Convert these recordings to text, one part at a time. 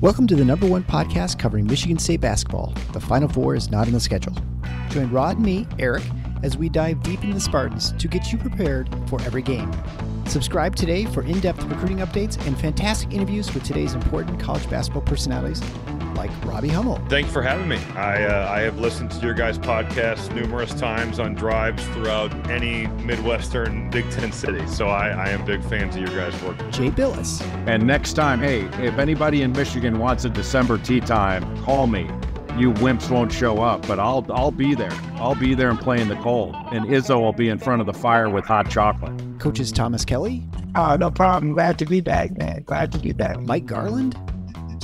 Welcome to the number one podcast covering Michigan State basketball. The Final Four is not in the schedule. Join Rod and me, Eric, as we dive deep into the Spartans to get you prepared for every game. Subscribe today for in depth recruiting updates and fantastic interviews with today's important college basketball personalities like Robbie Hummel. Thanks for having me. I uh, I have listened to your guys' podcast numerous times on drives throughout any Midwestern Big Ten city, so I, I am big fans of your guys' work. Jay Bilas. And next time, hey, if anybody in Michigan wants a December tea time, call me. You wimps won't show up, but I'll I'll be there. I'll be there and play in the cold. And Izzo will be in front of the fire with hot chocolate. Coaches Thomas Kelly. Oh, no problem. Glad to be back, man. Glad to be back. Mike Garland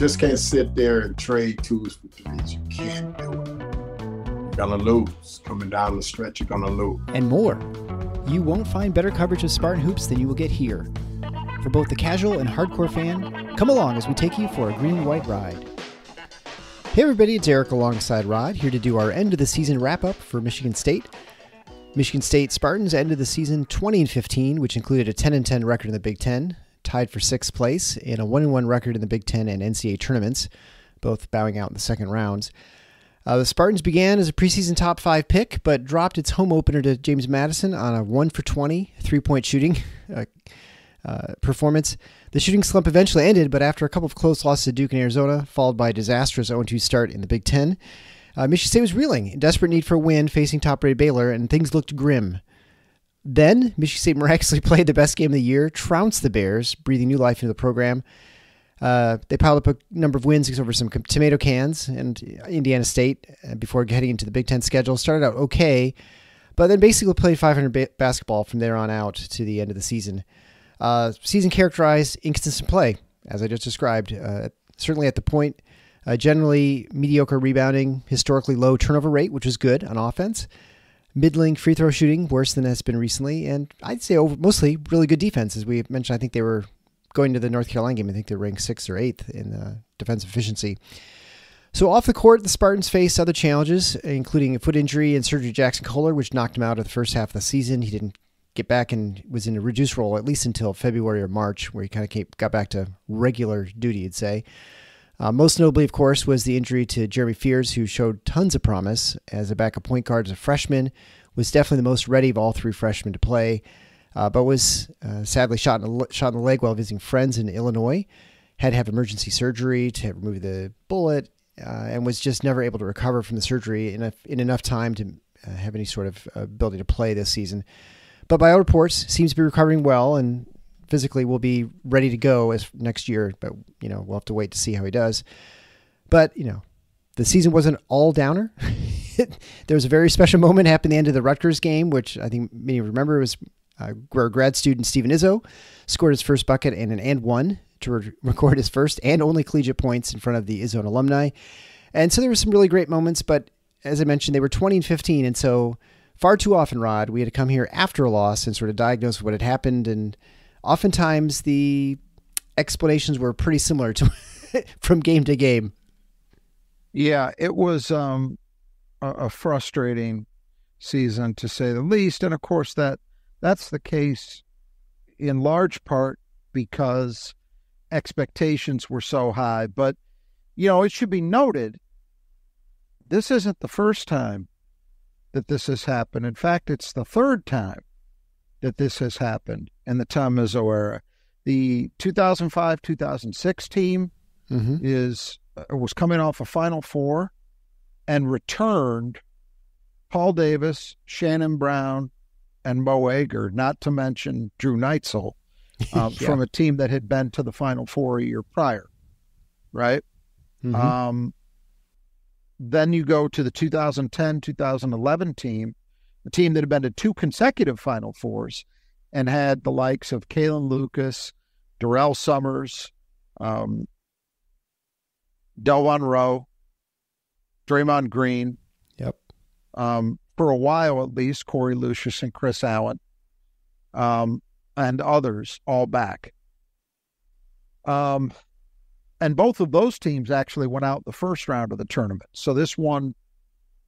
just can't sit there and trade twos for threes. You can't do it. You're gonna lose. Coming down the stretch, you're gonna lose. And more. You won't find better coverage of Spartan Hoops than you will get here. For both the casual and hardcore fan, come along as we take you for a green and white ride. Hey everybody, it's Eric alongside Rod, here to do our end of the season wrap up for Michigan State. Michigan State Spartans ended the season 20 and 15, which included a 10 and 10 record in the Big Ten, tied for sixth place in a 1 1 record in the Big Ten and NCAA tournaments, both bowing out in the second rounds. Uh, the Spartans began as a preseason top five pick, but dropped its home opener to James Madison on a 1 for 20 three point shooting uh, uh, performance. The shooting slump eventually ended, but after a couple of close losses to Duke and Arizona, followed by a disastrous 0 2 start in the Big Ten, uh, Michigan State was reeling, in desperate need for a win, facing top rated Baylor, and things looked grim. Then Michigan State miraculously played the best game of the year, trounced the Bears, breathing new life into the program. Uh, they piled up a number of wins over some tomato cans and Indiana State uh, before getting into the Big Ten schedule. Started out okay, but then basically played 500 ba- basketball from there on out to the end of the season. Uh, season characterized inconsistent play, as I just described. Uh, certainly at the point, uh, generally mediocre rebounding, historically low turnover rate, which was good on offense middling free throw shooting, worse than it's been recently, and I'd say over, mostly really good defense. As we mentioned, I think they were going to the North Carolina game. I think they're ranked sixth or eighth in uh, defensive efficiency. So off the court, the Spartans faced other challenges, including a foot injury and surgery Jaxon Kohler, which knocked him out of the first half of the season. He didn't get back and was in a reduced role at least until February or March, where he kind of got back to regular duty, you'd say. Uh, most notably, of course, was the injury to Jeremy Fears, who showed tons of promise as a backup point guard as a freshman, was definitely the most ready of all three freshmen to play, uh, but was uh, sadly shot in, the, shot in the leg while visiting friends in Illinois. Had to have emergency surgery to remove the bullet, uh, and was just never able to recover from the surgery in, a, in enough time to uh, have any sort of ability to play this season. But by all reports, seems to be recovering well and physically will be ready to go as next year, but you know we'll have to wait to see how he does. But you know, the season wasn't all downer. there was a very special moment happened at the end of the Rutgers game, which I think many remember was uh, where grad student Steven Izzo scored his first bucket and an and one to re- record his first and only collegiate points in front of the Izzo alumni. And so there were some really great moments, but as I mentioned, they were 20 and 15, and so far too often, Rod, we had to come here after a loss and sort of diagnose what had happened and oftentimes the explanations were pretty similar to from game to game. Yeah, it was um, a, a, frustrating season to say the least, and of course that that's the case in large part because expectations were so high. But you know, it should be noted this isn't the first time that this has happened. In fact, it's the third time that this has happened in the Tom Izzo era. The 2005 2006 team mm-hmm. is uh, was coming off a Final Four and returned Paul Davis, Shannon Brown, and Mo Ager, not to mention Drew Neitzel, uh, yeah. from a team that had been to the Final Four a year prior, right? Mm-hmm. Um, then you go to the 2010 2011 team a team that had been to two consecutive Final Fours and had the likes of Kalin Lucas, Durrell Summers, um, Delvon Roe, Draymond Green. Yep. Um, for a while, at least, Korie Lucious and Chris Allen, um, and others all back. Um, and both of those teams actually went out the first round of the tournament. So this one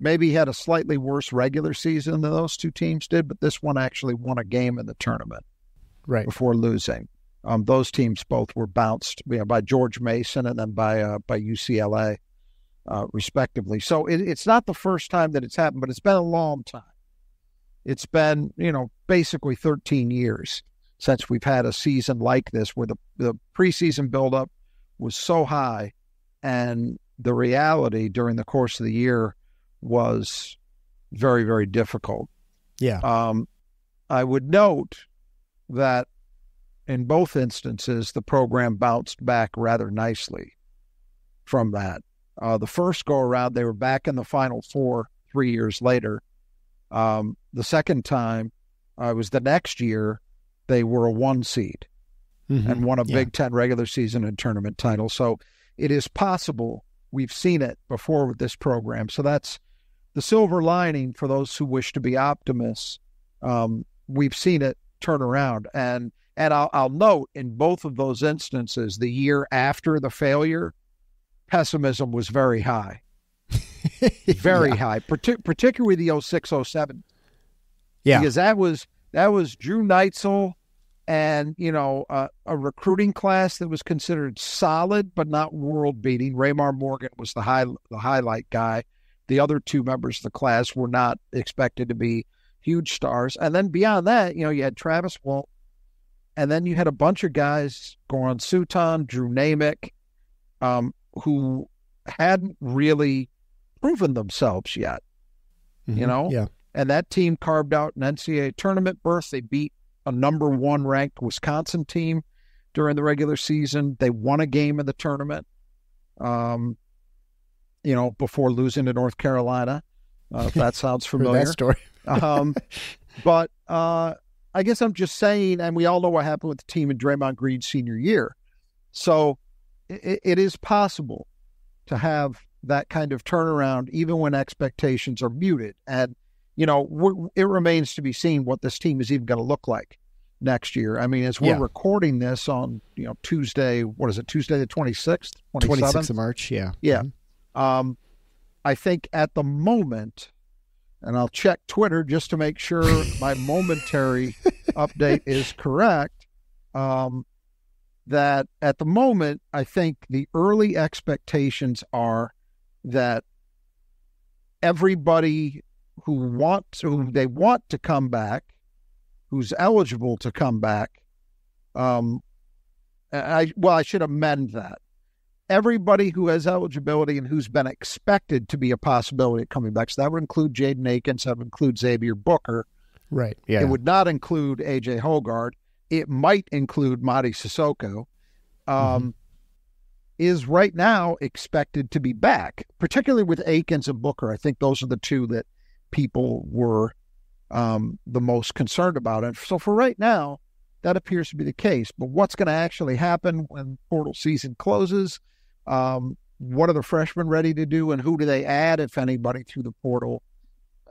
maybe he had a slightly worse regular season than those two teams did, but this one actually won a game in the tournament right before losing. Um, those teams both were bounced you know, by George Mason and then by uh, by UCLA, uh, respectively. So it, it's not the first time that it's happened, but it's been a long time. It's been you know basically 13 years since we've had a season like this where the the preseason buildup was so high, and the reality during the course of the year was very very difficult. Yeah. Um, I would note that in both instances, the program bounced back rather nicely from that. Uh, the first go around, they were back in the Final Four three years later. Um, the second time uh, was the next year, they were a one seed Mhm. and won a Yeah. Big Ten regular season and tournament title. So it is possible. We've seen it before with this program. So that's the silver lining for those who wish to be optimists. Um, we've seen it turn around, and and I'll, I'll note in both of those instances, the year after the failure, pessimism was very high, very yeah. high, partic- particularly the 0607 Yeah. because that was that was Drew Neitzel and you know uh, a recruiting class that was considered solid but not world beating. Raymar Morgan was the high the highlight guy. The other two members of the class were not expected to be huge stars. And then beyond that, you know, you had Travis Walt, and then you had a bunch of guys, Goran Suton, Drew Naymick, um, who hadn't really proven themselves yet. Mhm. you know? Yeah. and that team carved out an NCAA tournament berth. They beat a number one ranked Wisconsin team during the regular season. They won a game in the tournament, um, you know, before losing to North Carolina. Uh, if that sounds familiar. that story. um, but uh, I guess I'm just saying, and we all know what happened with the team in Draymond Green's senior year. So it, it is possible to have that kind of turnaround, even when expectations are muted. And, you know, we're, it remains to be seen what this team is even going to look like next year. I mean, as we're Yeah. recording this on, you know, Tuesday, what is it, Tuesday the 26th? 26th of March. Yeah. Yeah. Mhm. Um, I think at the moment, and I'll check Twitter just to make sure my momentary update is correct. Um, that at the moment, I think the early expectations are that everybody who wants, who they want to come back, who's eligible to come back, um, I well, I should amend that everybody who has eligibility and who's been expected to be a possibility of coming back. So that would include Jaden Akins, that would include Xavier Booker. Right. Yeah. It would not include AJ Hoggard. It might include Mady Sissoko. Um, Is right now expected to be back, particularly with Akins and Booker. I think those are the two that people were um, the most concerned about. And so for right now, that appears to be the case. But what's going to actually happen when portal season closes? Um, what are the freshmen ready to do, and who do they add, if anybody, through the portal?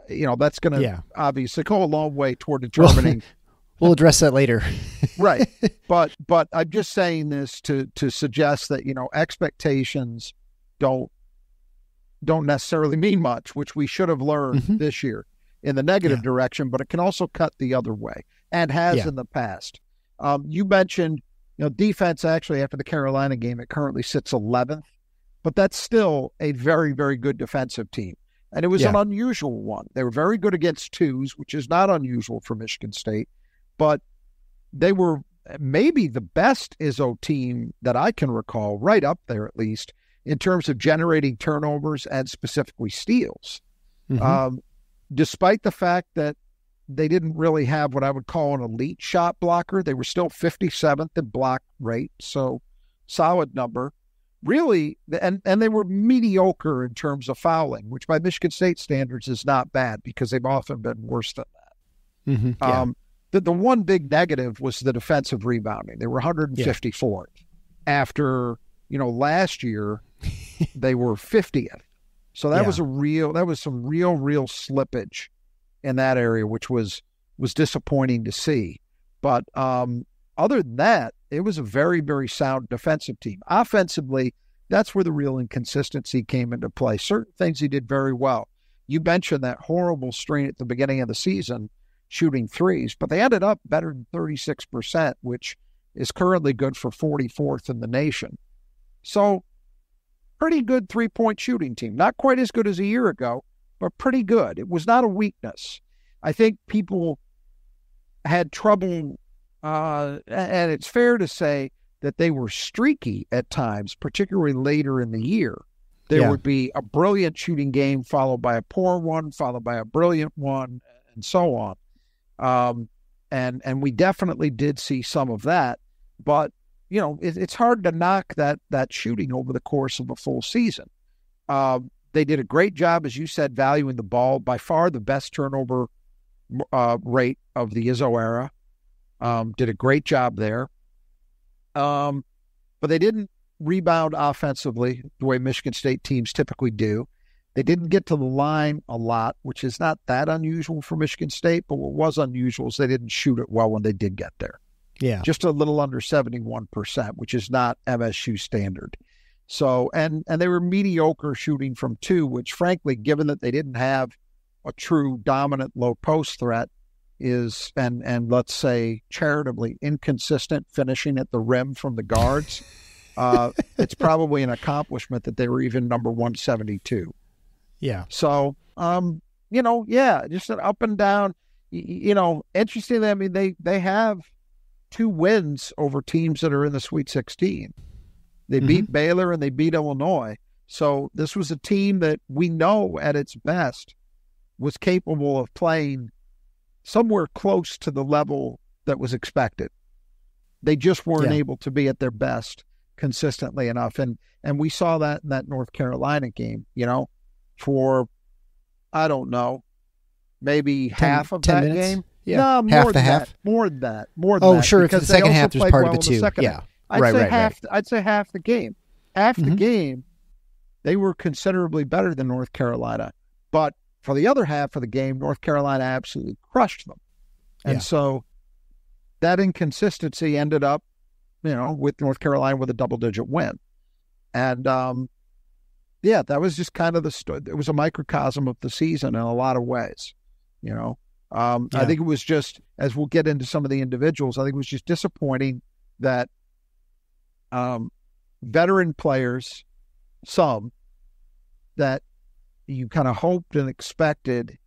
You know, that's going to yeah. obviously go a long way toward determining We'll address that later. right but but i'm just saying this to to suggest that you know expectations don't don't necessarily mean much which we should have learned Mhm. this year in the negative Yeah. direction but it can also cut the other way and has Yeah. in the past um, you mentioned you know defense actually after the carolina game it currently sits 11th but that's still a very very good defensive team and it was an unusual one they were very good against twos which is not unusual for michigan state but they were maybe the best Izzo team that I can recall, right up there at least, in terms of generating turnovers and specifically steals. Mhm. Um, despite the fact that they didn't really have what I would call an elite shot blocker, they were still 57th in block rate, so solid number. Really, and and they were mediocre in terms of fouling, which by Michigan State standards is not bad because they've often been worse than that. Mhm. Yeah. Um, the, the one big negative was the defensive rebounding. They were 154th. After, you know, last year, they were 50th. So that Yeah. was a real, that was some real, real slippage in that area, which was, was disappointing to see. But um, other than that, it was a very, very sound defensive team. Offensively, that's where the real inconsistency came into play. Certain things he did very well. You mentioned that horrible strain at the beginning of the season shooting threes, but they ended up better than 36%, which is currently good for 44th in the nation. So, pretty good three point shooting team. Not quite as good as a year ago, but pretty good. It was not a weakness. I think people had trouble, uh, and it's fair to say that they were streaky at times, particularly later in the year. There Yeah. would be a brilliant shooting game followed by a poor one, followed by a brilliant one, and so on. Um, and and we definitely did see some of that, but you know it, it's hard to knock that that shooting over the course of a full season. Um, they did a great job, as you said, valuing the ball. By far the best turnover uh, rate of the Izzo era. Um, did a great job there. Um, but they didn't rebound offensively the way Michigan State teams typically do. They didn't get to the line a lot, which is not that unusual for Michigan State, but what was unusual is they didn't shoot it well when they did get there. Yeah. Just a little under 71%, which is not MSU standard. So, and and they were mediocre shooting from two, which frankly, given that they didn't have a true dominant low post threat, is and and let's say charitably inconsistent finishing at the rim from the guards. uh, it's probably an accomplishment that they were even number 172. Yeah. So, um, you know, yeah, just an up and down. y- y- You know, interestingly, I mean, they they have two wins over teams that are in the Sweet 16. They beat mm-hmm. Baylor and they beat Illinois. So this was a team that we know at its best was capable of playing somewhere close to the level that was expected. They just weren't Yeah. able to be at their best consistently enough, and and we saw that in that North Carolina game. You know, for I don't know, maybe Ten- half of that minutes? game. Yeah. No, more Half than the that. half? More than that. More than Oh, that. sure. Because the second half, there's part well of it the too. Yeah. half. I'd Right, say right, half. right. I'd say half the game. Half the Mhm. game, they were considerably better than North Carolina. But for the other half of the game, North Carolina absolutely crushed them. And Yeah. so that inconsistency ended up, you know, with North Carolina with a double digit win. And um, yeah, that was just kind of the sto- it was a microcosm of the season in a lot of ways. You know, um, I think it was just as we'll get into some of the individuals. I think it was just disappointing that um, veteran players, some that you kind of hoped and expected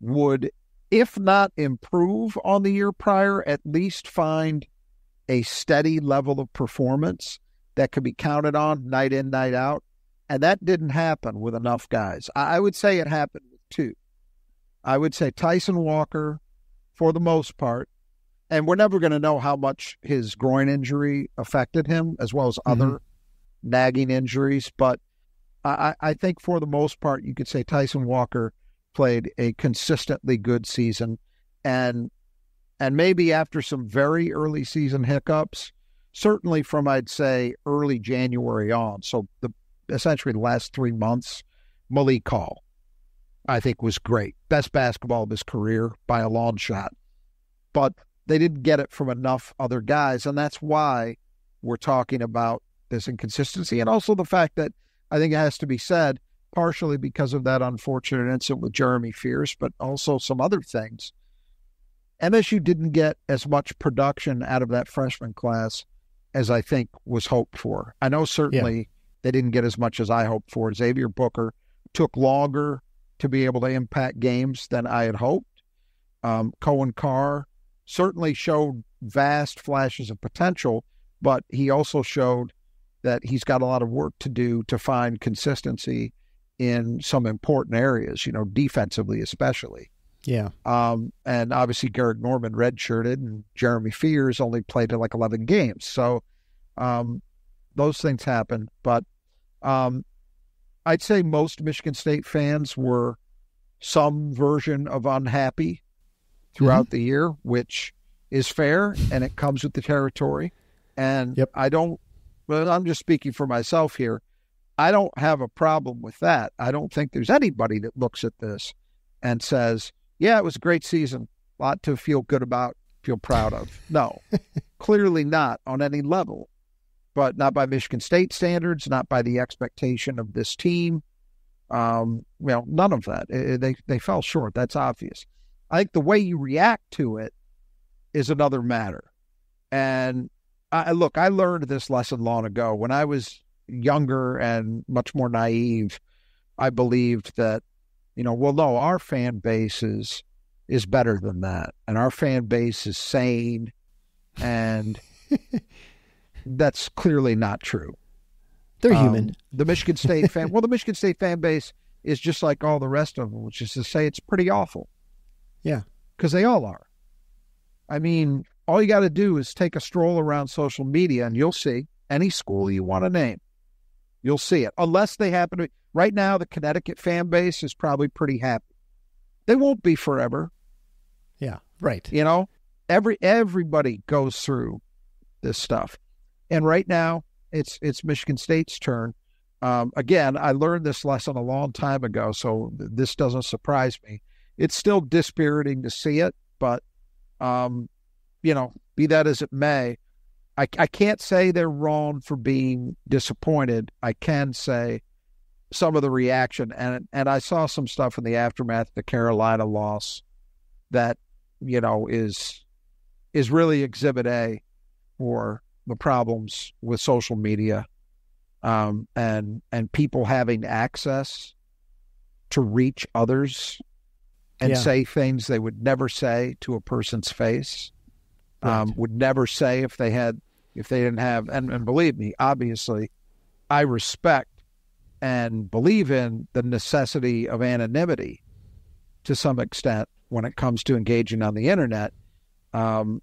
would, if not improve on the year prior, at least find a steady level of performance that could be counted on night in, night out. And that didn't happen with enough guys. I would say it happened with two. I would say Tyson Walker, for the most part, and we're never going to know how much his groin injury affected him, as well as mm-hmm. other nagging injuries. But I, I I think for the most part, you could say Tyson Walker played a consistently good season, and and maybe after some very early season hiccups, certainly from I'd say early January on. So the essentially the last three months, Malik Hall, I think was great, best basketball of his career by a long shot, but they didn't get it from enough other guys, and that's why we're talking about this inconsistency, and also the fact that I think it has to be said, partially because of that unfortunate incident with Jeremy Fears, but also some other things. MSU didn't get as much production out of that freshman class as I think was hoped for. I know certainly they didn't get as much as I hoped for. Xavier Booker took longer to be able to impact games than I had hoped. Um, Coen Carr certainly showed vast flashes of potential, but he also showed that he's got a lot of work to do to find consistency in some important areas, you know, defensively especially. Yeah. Um, and obviously Gehrig Normand redshirted and Jeremy Fears only played in like 11 games. So um, those things happen. But um, I'd say most Michigan State fans were some version of unhappy throughout the year, which is fair and it comes with the territory. And Yep. I don't, well, I'm just speaking for myself here. I don't have a problem with that. I don't think there's anybody that looks at this and says, yeah, it was a great season, a lot to feel good about, feel proud of. No, clearly not on any level, but not by Michigan State standards, not by the expectation of this team. Um, well, none of that. Eh, They they fell short. That's obvious. I think the way you react to it is another matter, and I, look, I learned this lesson long ago. When I was younger and much more naive, I believed that, you know, well, no, our fan base is is better than that, and our fan base is sane, and that's clearly not true. They're um, human. The Michigan State fan, well, the Michigan State fan base is just like all the rest of them, which is to say, it's pretty awful. Yeah, because they all are. I mean, all you got to do is take a stroll around social media, and you'll see any school you want to name. You'll see it, unless they happen to. Right now, the Connecticut fan base is probably pretty happy. They won't be forever. Yeah, right. You know, every everybody goes through this stuff, and right now it's it's Michigan State's turn. Um, again, I learned this lesson a long time ago, so th- this doesn't surprise me. It's still dispiriting to see it, but um, you know, be that as it may, I, I can't say they're wrong for being disappointed. I can say some of the reaction, and and I saw some stuff in the aftermath of the Carolina loss that you know is is really exhibit A for the problems with social media um, and and people having access to reach others and yeah. say things they would never say to a person's face right. um, would never say if they had if they didn't have and, and believe me obviously i respect and believe in the necessity of anonymity to some extent when it comes to engaging on the internet um,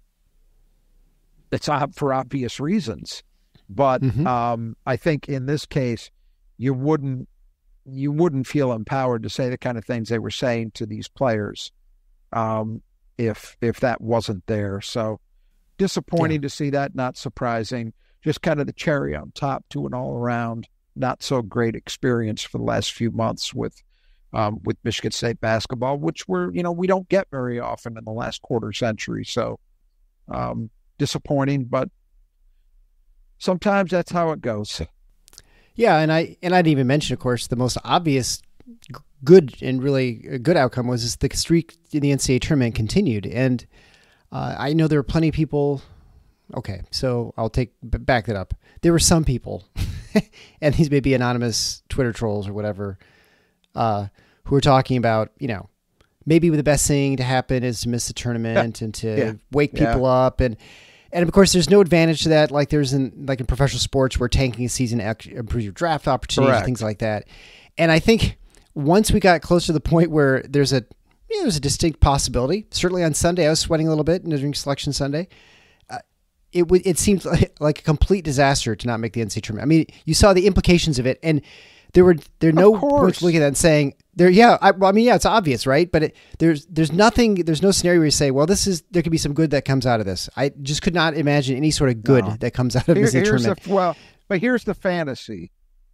it's for obvious reasons but mm-hmm. um, i think in this case you wouldn't you wouldn't feel empowered to say the kind of things they were saying to these players um, if if that wasn't there so disappointing yeah. to see that, not surprising. Just kind of the cherry on top to an all around not so great experience for the last few months with um, with Michigan State basketball, which we're you know we don't get very often in the last quarter century. So um, disappointing, but sometimes that's how it goes. Yeah, and I and I'd even mention, of course, the most obvious good and really good outcome was the streak in the NCAA tournament continued, and uh, I know there were plenty of people. Okay, so I'll take back that up. There were some people, and these may be anonymous Twitter trolls or whatever, uh, who were talking about, you know, maybe the best thing to happen is to miss the tournament and to yeah. wake people yeah. up and and of course there's no advantage to that like there's in like in professional sports where tanking a season improves your draft opportunities things like that and i think once we got close to the point where there's a yeah, there's a distinct possibility. Certainly on Sunday, I was sweating a little bit during Selection Sunday. Uh, it w- it seemed like, like, a complete disaster to not make the NCAA tournament. I mean, you saw the implications of it, and there were there are no points looking at that and saying there. Yeah, I, well, I mean, yeah, it's obvious, right? But it, there's there's nothing. There's no scenario where you say, well, this is there could be some good that comes out of this. I just could not imagine any sort of good no. that comes out of Here, this tournament. The, well, but here's the fantasy.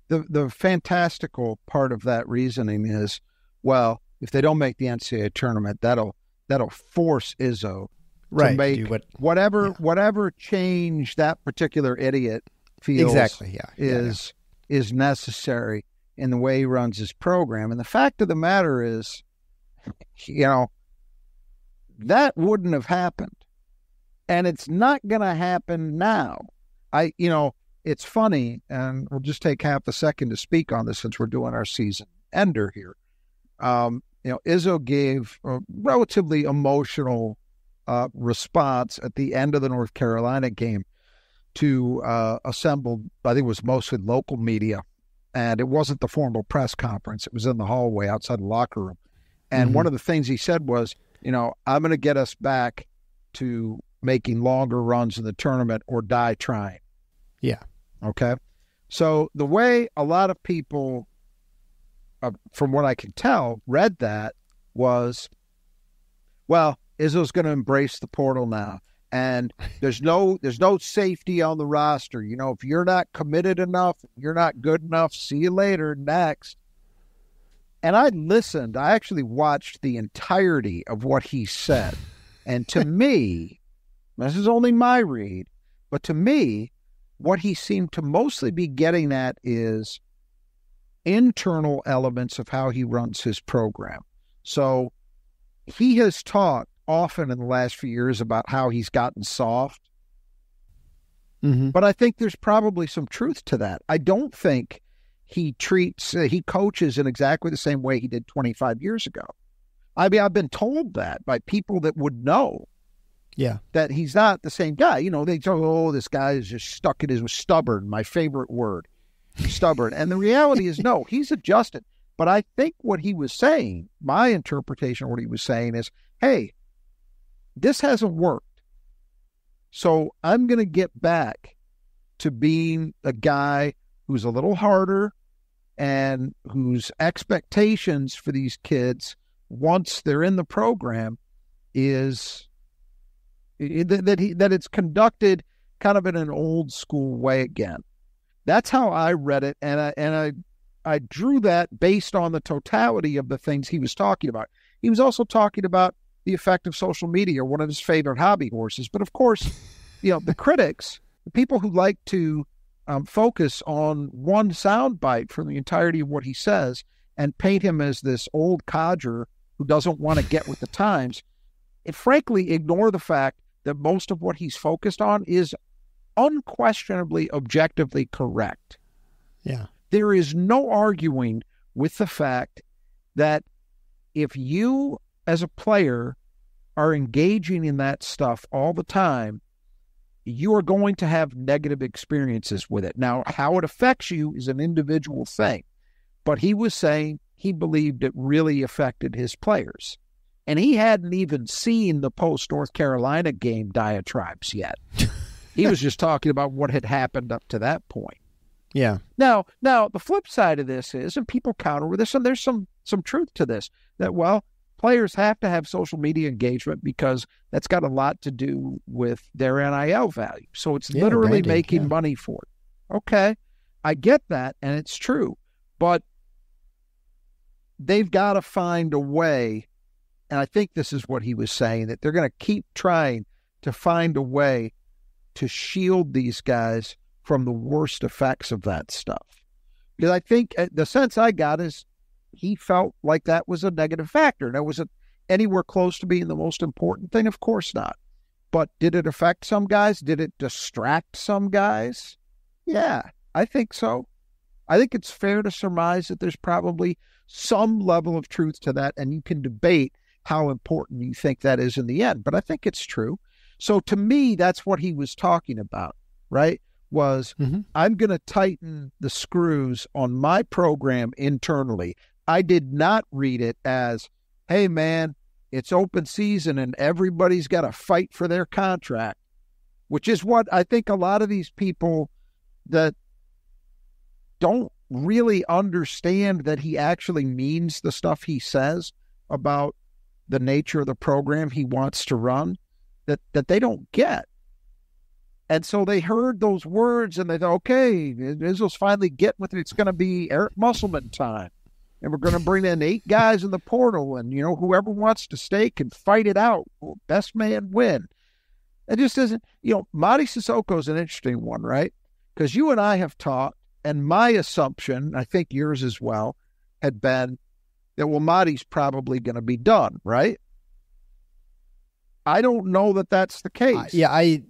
The the fantastical part of that reasoning is, well, if they don't make the NCAA tournament, that'll that'll force Izzo right, to make what, whatever yeah. whatever change that particular idiot feels exactly yeah, is yeah, yeah. Is necessary in the way he runs his program. And the fact of the matter is, you know, that wouldn't have happened. And it's not going to happen now. I, you know, it's funny, and we'll just take half a second to speak on this since we're doing our season ender here. Um, you know, Izzo gave a relatively emotional uh, response at the end of the North Carolina game to uh, assemble, I think it was mostly local media. And it wasn't the formal press conference, it was in the hallway outside the locker room. And mm-hmm. one of the things he said was, you know, I'm going to get us back to making longer runs in the tournament or die trying. Yeah. Okay. So the way a lot of people uh, from what I can tell, read that was, well, Izzo's going to embrace the portal now, and there's no there's no safety on the roster. You know, if you're not committed enough, you're not good enough. See you later. Next. And I listened. I actually watched the entirety of what he said, and to me, this is only my read, but to me, what he seemed to mostly be getting at is internal elements of how he runs his program. So he has talked often in the last few years about how he's gotten soft. Mm-hmm. But I think there's probably some truth to that. I don't think he treats, uh, he coaches in exactly the same way he did 25 years ago. I mean, I've been told that by people that would know Yeah. that he's not the same guy. You know, they tell, oh, this guy is just stuck in his stubborn, my favorite word, stubborn. And the reality is, no, he's adjusted. But I think what he was saying, my interpretation of what he was saying is, hey, this hasn't worked. So I'm going to get back to being a guy who's a little harder and whose expectations for these kids once they're in the program is that he that it's conducted kind of in an old school way again. That's how I read it, and I and I I drew that based on the totality of the things he was talking about. He was also talking about the effect of social media, one of his favorite hobby horses. But of course, you know the critics, the people who like to um, focus on one soundbite from the entirety of what he says and paint him as this old codger who doesn't want to get with the times, and frankly ignore the fact that most of what he's focused on is unquestionably objectively correct. Yeah. There is no arguing with the fact that if you, as a player, are engaging in that stuff all the time, you are going to have negative experiences with it. Now, how it affects you is an individual thing, but he was saying he believed it really affected his players. And he hadn't even seen the post North Carolina game diatribes yet. he was just talking about what had happened up to that point. Yeah. Now, now the flip side of this is, and people counter with this, and there's some some truth to this, that well, players have to have social media engagement because that's got a lot to do with their NIL value. So it's Yeah, literally branding, making yeah. money for it. Okay. I get that, and it's true. But they've got to find a way, and I think this is what he was saying, that they're going to keep trying to find a way to shield these guys from the worst effects of that stuff. Because I think uh, the sense I got is he felt like that was a negative factor. Now, was it anywhere close to being the most important thing? Of course not. But did it affect some guys? Did it distract some guys? Yeah, I think so. I think it's fair to surmise that there's probably some level of truth to that, and you can debate how important you think that is in the end. But I think it's true. So to me, that's what he was talking about, right? Was Mhm. I'm going to tighten the screws on my program internally. I did not read it as, hey, man, it's open season and everybody's got to fight for their contract, which is what I think a lot of these people that don't really understand that he actually means the stuff he says about the nature of the program he wants to run that that they don't get. And so they heard those words and they thought, okay, Izzo's finally getting with it. It's going to be Eric Musselman time. And we're going to bring in eight guys in the portal. And, you know, whoever wants to stay can fight it out. Best man win. It just isn't, you know, Mady Sissoko is an interesting one, right? Because you and I have talked, and my assumption, I think yours as well, had been that, well, Marty's probably going to be done, right? I don't know that that's the case. Uh, yeah, I,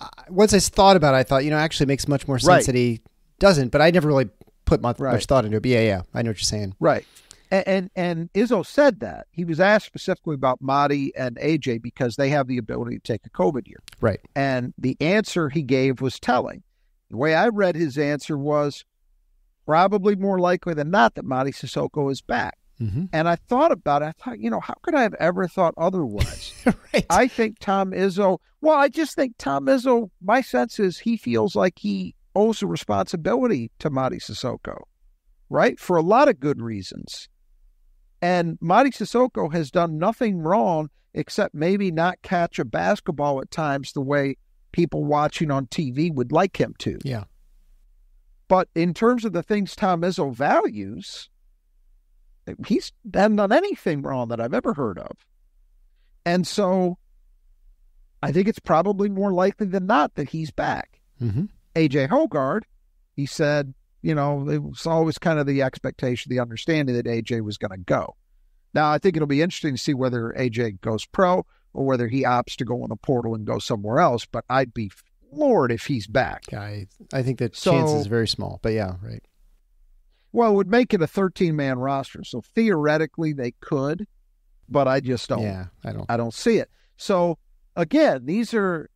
I once I thought about it, I thought, you know, actually makes much more sense Right. that he doesn't, but I never really put much, Right. much thought into it. But yeah, yeah, I know what you're saying. Right. And, and and Izzo said that. He was asked specifically about Marty and AJ because they have the ability to take a COVID year. Right. And the answer he gave was telling. The way I read his answer was probably more likely than not that Mady Sissoko is back. Mm-hmm. And I thought about it. I thought, you know, how could I have ever thought otherwise? right. I think Tom Izzo, well, I just think Tom Izzo, my sense is he feels like he owes a responsibility to Mady Sissoko, right? For a lot of good reasons. And Mady Sissoko has done nothing wrong except maybe not catch a basketball at times the way people watching on TV would like him to. Yeah. But in terms of the things Tom Izzo values, he's hasn't done anything wrong that I've ever heard of. And so I think it's probably more likely than not that he's back. mm-hmm. AJ Hoggard, he said, you know, it was always kind of the expectation, the understanding that AJ was going to go. Now, I think it'll be interesting to see whether AJ goes pro or whether he opts to go on the portal and go somewhere else. But I'd be floored if he's back. I I think that So- chance is very small, but yeah, right. Well, it would make it a 13 man roster. So theoretically they could, but I just don't. Yeah, I don't. I don't see it. So again, these are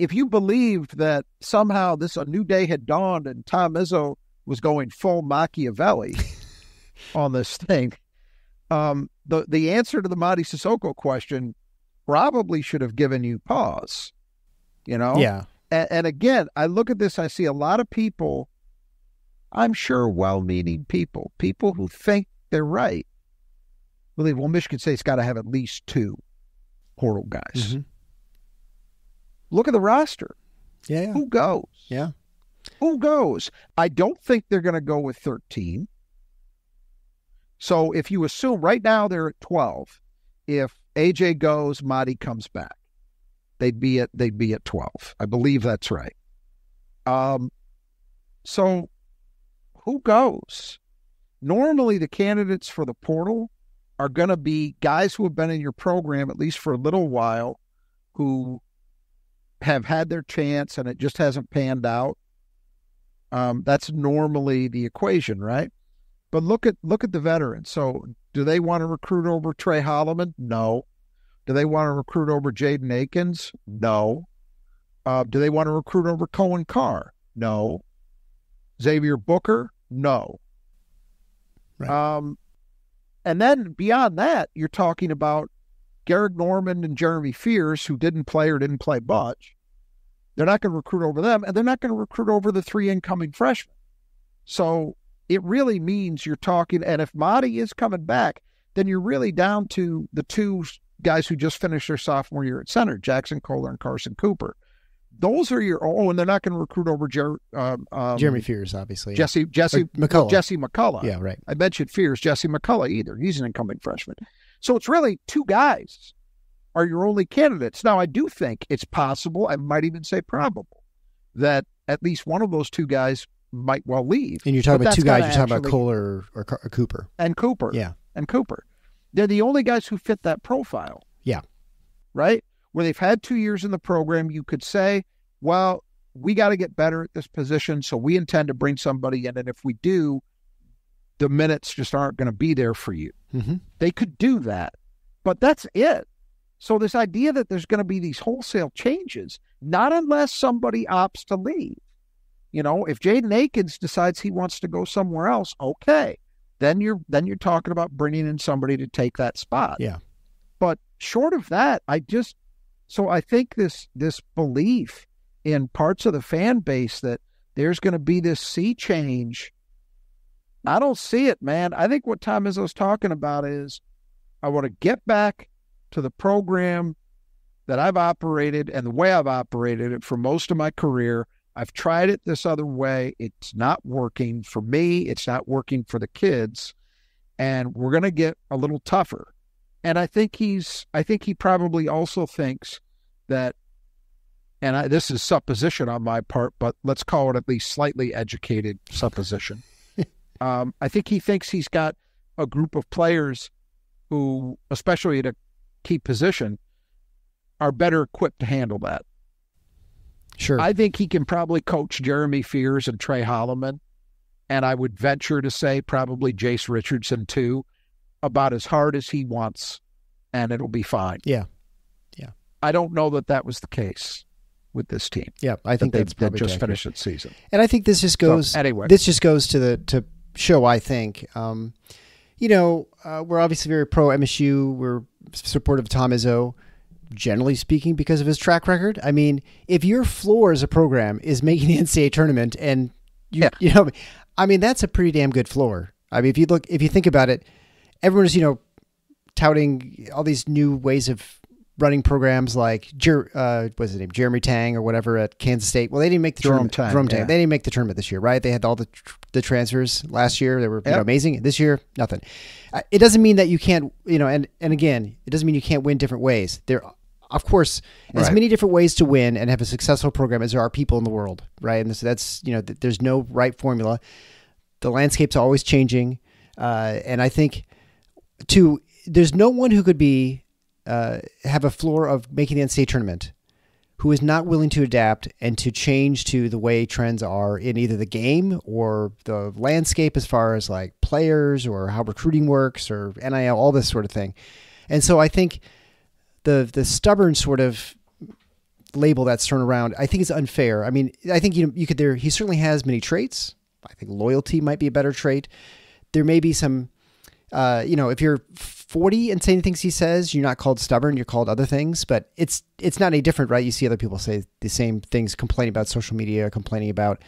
if you believed that somehow this a new day had dawned and Tom Izzo was going full Machiavelli on this thing, um, the the answer to the Mady Sissoko question probably should have given you pause. You know? Yeah, And, and again, I look at this, I see a lot of people, I'm sure well meaning people, people who think they're right, believe, well, Michigan State's got to have at least two portal guys. Mhm. Look at the roster. yeah, yeah. Who goes? Yeah. Who goes? I don't think they're going to go with 13. So if you assume right now they're at 12, if AJ goes, Mady comes back, they'd be at they'd be at 12. I believe that's right. Um, so who goes? Normally, the candidates for the portal are going to be guys who have been in your program at least for a little while, who have had their chance and it just hasn't panned out. Um, that's normally the equation, right? But look at look at the veterans. So, do they want to recruit over Tre Holloman? No. Do they want to recruit over Jaden Akins? No. Uh, do they want to recruit over Coen Carr? No. Xavier Booker? No. Right. Um, and then beyond that, you're talking about Gehrig Normand and Jeremy Fears, who didn't play or didn't play much. They're not going to recruit over them, and they're not going to recruit over the three incoming freshmen. So it really means you're talking, and if Mady is coming back, then you're really down to the two guys who just finished their sophomore year at center, Jaxon Kohler and Carson Cooper. Those are your oh, and they're not going to recruit over Jer, um, um, Jeremy Fears, obviously. Jesse Jesse Or McCulloch. Jesse McCulloch. Yeah, right. I mentioned Fears, Jesse McCulloch either. He's an incoming freshman. So it's really two guys are your only candidates. Now, I do think it's possible, I might even say probable, that at least one of those two guys might well leave. And you're talking But about two guys. You're talking about or, or, or Cooper. And Cooper. Yeah. And Cooper. They're the only guys who fit that profile. Yeah. Right? Where they've had two years in the program, you could say, well, we got to get better at this position. So we intend to bring somebody in. And if we do, the minutes just aren't going to be there for you. Mm-hmm. They could do that, but that's it. So this idea that there's going to be these wholesale changes, not unless somebody opts to leave. You know, if Jaden Akins decides he wants to go somewhere else, okay, then you're then you're talking about bringing in somebody to take that spot. Yeah. But short of that, I just so I think this this belief in parts of the fan base that there's going to be this sea change. I don't see it, man. I think what Tom Izzo's talking about is I want to get back to the program that I've operated and the way I've operated it for most of my career. I've tried it this other way. It's not working for me. It's not working for the kids. And we're going to get a little tougher. And I think he's, I think he probably also thinks that, and I, this is supposition on my part, but let's call it at least slightly educated supposition. Um, I think he thinks he's got a group of players who, especially at a key position, are better equipped to handle that. Sure. I think he can probably coach Jeremy Fears and Tre Holloman, and I would venture to say probably Jace Richardson too, about as hard as he wants, and it'll be fine. Yeah. Yeah. I don't know that that was the case with this team. yeah, I think that they that's that probably just accurate. finished its season. And I think this just So, goes anyway. This just goes to the to show. I think, um, you know, uh, we're obviously very pro MSU. We're supportive of Tom Izzo, generally speaking, because of his track record. I mean, if your floor as a program is making the NCAA tournament, and you, Yeah. you know, I mean, that's a pretty damn good floor. I mean, if you look, if you think about it, everyone is you know touting all these new ways of running programs like Jer- uh, what's his name, Jeremy Tang or whatever at Kansas State. Well, they didn't make the Jerome tournament. Tang, Jerome Tang. yeah. They didn't make the tournament this year, right? They had all the tr- the transfers last year. They were you know, amazing. This year, nothing. Uh, It doesn't mean that you can't, you know, and and again, it doesn't mean you can't win different ways. There, of course, as Right. many different ways to win and have a successful program as there are people in the world, right? And this, that's you know, th- there's no right formula. The landscape's always changing, uh, and I think to there's no one who could be uh, have a floor of making the NCAA tournament who is not willing to adapt and to change to the way trends are in either the game or the landscape as far as like players or how recruiting works or NIL, all this sort of thing. And so I think the the stubborn sort of label that's thrown around, I think is unfair. I mean, I think you know, you could there he certainly has many traits. I think loyalty might be a better trait. There may be some uh, you know, if you're 40 and saying things he says, you're not called stubborn, you're called other things, but it's it's not any different, right? You see other people say the same things, complaining about social media, complaining about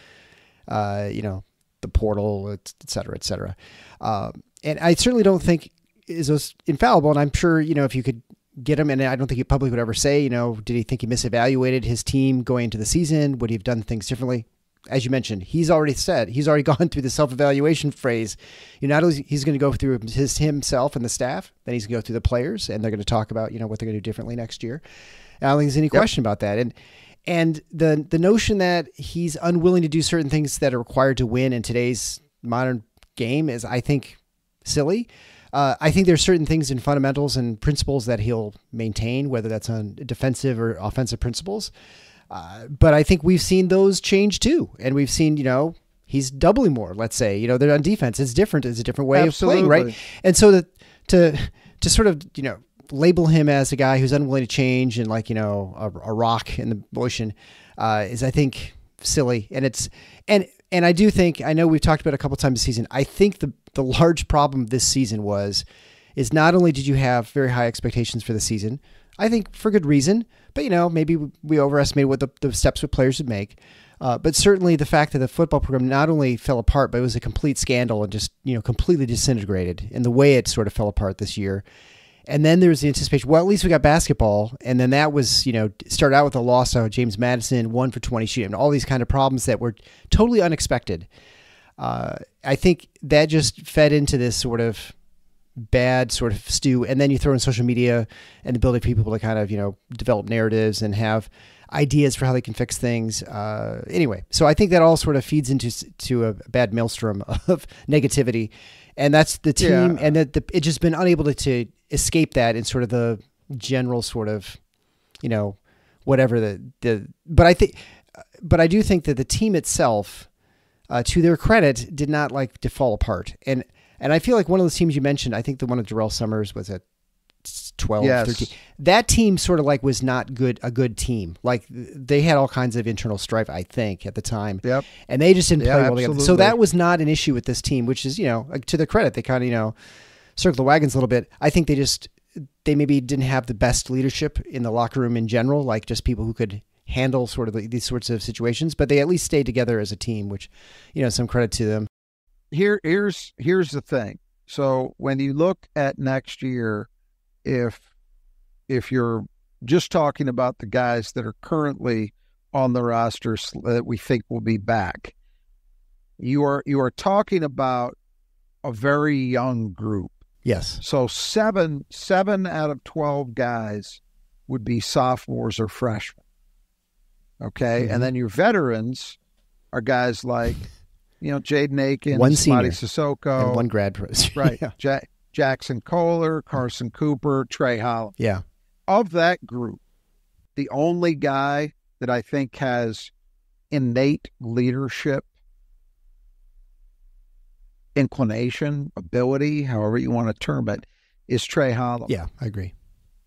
uh, you know, the portal, et cetera, et cetera. Uh, and I certainly don't think is infallible. And I'm sure, you know, if you could get him, and I don't think he publicly would ever say, you know, did he think he misevaluated his team going into the season? Would he have done things differently? As you mentioned, he's already said he's already gone through the self-evaluation phrase. You know, not only he's going to go through his himself and the staff, then he's going to go through the players, and they're going to talk about you know what they're going to do differently next year. I don't think there's any yep. question about that. And and the the notion that he's unwilling to do certain things that are required to win in today's modern game is, I think, silly. Uh, I think there's certain things in fundamentals and principles that he'll maintain, whether that's on defensive or offensive principles. Uh, but I think we've seen those change too, and we've seen you know he's doubling more. Let's say you know they're on defense. It's different. It's a different way Absolutely. of playing, right? And so the, to to sort of you know label him as a guy who's unwilling to change and like you know a, a rock in the ocean uh, is I think silly, and it's and and I do think I know we've talked about a couple times this season. I think the the large problem this season was is not only did you have very high expectations for the season, I think for good reason. But you know, maybe we overestimated what the, the steps that players would make. Uh, but certainly the fact that the football program not only fell apart, but it was a complete scandal and just you know completely disintegrated in the way it sort of fell apart this year. And then there was the anticipation. Well, at least we got basketball, and then that was you know started out with a loss of James Madison, one for twenty shooting, all these kind of problems that were totally unexpected. Uh, I think that just fed into this sort of bad sort of stew and then you throw in social media and the ability for people to kind of you know develop narratives and have ideas for how they can fix things uh, anyway. So i think that all sort of feeds into to a bad maelstrom of negativity. And that's the team yeah. and that the, it's just been unable to, to escape that in sort of the general sort of you know whatever the the but i think but i do think that the team itself uh, to their credit did not like to fall apart. And and I feel like one of those teams you mentioned, I think the one of Durrell Summers was at 12, yes. 13. That team sort of like was not good, a good team. Like they had all kinds of internal strife, I think, at the time. Yep. And they just didn't yeah, play well together. So that was not an issue with this team, which is, you know, to their credit, they kind of, you know, circle the wagons a little bit. I think they just, they maybe didn't have the best leadership in the locker room in general, like just people who could handle sort of these sorts of situations, but they at least stayed together as a team, which, you know, some credit to them here here's here's the thing. So when you look at next year, if if you're just talking about the guys that are currently on the roster that we think will be back, you are you are talking about a very young group. Yes. So seven seven out of twelve guys would be sophomores or freshmen. Okay, mm-hmm. and then your veterans are guys like you know, Jaden Akins, one senior, Sissoko, and one grad pro. right. yeah. Ja- Jaxon Kohler, Carson Cooper, Tre Holloman. Yeah. Of that group, the only guy that I think has innate leadership, inclination, ability, however you want to term it, is Tre Holloman. Yeah, I agree.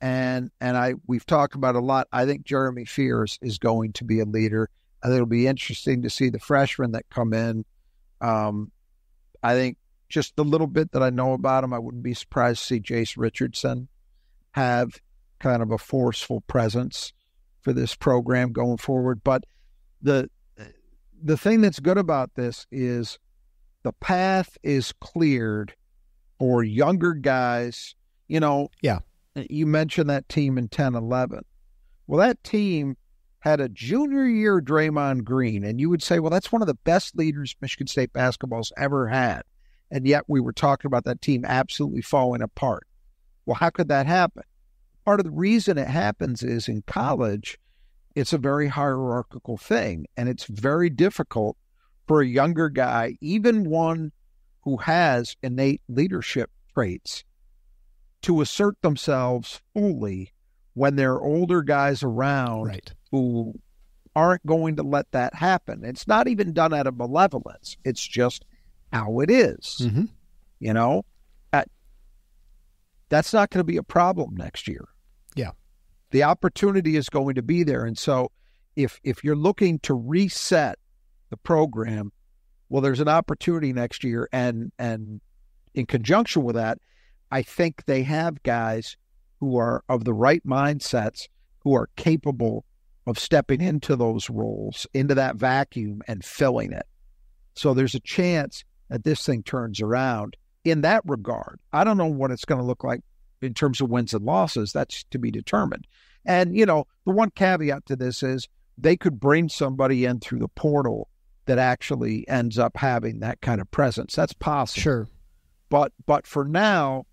And and I we've talked about a lot. I think Jeremy Fears is going to be a leader. I think it'll be interesting to see the freshmen that come in um, I think just the little bit that I know about him, I wouldn't be surprised to see Jace Richardson have kind of a forceful presence for this program going forward. But the the thing that's good about this is the path is cleared for younger guys. You know, yeah. You mentioned that team in 10 11. Well, that team had a junior year Draymond Green, and you would say, well, that's one of the best leaders Michigan State basketball's ever had. And yet we were talking about that team absolutely falling apart. Well, how could that happen? Part of the reason it happens is in college, it's a very hierarchical thing, and it's very difficult for a younger guy, even one who has innate leadership traits, to assert themselves fully when there are older guys around right who aren't going to let that happen. It's not even done out of malevolence. It's just how it is. Mhm. You know, That- that's not going to be a problem next year. Yeah. the opportunity is going to be there, and so if if you're looking to reset the program, well, there's an opportunity next year, and and in conjunction with that, I think they have guys who are of the right mindsets who are capable of stepping into those roles, into that vacuum and filling it. So there's a chance that this thing turns around in that regard. I don't know what it's going to look like in terms of wins and losses. That's to be determined. And, you know, the one caveat to this is they could bring somebody in through the portal that actually ends up having that kind of presence. That's possible. Sure. But but for now,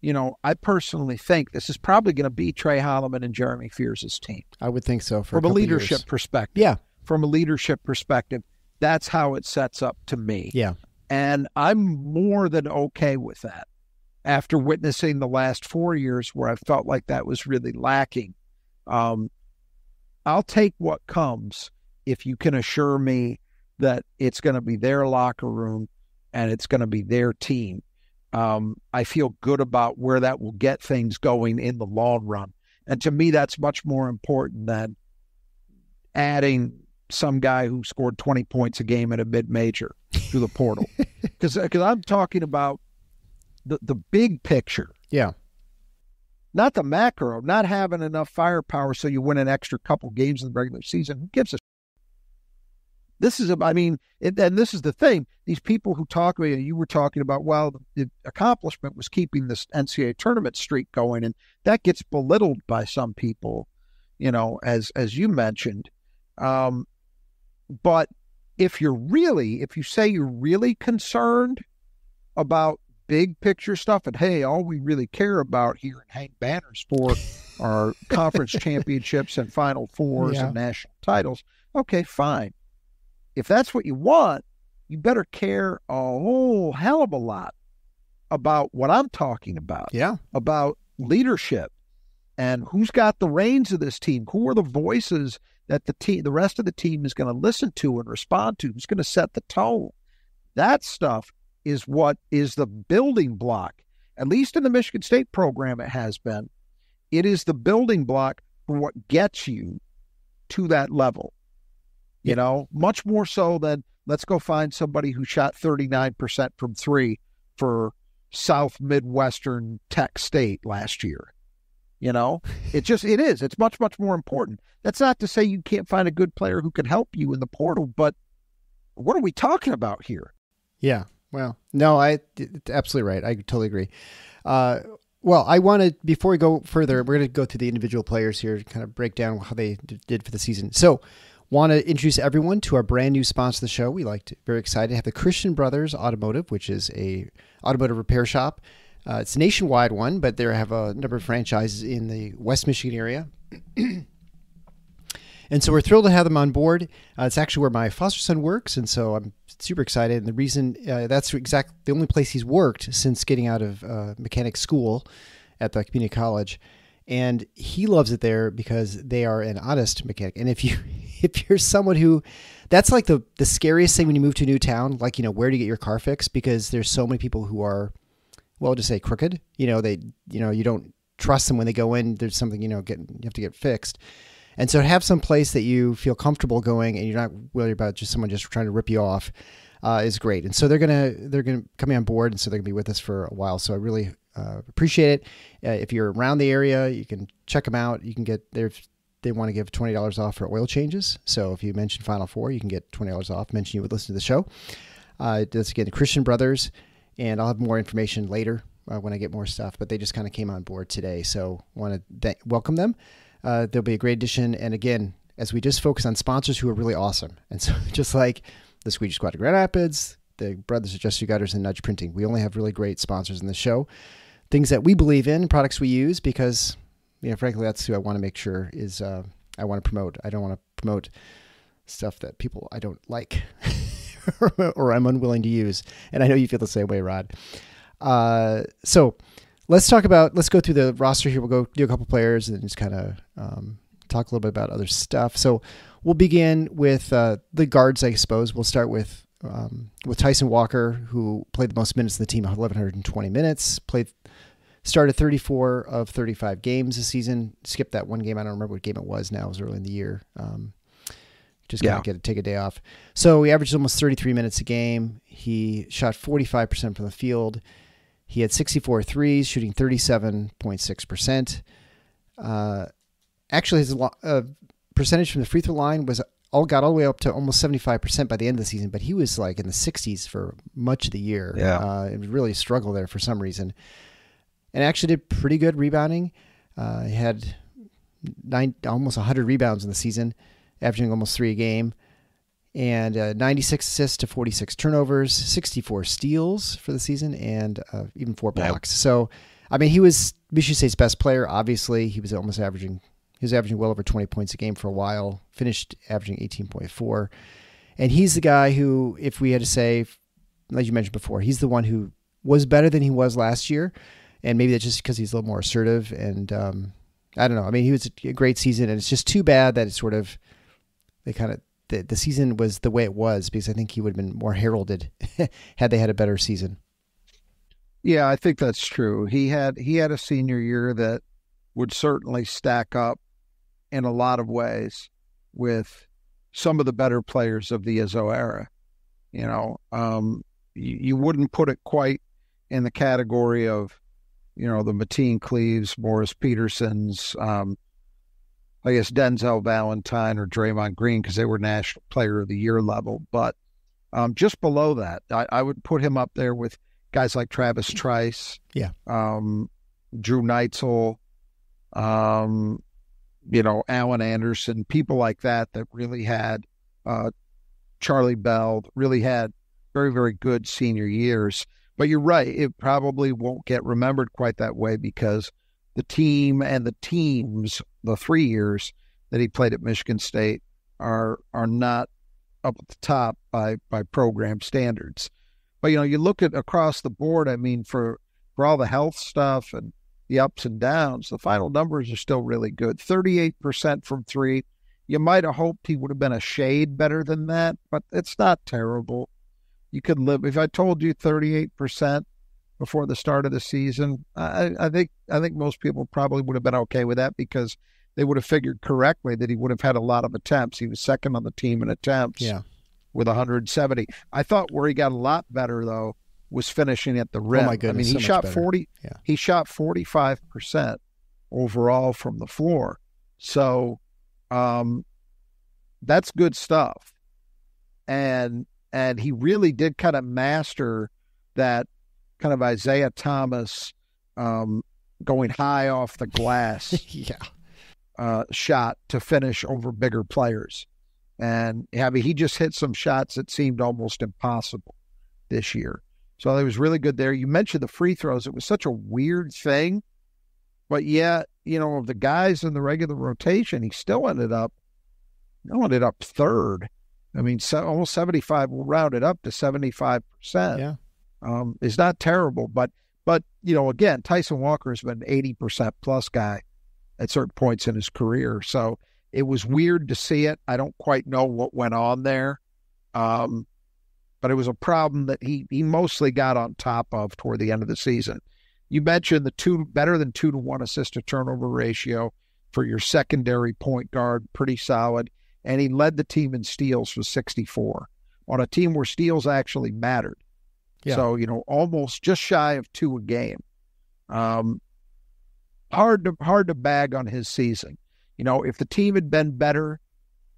you know, I personally think this is probably going to be Tre Holloman and Jeremy Fears' team I would think so. For from a, couple leadership years. perspective. Yeah. From a leadership perspective, that's how it sets up to me. Yeah. And I'm more than okay with that after witnessing the last four years where I felt like that was really lacking. Um, I'll take what comes if you can assure me that it's going to be their locker room and it's going to be their team. Um, I feel good about where that will get things going in the long run. And to me, that's much more important than adding some guy who scored 20 points a game at a mid major to the portal. Because I'm talking about the, the big picture, Yeah. not the macro, not having enough firepower so you win an extra couple games in the regular season. Who gives a this is, I mean, it, and this is the thing. These people who talk, me, you were talking about, well, the accomplishment was keeping this NCAA tournament streak going, and that gets belittled by some people, you know, as as you mentioned. Um, but if you're really, if you say you're really concerned about big picture stuff, and hey, all we really care about here and hang banners for are conference championships and Final Fours Yeah. and national titles, okay, fine. If that's what you want, you better care a whole hell of a lot about what I'm talking about Yeah. about leadership and who's got the reins of this team. Who are the voices that the team, the rest of the team is going to listen to and respond to? Who's going to set the tone? That stuff is what is the building block. At least in the Michigan State program, it has been. It is the building block for what gets you to that level. You know, much more so than let's go find somebody who shot 39% from three for South Midwestern Tech State last year. You know, it just it is. It's much much more important. That's not to say you can't find a good player who can help you in the portal, but what are we talking about here? Yeah. Well, no, I absolutely right. I totally agree. Uh, well, I want to before we go further, we're going to go through the individual players here, to kind of break down how they d- did for the season. So, want to introduce everyone to our brand new sponsor of the show. We like to, very excited to have the Christian Brothers Automotive, which is a automotive repair shop. Uh, it's a nationwide one, but they have a number of franchises in the West Michigan area. And so we're thrilled to have them on board. Uh, it's actually where my foster son works, and so I'm super excited. And the reason uh, that's exact the only place he's worked since getting out of uh, mechanic school at the community college, and he loves it there because they are an honest mechanic. And if you if you're someone who that's like the the scariest thing when you move to a new town, like you know where to get your car fixed because there's so many people who are well, just say crooked. You know they you know you don't trust them when they go in. There's something you know get you have to get fixed. And so to have some place that you feel comfortable going and you're not worried about just someone just trying to rip you off uh, is great. And so they're gonna they're gonna come on board, and so they're gonna be with us for a while. So I really uh, appreciate it. Uh, if you're around the area, you can check them out. You can get there. They want to give twenty dollars off for oil changes. So if you mention Final Four, you can get twenty dollars off. Mention you would listen to the show. Uh, that's again the Christian Brothers, and I'll have more information later uh, when I get more stuff. But they just kind of came on board today, so want to welcome them. Uh, they'll be a great addition. And again, as we just focus on sponsors who are really awesome, and so just like the Squeegee Squad of Grand Rapids, the Brothers of Just You Gutters, and Nudge Printing, we only have really great sponsors in the show. Things that we believe in, products we use, because you know, frankly, that's who I want to make sure is uh, I want to promote. I don't want to promote stuff that people I don't like or I'm unwilling to use. And I know you feel the same way, Rod. Uh, so let's talk about let's go through the roster here. We'll go do a couple players and just kind of um, talk a little bit about other stuff. So we'll begin with uh, the guards, I suppose. We'll start with um, with Tyson Walker, who played the most minutes in the team, 1,120 minutes. Played started 34 of 35 games this season. Skipped that one game. I don't remember what game it was. Now it was early in the year. Um, just got Yeah. of get take a day off. So he averaged almost 33 minutes a game. He shot 45% from the field. He had 64 threes, shooting 37.6%. Uh, actually, his lo- uh, percentage from the free throw line was all got all the way up to almost 75% by the end of the season, but he was like in the 60s for much of the year. Yeah. Uh, it really struggled there for some reason. And actually did pretty good rebounding. Uh, he had nine, almost 100 rebounds in the season, averaging almost three a game. And uh, 96 assists to 46 turnovers, 64 steals for the season, and uh, even four blocks. So, I mean, he was Michigan State's best player. Obviously, he was almost averaging he was averaging well over 20 points a game for a while, finished averaging 18.4. And he's the guy who, if we had to say, like you mentioned before, he's the one who was better than he was last year. And maybe that's just because he's a little more assertive. And um, I don't know. I mean, he was a great season. And it's just too bad that it's sort of, they kind of, the, the season was the way it was because I think he would have been more heralded had they had a better season. Yeah, I think that's true. He had he had a senior year that would certainly stack up in a lot of ways with some of the better players of the Izzo era. You know, um, you, you wouldn't put it quite in the category of, you know, the Mateen Cleaves, Morris Petersons, um, I guess Denzel Valentine or Draymond Green because they were National Player of the Year level. But um, just below that, I, I would put him up there with guys like Travis Trice, Yeah. um, Drew Neitzel, um, you know, Alan Anderson, people like that that really had uh, Charlie Bell really had very very good senior years. But you're right, it probably won't get remembered quite that way because the team and the teams, the three years that he played at Michigan State, are are not up at the top by by program standards. But you know, you look at across the board. I mean, for for all the health stuff and the ups and downs, the final numbers are still really good. Thirty-eight percent from three. You might have hoped he would have been a shade better than that, but it's not terrible. You could live if I told you thirty-eight percent before the start of the season. I, I think I think most people probably would have been okay with that because they would have figured correctly that he would have had a lot of attempts. He was second on the team in attempts Yeah. with 170. I thought where he got a lot better though was finishing at the rim. Oh, my goodness, I mean, he so shot 40. Yeah. He shot 45 percent overall from the floor. So, um, that's good stuff. And and he really did kind of master that kind of Isaiah Thomas um, going high off the glass yeah. uh, shot to finish over bigger players. And I mean, he just hit some shots that seemed almost impossible this year. So it was really good there. You mentioned the free throws. It was such a weird thing. But yet, you know, of the guys in the regular rotation, he still ended up, still ended up third. I mean, so, almost 75, we'll round it up to 75%. Yeah. Um, is not terrible. But, but, you know, again, Tyson Walker has been 80% plus guy at certain points in his career. So it was weird to see it. I don't quite know what went on there. Um, but it was a problem that he he mostly got on top of toward the end of the season. You mentioned the two better than two to one assist to turnover ratio for your secondary point guard, pretty solid. And he led the team in steals with 64 on a team where steals actually mattered. Yeah. So, you know, almost just shy of two a game. Um, hard to hard to bag on his season. You know, if the team had been better,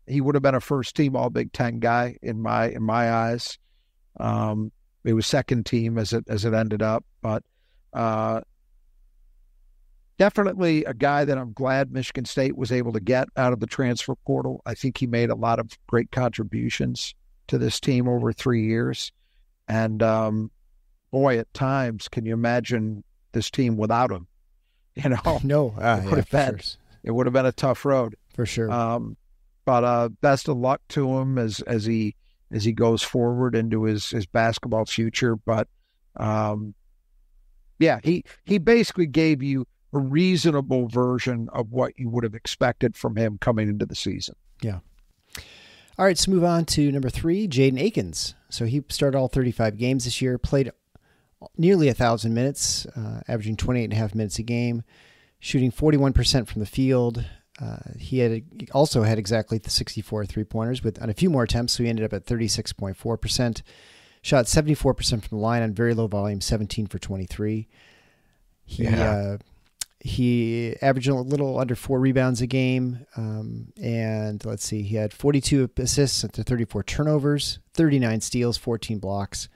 he would have been a first team All Big Ten guy in my in my eyes. Um, it was second team as it as it ended up, but uh, definitely a guy that I'm glad Michigan State was able to get out of the transfer portal. I think he made a lot of great contributions to this team over three years, and um, boy, at times, can you imagine this team without him? You know, No. Uh, It yeah, would have been. sure. it would have been a tough road. For sure. Um, but uh, best of luck to him as as he as he goes forward into his his basketball future. But um, yeah, he he basically gave you a reasonable version of what you would have expected from him coming into the season. Yeah. All right, let's move on to number three, Jaden Akins. So he started all 35 games this year, played nearly a thousand minutes, uh, averaging 28 and a half minutes a game, shooting 41% from the field. Uh, he had also had exactly the 64 three pointers with on a few more attempts, so he ended up at 36.4%. Shot 74% from the line on very low volume, 17 for 23. He yeah. uh, he averaged a little under four rebounds a game, um, and let's see, he had 42 assists to 34 turnovers, 39 steals, 14 blocks.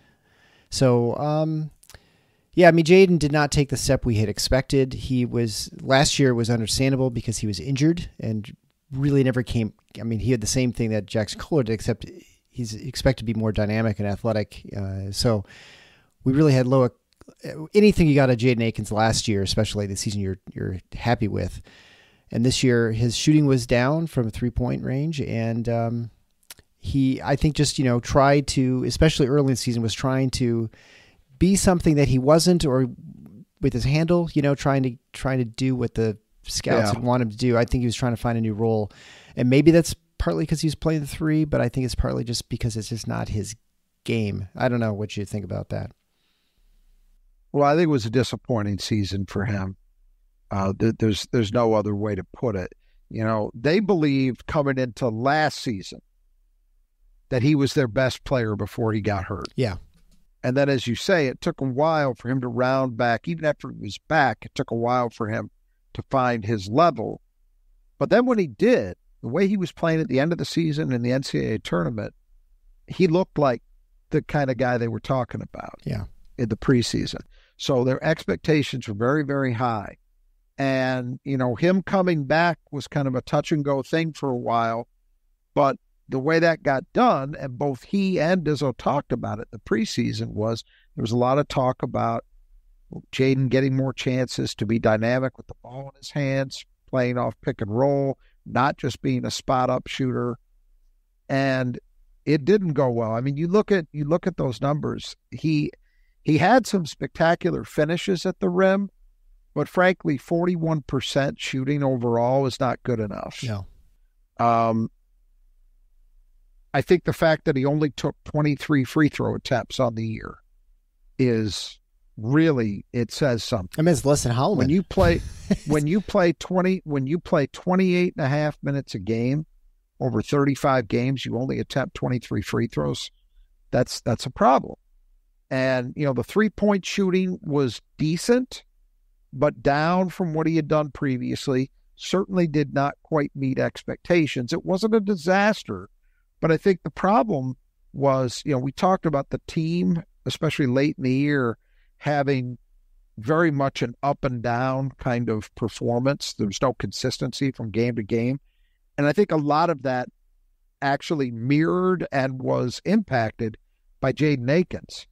So, um, yeah, I mean, Jaden did not take the step we had expected. He was last year was understandable because he was injured and really never came. I mean, he had the same thing that Jaxon Kohler did, except he's expected to be more dynamic and athletic. Uh, so we really had low anything you got of Jaden Akins last year, especially the season you're you're happy with, and this year his shooting was down from three point range, and um, he I think just you know tried to, especially early in the season, was trying to be something that he wasn't, or with his handle, you know, trying to trying to do what the scouts yeah. want him to do. I think he was trying to find a new role, and maybe that's partly because he's playing the three, but I think it's partly just because it's just not his game. I don't know what you think about that. Well, I think it was a disappointing season for him. Uh, th- there's there's no other way to put it. You know, they believed coming into last season that he was their best player before he got hurt. Yeah. And then, as you say, it took a while for him to round back. Even after he was back, it took a while for him to find his level. But then when he did, the way he was playing at the end of the season in the NCAA tournament, he looked like the kind of guy they were talking about. Yeah. In the preseason. So their expectations were very, very high. And, you know, him coming back was kind of a touch and go thing for a while. But the way that got done, and both he and Izzo talked about it the preseason, was there was a lot of talk about Jaden getting more chances to be dynamic with the ball in his hands, playing off pick and roll, not just being a spot up shooter. And it didn't go well. I mean, you look at you look at those numbers. He he had some spectacular finishes at the rim, but frankly, 41% shooting overall is not good enough. No. Um, I think the fact that he only took 23 free throw attempts on the year is really it says something. I mean, it's less than Holloman. When you play when you play 20 when you play 28 and a half minutes a game over 35 games, you only attempt 23 free throws. That's that's a problem. And, you know, the three point shooting was decent, but down from what he had done previously. Certainly did not quite meet expectations. It wasn't a disaster, but I think the problem was, you know, we talked about the team, especially late in the year, having very much an up and down kind of performance. There was no consistency from game to game. And I think a lot of that actually mirrored and was impacted by Jaden Akins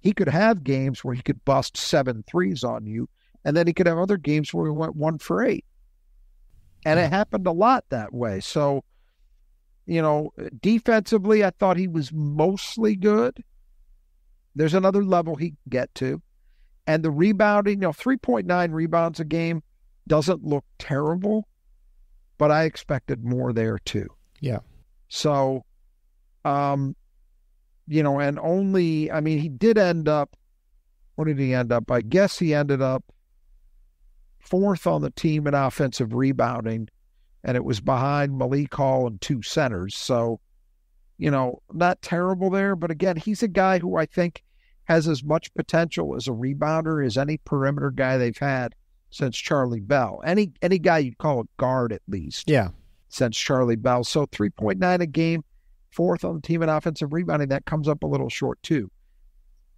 he could have games where he could bust seven threes on you, and then he could have other games where he went one for eight. And it happened a lot that way. So, you know, defensively, I thought he was mostly good. There's another level he can get to. And the rebounding, you know, 3.9 rebounds a game doesn't look terrible, but I expected more there too. Yeah. So, um, you know, and only, I mean, he did end up, what did he end up? I guess he ended up fourth on the team in offensive rebounding, and it was behind Malik Hall and two centers. So, you know, not terrible there. But again, he's a guy who I think has as much potential as a rebounder as any perimeter guy they've had since Charlie Bell. Any any guy you'd call a guard at least. Yeah. Since Charlie Bell. So 3.9 a game fourth on the team in offensive rebounding, that comes up a little short too.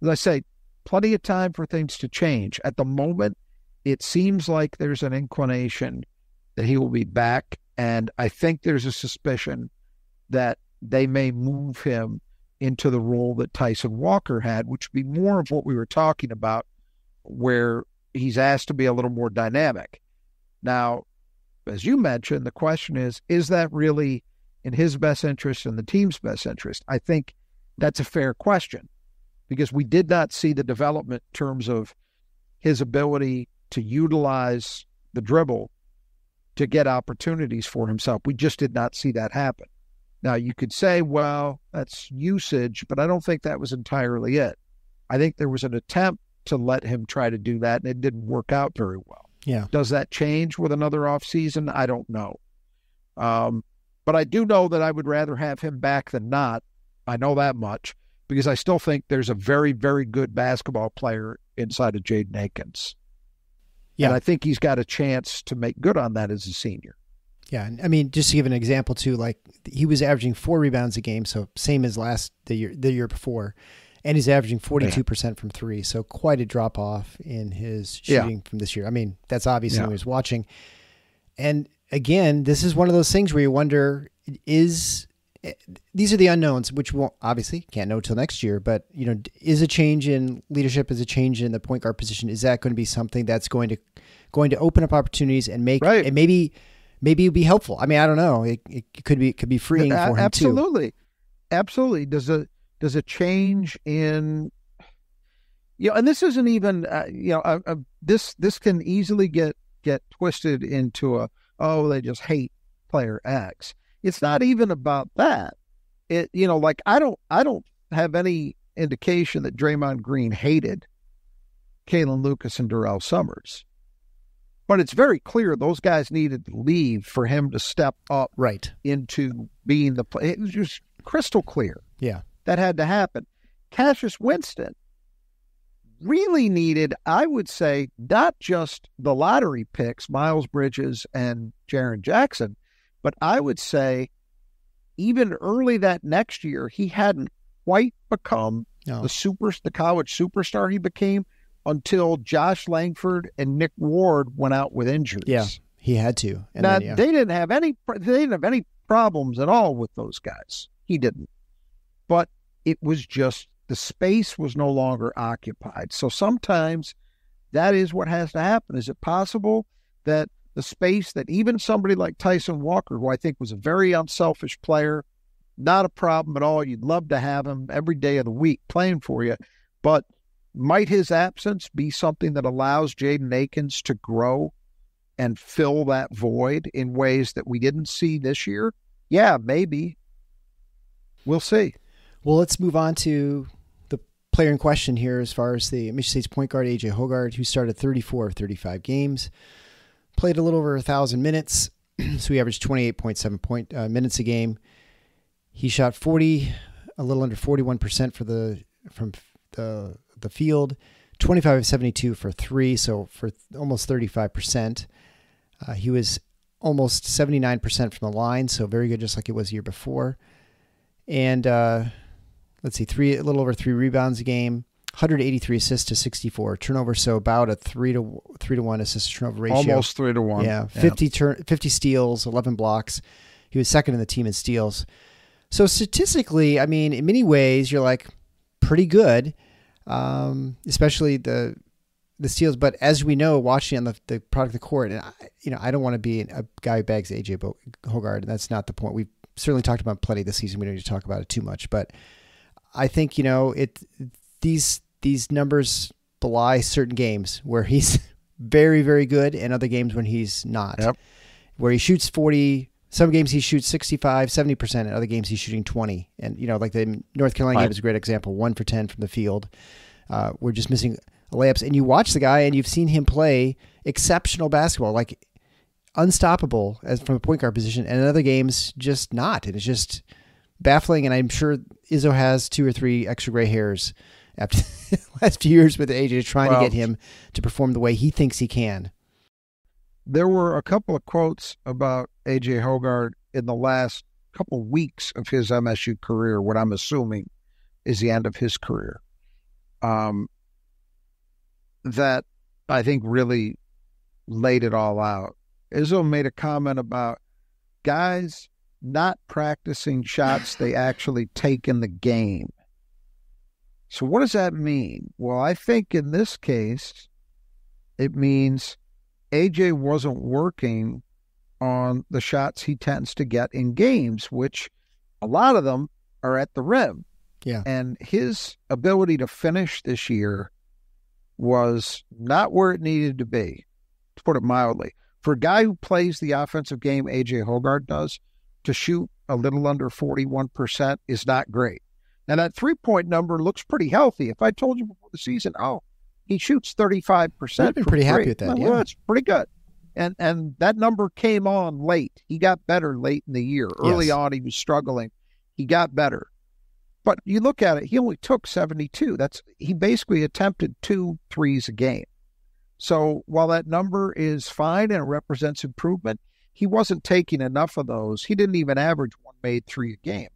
As I say, plenty of time for things to change. At the moment, it seems like there's an inclination that he will be back. And I think there's a suspicion that they may move him into the role that Tyson Walker had, which would be more of what we were talking about, where he's asked to be a little more dynamic. Now, as you mentioned, the question is is that really in his best interest and the team's best interest? I think that's a fair question because we did not see the development in terms of his ability to utilize the dribble to get opportunities for himself. We just did not see that happen. Now, you could say, well, that's usage, but I don't think that was entirely it. I think there was an attempt to let him try to do that, and it didn't work out very well. Yeah. Does that change with another offseason? I don't know. Um, but I do know that I would rather have him back than not. I know that much because I still think there's a very, very good basketball player inside of Jaden Akins. Yeah. And I think he's got a chance to make good on that as a senior. Yeah, I mean, just to give an example too, like he was averaging four rebounds a game, so same as last the year the year before, and he's averaging forty two percent from three, so quite a drop off in his shooting yeah. from this year. I mean, that's obviously yeah. he was watching, and again, this is one of those things where you wonder is these are the unknowns, which won't obviously can't know till next year. But you know, is a change in leadership, is a change in the point guard position, is that going to be something that's going to going to open up opportunities and make right. and maybe maybe be helpful? I mean, I don't know. It, it could be it could be freeing for him absolutely. too. Absolutely. Does a does a change in you know, and this isn't even uh, you know, uh, uh, this this can easily get get twisted into a oh they just hate player X. It's not even about that. It you know, like I don't I don't have any indication that Draymond Green hated Kalin Lucas and Durrell Summers. But it's very clear those guys needed to leave for him to step up right into being the play. It was just crystal clear. Yeah. That had to happen. Cassius Winston really needed, I would say, not just the lottery picks, Miles Bridges and Jaren Jackson, but I would say even early that next year, he hadn't quite become no. the super the college superstar he became until Josh Langford and Nick Ward went out with injuries. Yeah, he had to. And now then, yeah. they didn't have any they didn't have any problems at all with those guys. He didn't, but it was just the space was no longer occupied. So sometimes that is what has to happen. Is it possible that the space that even somebody like Tyson Walker, who I think was a very unselfish player, not a problem at all. You'd love to have him every day of the week playing for you, but might his absence be something that allows Jaden Akins to grow and fill that void in ways that we didn't see this year? Yeah, maybe. We'll see. Well, let's move on to the player in question here as far as the Michigan State's point guard, AJ Hoggard, who started 34 of 35 games, played a little over 1,000 minutes, so he averaged 28.7 point, uh, minutes a game. He shot 40, a little under 41% for the from the the field, 25 of 72 for three, so for almost 35%. Uh, he was almost 79% from the line, so very good, just like it was the year before. And uh, let's see, three a little over three rebounds a game, 183 assists to 64 turnovers, so about a three to three to one assist to turnover ratio. Almost three to one. Yeah, 50 yeah. Turn, 50 steals, 11 blocks. He was second in the team in steals. So statistically, I mean, in many ways, you're like pretty good um, especially the the steals. But as we know, watching on the, the product of the court, and I, you know, I don't want to be a guy who bags AJ Hoggard, and that's not the point. We've certainly talked about plenty this season. We don't need to talk about it too much, but I think you know it. These these numbers belie certain games where he's very very good, and other games when he's not. Yep. Where he shoots forty some games he shoots 65, 70%, and other games he's shooting 20. And, you know, like the North Carolina right. game is a great example, one for 10 from the field. Uh, we're just missing layups. And you watch the guy and you've seen him play exceptional basketball, like unstoppable as from a point guard position. And in other games, just not. And it's just baffling. And I'm sure Izzo has two or three extra gray hairs after the last few years with AJ trying well, to get him to perform the way he thinks he can there were a couple of quotes about AJ Hoggard in the last couple weeks of his MSU career, what I'm assuming is the end of his career. Um, that I think really laid it all out. Izzo made a comment about guys not practicing shots they actually take in the game. So, what does that mean? Well, I think in this case, it means AJ wasn't working on the shots he tends to get in games, which a lot of them are at the rim. Yeah. And his ability to finish this year was not where it needed to be, to put it mildly. For a guy who plays the offensive game AJ Hoggard does, to shoot a little under 41% is not great. And that three point number looks pretty healthy. If I told you before the season, oh, he shoots 35%. I've been pretty happy with that. Well, yeah. it's pretty good. And and that number came on late. He got better late in the year. Early Yes. on, he was struggling. He got better. But you look at it, he only took 72. That's he basically attempted two threes a game. So while that number is fine and it represents improvement, he wasn't taking enough of those. He didn't even average one made three a game.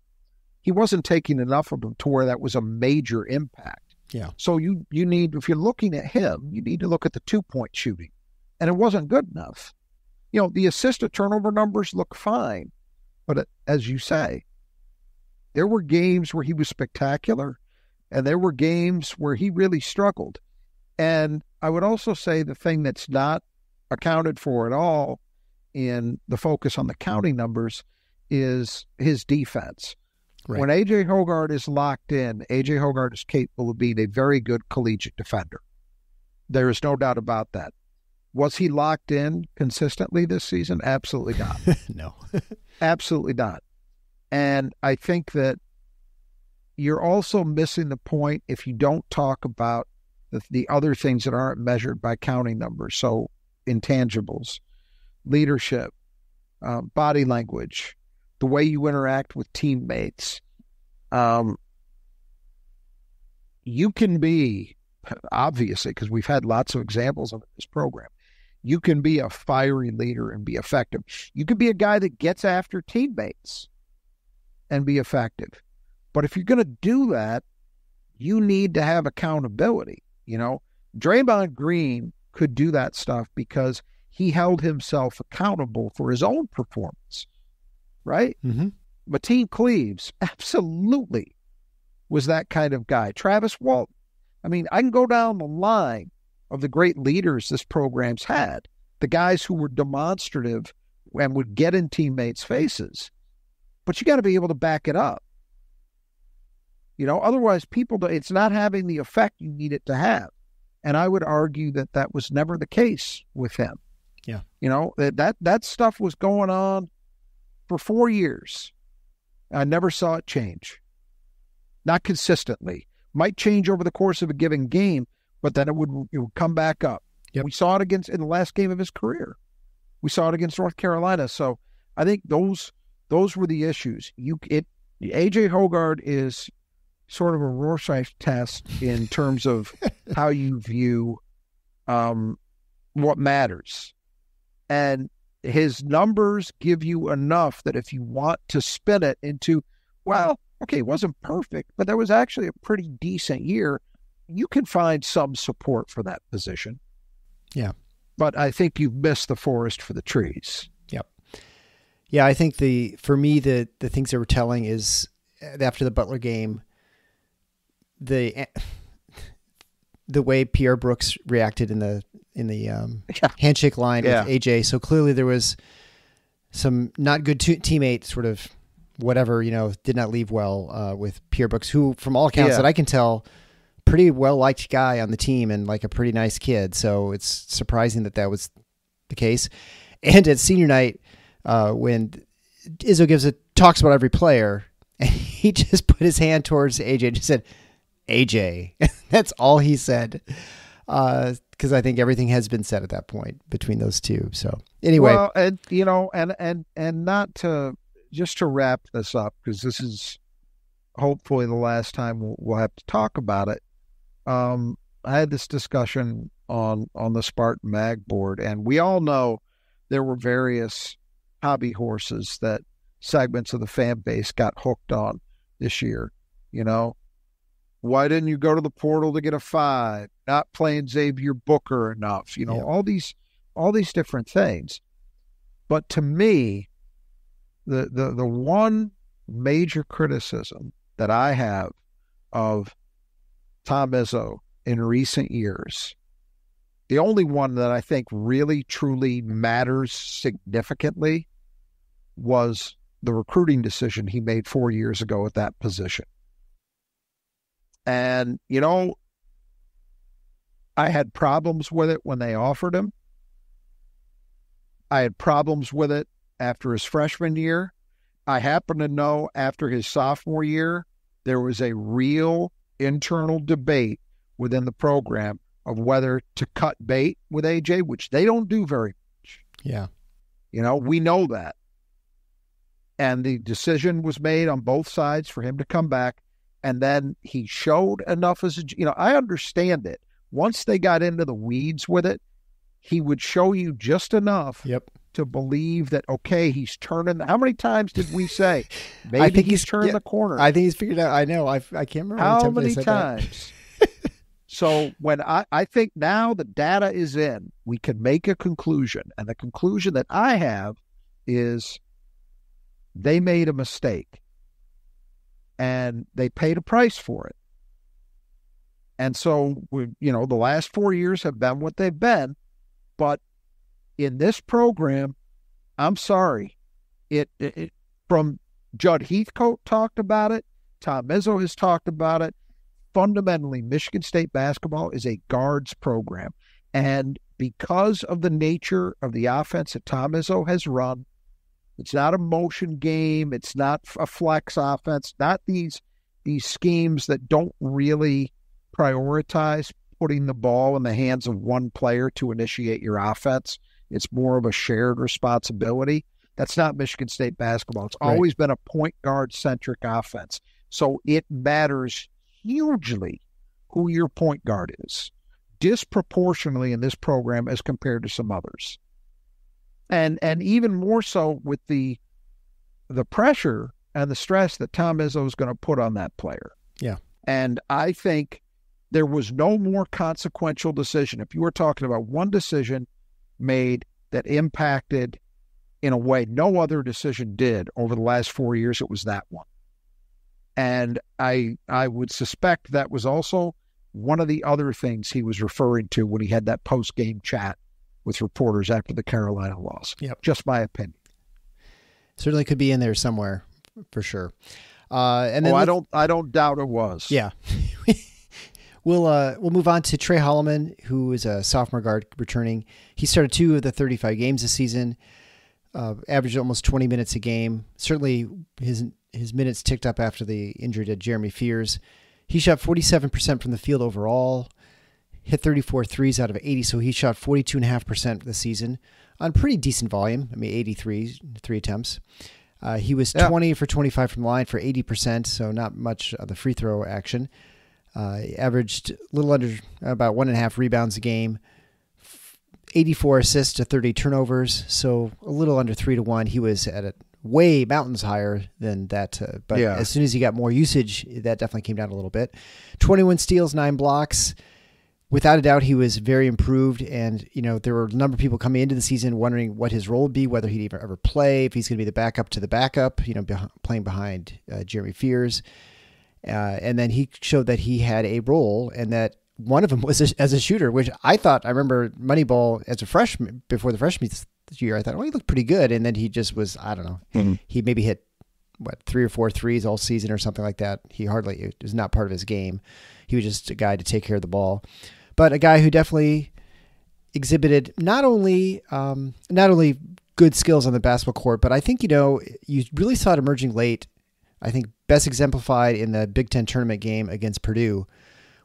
He wasn't taking enough of them to where that was a major impact. Yeah. So you you need if you're looking at him, you need to look at the two point shooting, and it wasn't good enough. You know the assist to turnover numbers look fine, but as you say, there were games where he was spectacular, and there were games where he really struggled. And I would also say the thing that's not accounted for at all in the focus on the counting numbers is his defense. Right. When AJ Hoggard is locked in, AJ Hoggard is capable of being a very good collegiate defender. There is no doubt about that. Was he locked in consistently this season? Absolutely not. no. Absolutely not. And I think that you're also missing the point if you don't talk about the, the other things that aren't measured by counting numbers. So, intangibles, leadership, uh, body language, the way you interact with teammates. Um, you can be, obviously, because we've had lots of examples of this program, you can be a fiery leader and be effective. You can be a guy that gets after teammates and be effective. But if you're going to do that, you need to have accountability. You know, Draymond Green could do that stuff because he held himself accountable for his own performance, right? Mm-hmm. Mateen Cleaves absolutely was that kind of guy. Travis Walton. I mean, I can go down the line of the great leaders this program's had, the guys who were demonstrative and would get in teammates' faces. But you got to be able to back it up. You know, otherwise, people, it's not having the effect you need it to have. And I would argue that that was never the case with him. Yeah. You know, that, that, that stuff was going on for four years. I never saw it change. Not consistently. Might change over the course of a given game, but then it would it would come back up. Yep. We saw it against in the last game of his career. We saw it against North Carolina. So I think those those were the issues. You it AJ Hoggard is sort of a Rorschach test in terms of how you view um, what matters. And his numbers give you enough that if you want to spin it into, well, okay, it wasn't perfect, but that was actually a pretty decent year, you can find some support for that position. Yeah. But I think you've missed the forest for the trees. Yep. Yeah, I think the for me the the things they were telling is uh, after the Butler game, the the way Pierre Brooks reacted in the in the um, Yeah. handshake line Yeah. with AJ. So clearly there was some not good te- teammate sort of whatever you know did not leave well uh, with Pierre Brooks, who from all accounts Yeah. that I can tell, pretty well liked guy on the team and like a pretty nice kid. So it's surprising that that was the case. And at senior night, uh, when Izzo gives a talks about every player, and he just put his hand towards AJ and just said, "AJ." That's all he said, because I think everything has been said at that point between those two. So anyway, Well, and you know, and and and not to just to wrap this up because this is hopefully the last time we'll, we'll have to talk about it. Um, I had this discussion on on the Spartan Mag board, and we all know there were various hobby horses that segments of the fan base got hooked on this year. You know, why didn't you go to the portal to get a five? Not playing Xavier Booker enough. You know, Yeah. all these all these different things. But to me, the the the one major criticism that I have of Tom Izzo in recent years, the only one that I think really truly matters significantly was the recruiting decision he made four years ago at that position. And, you know, I had problems with it when they offered him. I had problems with it after his freshman year. I happen to know after his sophomore year, there was a real internal debate within the program of whether to cut bait with AJ, which they don't do very much. Yeah. You know, we know that. And the decision was made on both sides for him to come back. And then he showed enough as a, you know, I understand it. Once they got into the weeds with it, he would show you just enough Yep. to believe that okay, he's turning. How many times did we say maybe I think he's, he's- turned yeah, the corner? I think he's figured out. I know. I, I can't remember How many times? so when I, I think now the data is in, we can make a conclusion, and the conclusion that I have is they made a mistake, and they paid a price for it. And so, we, you know, the last four years have been what they've been, but in this program, I'm sorry, it, it, it from Judd Heathcote talked about it. Tom Izzo has talked about it. Fundamentally, Michigan State basketball is a guards program. And because of the nature of the offense that Tom Izzo has run, it's not a motion game. It's not a flex offense. Not these these schemes that don't really prioritize putting the ball in the hands of one player to initiate your offense. It's more of a shared responsibility. That's not Michigan State basketball. It's Right. always been a point guard centric offense. So it matters hugely who your point guard is, disproportionately in this program as compared to some others. And and even more so with the the pressure and the stress that Tom Izzo is going to put on that player. Yeah. And I think there was no more consequential decision. If you were talking about one decision made that impacted in a way no other decision did over the last four years, it was that one. And I I would suspect that was also one of the other things he was referring to when he had that post game chat with reporters after the Carolina loss. Yep. Just my opinion. Certainly could be in there somewhere for sure. Uh, and then oh, I don't I don't doubt it was. Yeah. we'll uh, we'll move on to Tre Holloman, who is a sophomore guard returning. He started two of the 35 games this season, uh, averaged almost 20 minutes a game. Certainly, his his minutes ticked up after the injury to Jeremy Fears. He shot 47% from the field overall, hit 34 threes out of 80, so he shot 42.5% this season on pretty decent volume. I mean, 83 three attempts. Uh, he was Yeah. 20 for 25 from the line for 80%, so not much of the free throw action. Uh, he averaged a little under about one and a half rebounds a game, 84 assists to 30 turnovers, so a little under three to one. He was at a way mountains higher than that, uh, but Yeah. as soon as he got more usage, that definitely came down a little bit. 21 steals, nine blocks. Without a doubt, he was very improved, and you know there were a number of people coming into the season wondering what his role would be, whether he'd even ever play, if he's going to be the backup to the backup, you know, beh- playing behind uh, Jeremy Fears. Uh, and then he showed that he had a role and that one of them was a, as a shooter, which I thought, I remember Moneyball as a freshman, before the freshman year, I thought, oh, he looked pretty good. And then he just was, I don't know, Mhm. he maybe hit, what, three or four threes all season or something like that. He hardly, it was not part of his game. He was just a guy to take care of the ball. But a guy who definitely exhibited not only um, not only good skills on the basketball court, but I think you know you really saw it emerging late. I think best exemplified in the Big Ten tournament game against Purdue,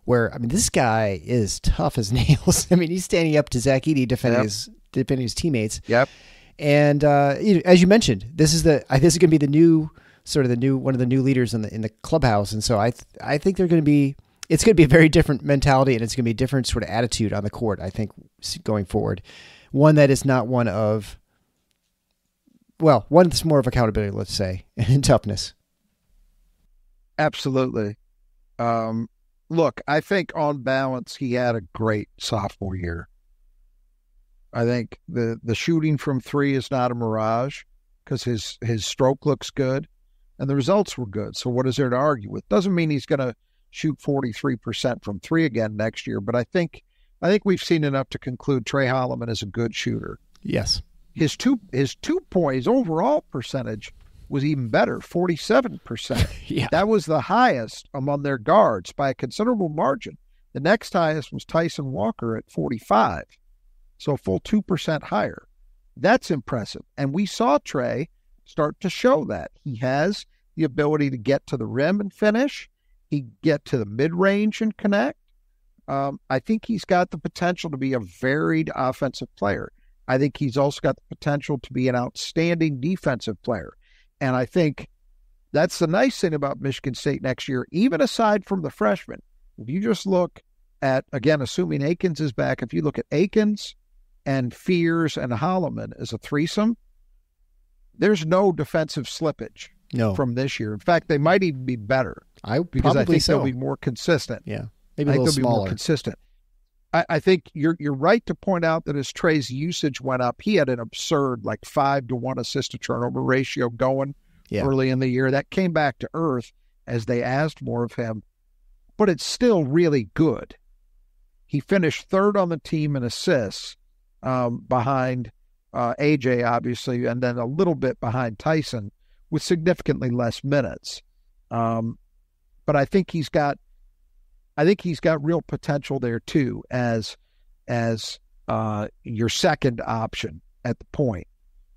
where I mean this guy is tough as nails. I mean he's standing up to Zach Edey defending Yep. his defending his teammates, Yep. and uh, as you mentioned, this is the this is going to be the new sort of the new one of the new leaders in the in the clubhouse, and so I th- I think they're going to be it's going to be a very different mentality and it's going to be a different sort of attitude on the court. I think going forward, one that is not one of well, one that's more of accountability, let's say, and toughness. Absolutely. Um, look, I think on balance, he had a great sophomore year. I think the the shooting from three is not a mirage because his his stroke looks good, and the results were good. So what is there to argue with? Doesn't mean he's going to shoot forty three percent from three again next year, but I think I think we've seen enough to conclude Tre Holloman is a good shooter. Yes. His two his two point his overall percentage was even better, forty seven percent. Yeah. That was the highest among their guards by a considerable margin. The next highest was Tyson Walker at 45, so a full 2% higher. That's impressive. And we saw Tre start to show that. He has the ability to get to the rim and finish, he get to the mid range and connect. Um, I think he's got the potential to be a varied offensive player. I think he's also got the potential to be an outstanding defensive player. And I think that's the nice thing about Michigan State next year, even aside from the freshmen. If you just look at, again, assuming Akins is back, if you look at Akins and Fears and Holloman as a threesome, there's no defensive slippage No, from this year. In fact, they might even be better I because I think so. they'll be more consistent. yeah, maybe I a think little they'll be more smaller. consistent. I, I think you're you're right to point out that as Tre's usage went up, he had an absurd like five to one assist to turnover ratio going Yeah. early in the year. That came back to earth as they asked more of him, but it's still really good. He finished third on the team in assists, um, behind uh, AJ obviously, and then a little bit behind Tyson with significantly less minutes. Um, but I think he's got I think he's got real potential there too as as uh, your second option at the point.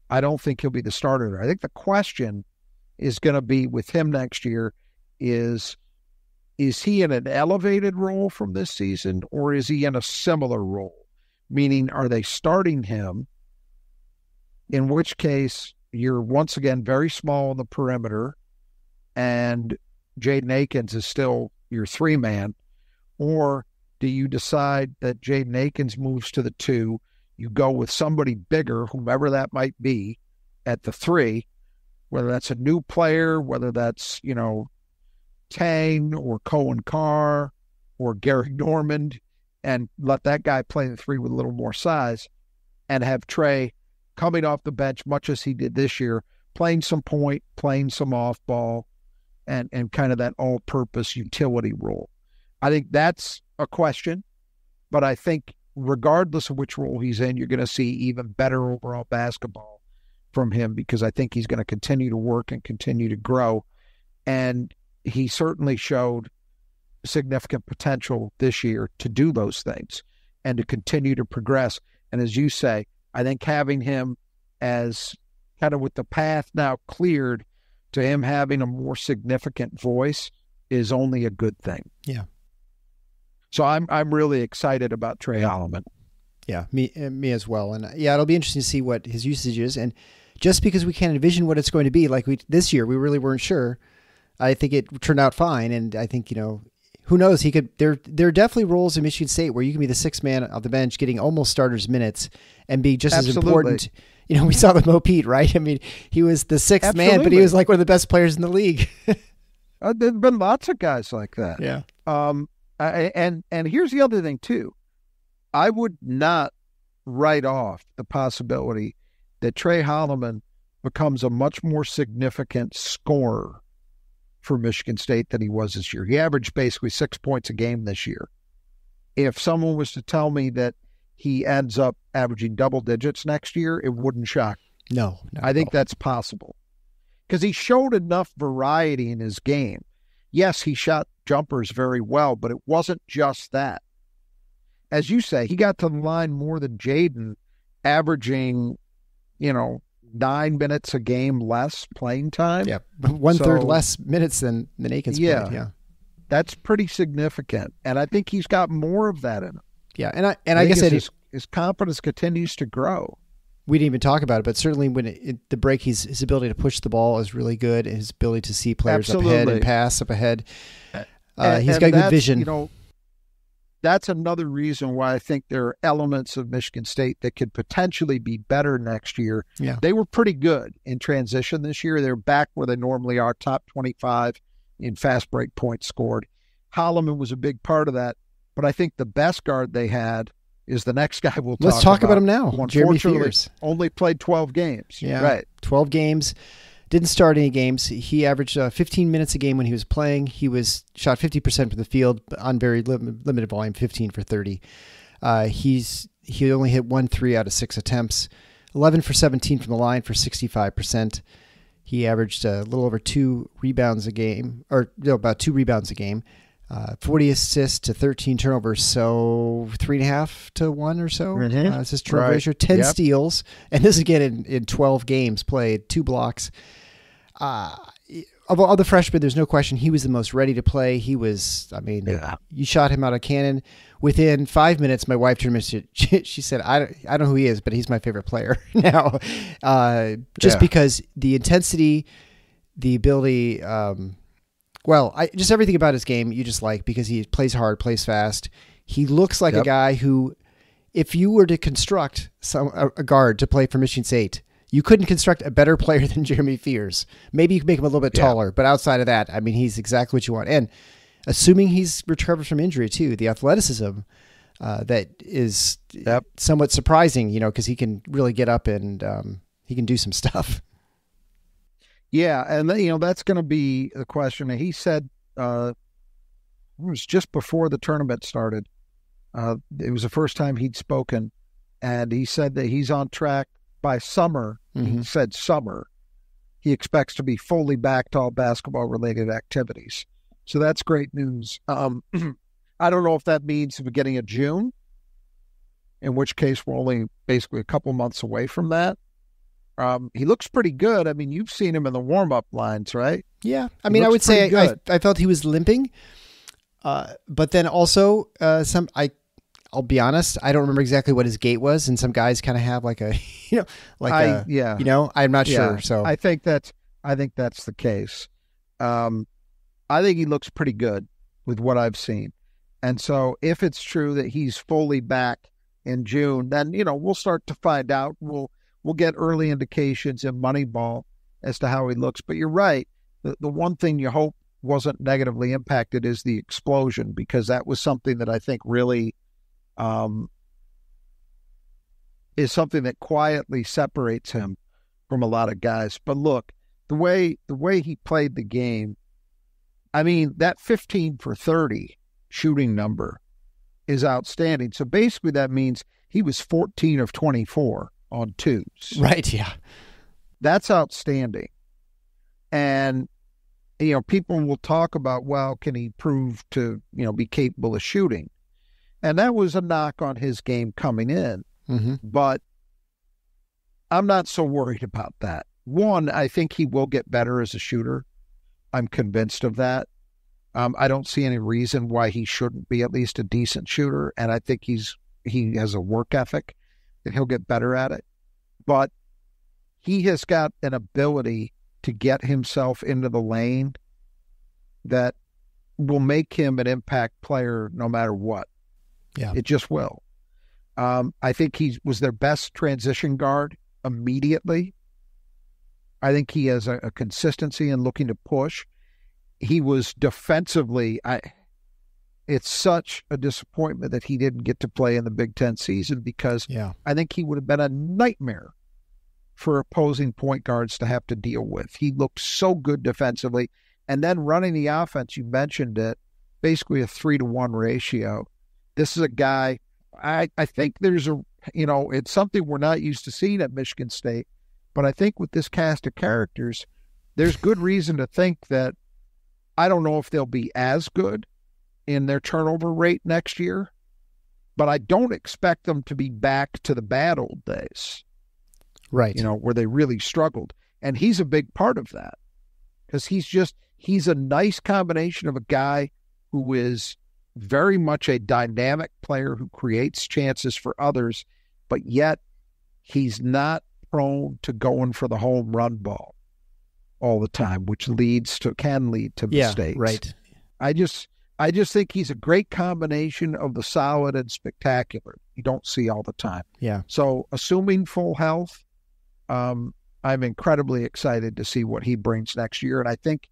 I don't think he'll be the starter there. I think the question is going to be with him next year is is he in an elevated role from this season or is he in a similar role? Meaning, are they starting him? In which case, you're once again very small on the perimeter, and Jaden Akins is still your three man, or do you decide that Jaden Akins moves to the two? You go with somebody bigger, whomever that might be, at the three, whether that's a new player, whether that's, you know, Tang or Coen Carr or Gehrig Normand, and let that guy play the three with a little more size, and have Tre coming off the bench, much as he did this year, playing some point, playing some off ball, and and kind of that all purpose utility role. I think that's a question, but I think regardless of which role he's in, you're going to see even better overall basketball from him because I think he's going to continue to work and continue to grow. And he certainly showed significant potential this year to do those things and to continue to progress. And as you say, I think having him as kind of with the path now cleared to him having a more significant voice is only a good thing. Yeah. So I'm I'm really excited about Tre Holloman. Yeah, me me as well. And yeah, it'll be interesting to see what his usage is. And just because we can't envision what it's going to be, like we this year, we really weren't sure. I think it turned out fine, and I think you know, who knows? He could. There there are definitely roles in Michigan State where you can be the sixth man of the bench, getting almost starters minutes, and be just as important. You know, we saw the Mo Pete, right? I mean, he was the sixth man, but he was like one of the best players in the league. Uh, there've been lots of guys like that. yeah. Um, I, and and here's the other thing too. I would not write off the possibility that Tre Holloman becomes a much more significant scorer for Michigan State than he was this year. He averaged basically six points a game this year. If someone was to tell me that he ends up averaging double digits next year, it wouldn't shock. me. No, I think that's possible because he showed enough variety in his game. Yes, he shot jumpers very well, but it wasn't just that. As you say, he got to the line more than Jaden, averaging, you know, nine minutes a game less playing time. yeah, one third So- less minutes than than Akins Yeah. played. Yeah. That's pretty significant. And I think he's got more of that in him. Yeah, and I and I, think guess as his, his confidence continues to grow. we didn't even talk about it, but certainly when it, it, the break, his his ability to push the ball is really good. His ability to see players up ahead and pass up ahead. Uh, And- he's and got good vision. You know, that's another reason why I think there are elements of Michigan State that could potentially be better next year. Yeah. They were pretty good in transition this year. They're back where they normally are, top 25 in fast break points scored. Holloman was a big part of that, but I think the best guard they had is the next guy we'll Let's talk about him now. Jeremy Fears. only played 12 games. Yeah. Right. 12 games. Didn't start any games. He averaged uh, 15 minutes a game when he was playing. He was shot 50% from the field on very lim- limited volume, 15 for 30. Uh, he's he only hit one three out of six attempts, 11 for 17 from the line for 65%. He averaged a little over two rebounds a game, or no, about two rebounds a game. Uh, 40 assists to 13 turnovers, so three and a half to one or so. Mhm. Uh, assist turnover Right. ratio, 10 Yep. steals, and this again in, in 12 games played, two blocks. Uh, of all the freshmen, there's no question he was the most ready to play. He was, I mean, Yeah. you shot him out of cannon. Within five minutes, my wife turned to me. She, she said, I don't, I don't know who he is, but he's my favorite player now. Uh, just Yeah. because the intensity, the ability, um, well, I, just everything about his game you just like because he plays hard, plays fast. He looks like a guy who, if you were to construct some a, a guard to play for Michigan State, you couldn't construct a better player than Jeremy Fears. Maybe you could make him a little bit Yeah. taller, but outside of that, I mean, he's exactly what you want. And assuming he's recovered from injury too, the athleticism uh, that is Yep. somewhat surprising, you know, because he can really get up and um, he can do some stuff. Yeah, and you know that's going to be the question. He said uh, it was just before the tournament started. Uh, it was the first time he'd spoken, and he said that he's on track by summer. He Mhm. said summer. He expects to be fully back to all basketball-related activities. So that's great news. Um, I don't know if that means the beginning of June, in which case we're only basically a couple months away from that. Um, he looks pretty good. I mean, you've seen him in the warm up lines, right? Yeah, I mean, I would say I. I felt he was limping, uh, but then also uh, some. I, I'll be honest, I don't remember exactly what his gait was, and some guys kind of have like a, you know, like I a, yeah, you know, I'm not yeah. sure. So I think that's I think that's the case. Um, I think he looks pretty good with what I've seen, and so if it's true that he's fully back in June, then you know we'll start to find out. We'll we'll get early indications in Moneyball as to how he looks. But you're right. The the one thing you hope wasn't negatively impacted is the explosion because that was something that I think really um, is something that quietly separates him from a lot of guys. But look, the way the way he played the game, I mean, that 15 for 30 shooting number is outstanding. So basically that means he was 14 of 24 on twos. right, yeah, That's outstanding. And you know, people will talk about, well, can he prove to, you know, be capable of shooting? And that was a knock on his game coming in hmm but I'm not so worried about that. One, I think he will get better as a shooter. I'm convinced of that. Um, I don't see any reason why he shouldn't be at least a decent shooter, and I think he's he has a work ethic and he'll get better at it. But he has got an ability to get himself into the lane that will make him an impact player no matter what. Yeah. It just will. Um, I think he was their best transition guard immediately. I think he has a, a consistency in looking to push. He was defensively. I. It's such a disappointment that he didn't get to play in the Big Ten season because yeah, I think he would have been a nightmare for opposing point guards to have to deal with. He looked so good defensively, and then running the offense. You mentioned it, basically a three to one ratio. This is a guy. I I think there's a you know it's something we're not used to seeing at Michigan State, but I think with this cast of characters, there's good reason to think that I don't know if they'll be as good in their turnover rate next year, but I don't expect them to be back to the bad old days right. you know, where they really struggled. And he's a big part of that because he's just, he's a nice combination of a guy who is very much a dynamic player who creates chances for others, but yet he's not prone to going for the home run ball all the time, which leads to, can lead to yeah, mistakes. right. I just, I just think he's a great combination of the solid and spectacular. You don't see all the time. Yeah, So, assuming full health, um, I'm incredibly excited to see what he brings next year, and I think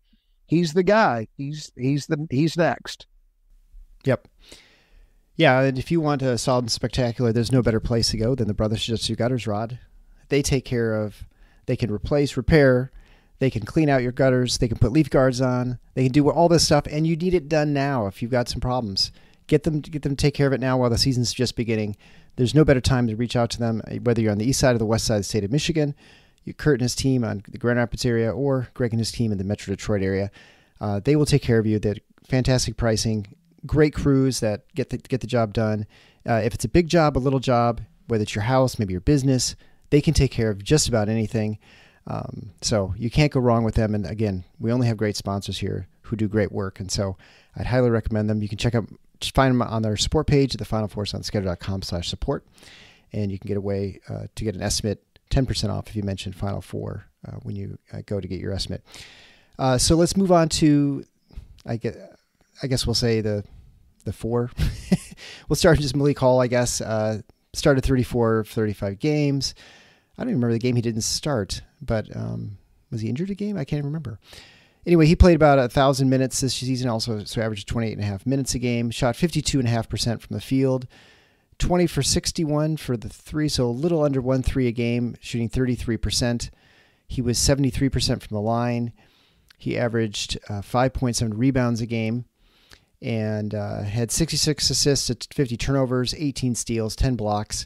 he's the guy. He's he's the he's next. Yep. Yeah, and if you want a solid and spectacular, there's no better place to go than the Brothers Jitsu Gutters Rod. They take care of, they can replace, repair, they can clean out your gutters, they can put leaf guards on, they can do all this stuff, and you need it done now if you've got some problems. Get them, get them to take care of it now while the season's just beginning. There's no better time to reach out to them, uh, whether you're on the east side or the west side of the state of Michigan, you Kurt and his team on the Grand Rapids area, or Greg and his team in the Metro Detroit area. Uh, they will take care of you. They're fantastic pricing, great crews that get the get the job done. Uh, if it's a big job, a little job, whether it's your house, maybe your business, they can take care of just about anything. Um, so you can't go wrong with them. And again, we only have great sponsors here who do great work. And so I'd highly recommend them. You can check out, find them on their support page at the final force on schedule.com slash support. And you can get away uh, to get an estimate 10% off if you mention Final Four uh, when you uh, go to get your estimate. Uh, so let's move on to, I guess, I guess we'll say the the four. we'll start with just Malik Hall, I guess. Uh, started 34 35 games. I don't even remember the game he didn't start, but um, was he injured a game? I can't remember. Anyway, he played about a thousand minutes this season, also so averaged 28 and a half minutes a game. Shot 52 and a half percent from the field, 20 for 61 for the three, so a little under one three a game, shooting 33 percent. He was 73 percent from the line. He averaged uh, 5.7 rebounds a game and uh, had 66 assists 50 turnovers, 18 steals, 10 blocks.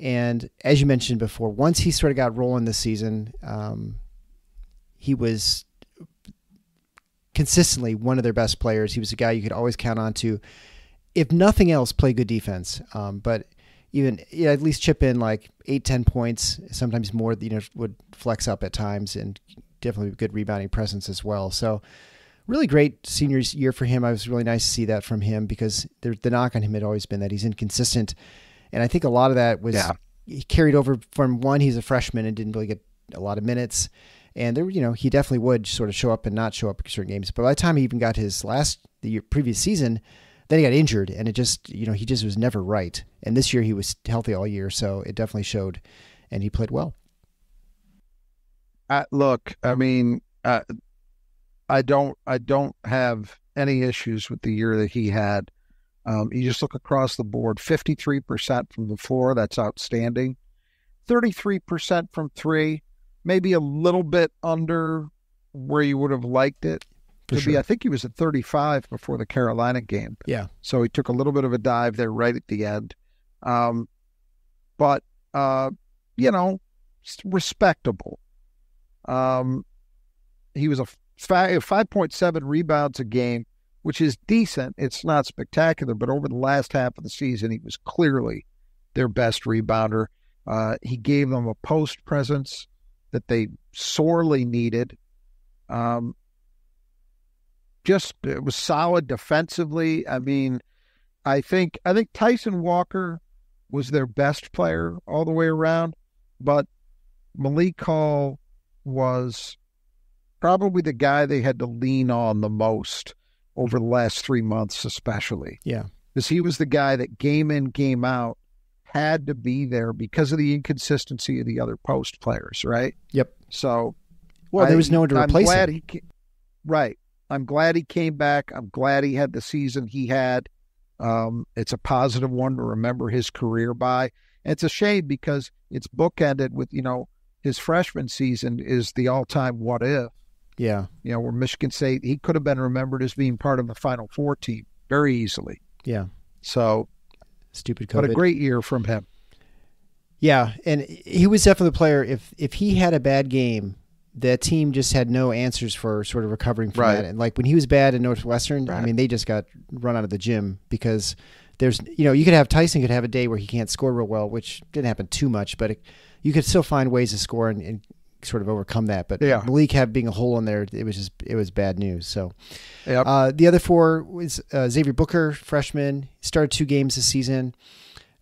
And as you mentioned before, once he sort of got rolling this season, um, he was consistently one of their best players. He was a guy you could always count on to, if nothing else, play good defense. Um, but even yeah, at least chip in like eight, ten points, sometimes more. You know, would flex up at times, and definitely good rebounding presence as well. So really great senior year for him. I was really nice to see that from him because the knock on him had always been that he's inconsistent, and I think a lot of that was yeah. carried over from one. He's a freshman and didn't really get a lot of minutes, and there, you know, he definitely would sort of show up and not show up in certain games. But by the time he even got his last the year, previous season, then he got injured, and it just you know he just was never right. And this year he was healthy all year, so it definitely showed, and he played well. Uh, look, I mean, uh, I don't I don't have any issues with the year that he had. Um, you just look across the board, 53% from the floor, that's outstanding. 33% from three, maybe a little bit under where you would have liked it to sure. be. I think he was at 35 before the Carolina game. Yeah. So he took a little bit of a dive there right at the end. Um, but, uh, you know, respectable. Um, he was a 5.7 rebounds a game, which is decent. It's not spectacular, but over the last half of the season, he was clearly their best rebounder. Uh, he gave them a post presence that they sorely needed. Um, just it was solid defensively. I mean, I think I think Tyson Walker was their best player all the way around, but Malik Hall was probably the guy they had to lean on the most over the last three months, especially. Yeah. Because he was the guy that game in, game out had to be there because of the inconsistency of the other post players, right? Yep. So, well, there was no one to replace I'm glad him. He right. I'm glad he came back. I'm glad he had the season he had. Um, it's a positive one to remember his career by. And it's a shame because it's bookended with, you know, his freshman season is the all time what if. Yeah. You know, where Michigan State, he could have been remembered as being part of the Final Four team very easily. Yeah. So, stupid COVID. What a great year from him. Yeah, and he was definitely the player. If if he had a bad game, the team just had no answers for sort of recovering from right. that. And like when he was bad in Northwestern, right. I mean, they just got run out of the gym because there's you know you could have Tyson could have a day where he can't score real well, which didn't happen too much, but it, you could still find ways to score and, and sort of overcome that. But yeah. Malik had being a hole in there, it was just it was bad news. So yep. uh, the other four was uh, Xavier Booker, freshman, started two games this season.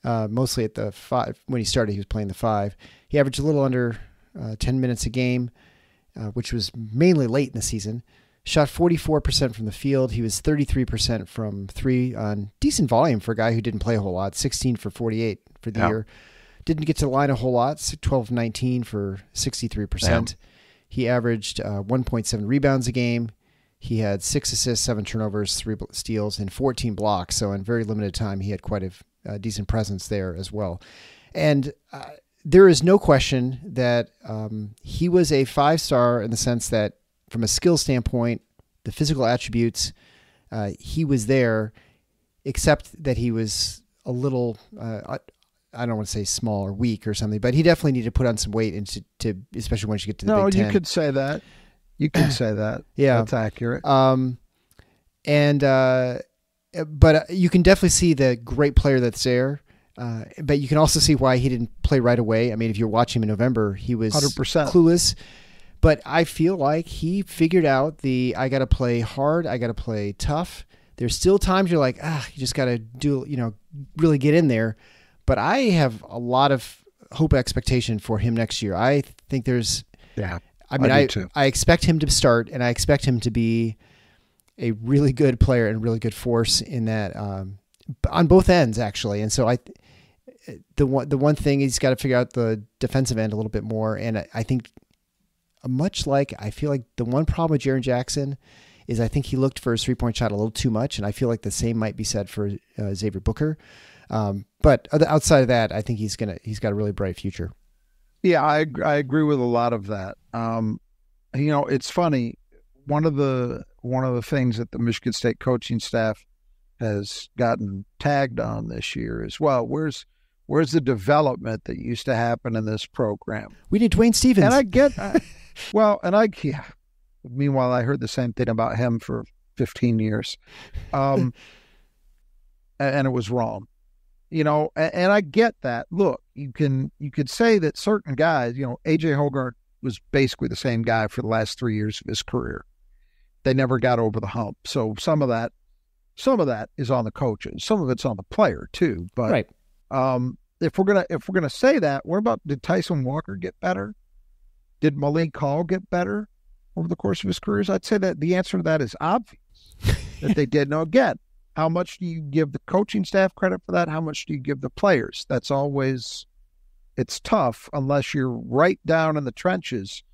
Uh, mostly at the five when he started, he was playing the five. He averaged a little under uh, ten minutes a game, uh, which was mainly late in the season. Shot 44% from the field. He was 33% from three on decent volume for a guy who didn't play a whole lot. 16 for 48 for the year. Didn't get to the line a whole lot, 12 19 for 63%. He averaged uh, 1.7 rebounds a game. He had six assists, seven turnovers, three steals, and 14 blocks. So, in very limited time, he had quite a, a decent presence there as well. And uh, there is no question that um, he was a five star in the sense that, from a skill standpoint, the physical attributes, uh, he was there, except that he was a little uh, I don't want to say small or weak or something, but he definitely needed to put on some weight into to especially once you get to the no, Big Ten. you could say that. You could say that. yeah, that's accurate. Um, and uh, but uh, you can definitely see the great player that's there. Uh, but you can also see why he didn't play right away. I mean, if you're watching him in November, he was 100%. clueless. But I feel like he figured out the I got to play hard, I got to play tough. There's still times you're like, ah, you just got to do, you know, really get in there. But I have a lot of hope expectation for him next year. I think there's Yeah. I mean, I I, too. I expect him to start, and I expect him to be a really good player and really good force in that um, on both ends, actually. And so I, the one the one thing he's got to figure out the defensive end a little bit more, and I, I think much like I feel like the one problem with Jaren Jackson is I think he looked for his three point shot a little too much, and I feel like the same might be said for uh, Xavier Booker. Um, but outside of that, I think he's gonna he's got a really bright future. Yeah, I I agree with a lot of that. Um, you know, it's funny. One of the one of the things that the Michigan State coaching staff has gotten tagged on this year as well, where's where's the development that used to happen in this program? We need Dwayne Stephens. And I get, I, well, and I yeah. Meanwhile, I heard the same thing about him for 15 years, um, and, and it was wrong. You know, and, and I get that. Look, you can you could say that certain guys, you know, AJ Hoggard was basically the same guy for the last three years of his career. They never got over the hump. So some of that, some of that is on the coaches. Some of it's on the player too. But right. um, if we're gonna if we're gonna say that, what about did Tyson Walker get better? Did Malik Hall get better over the course of his careers? I'd say that the answer to that is obvious that they did. Now again, how much do you give the coaching staff credit for that? How much do you give the players? That's always it's tough unless you're right down in the trenches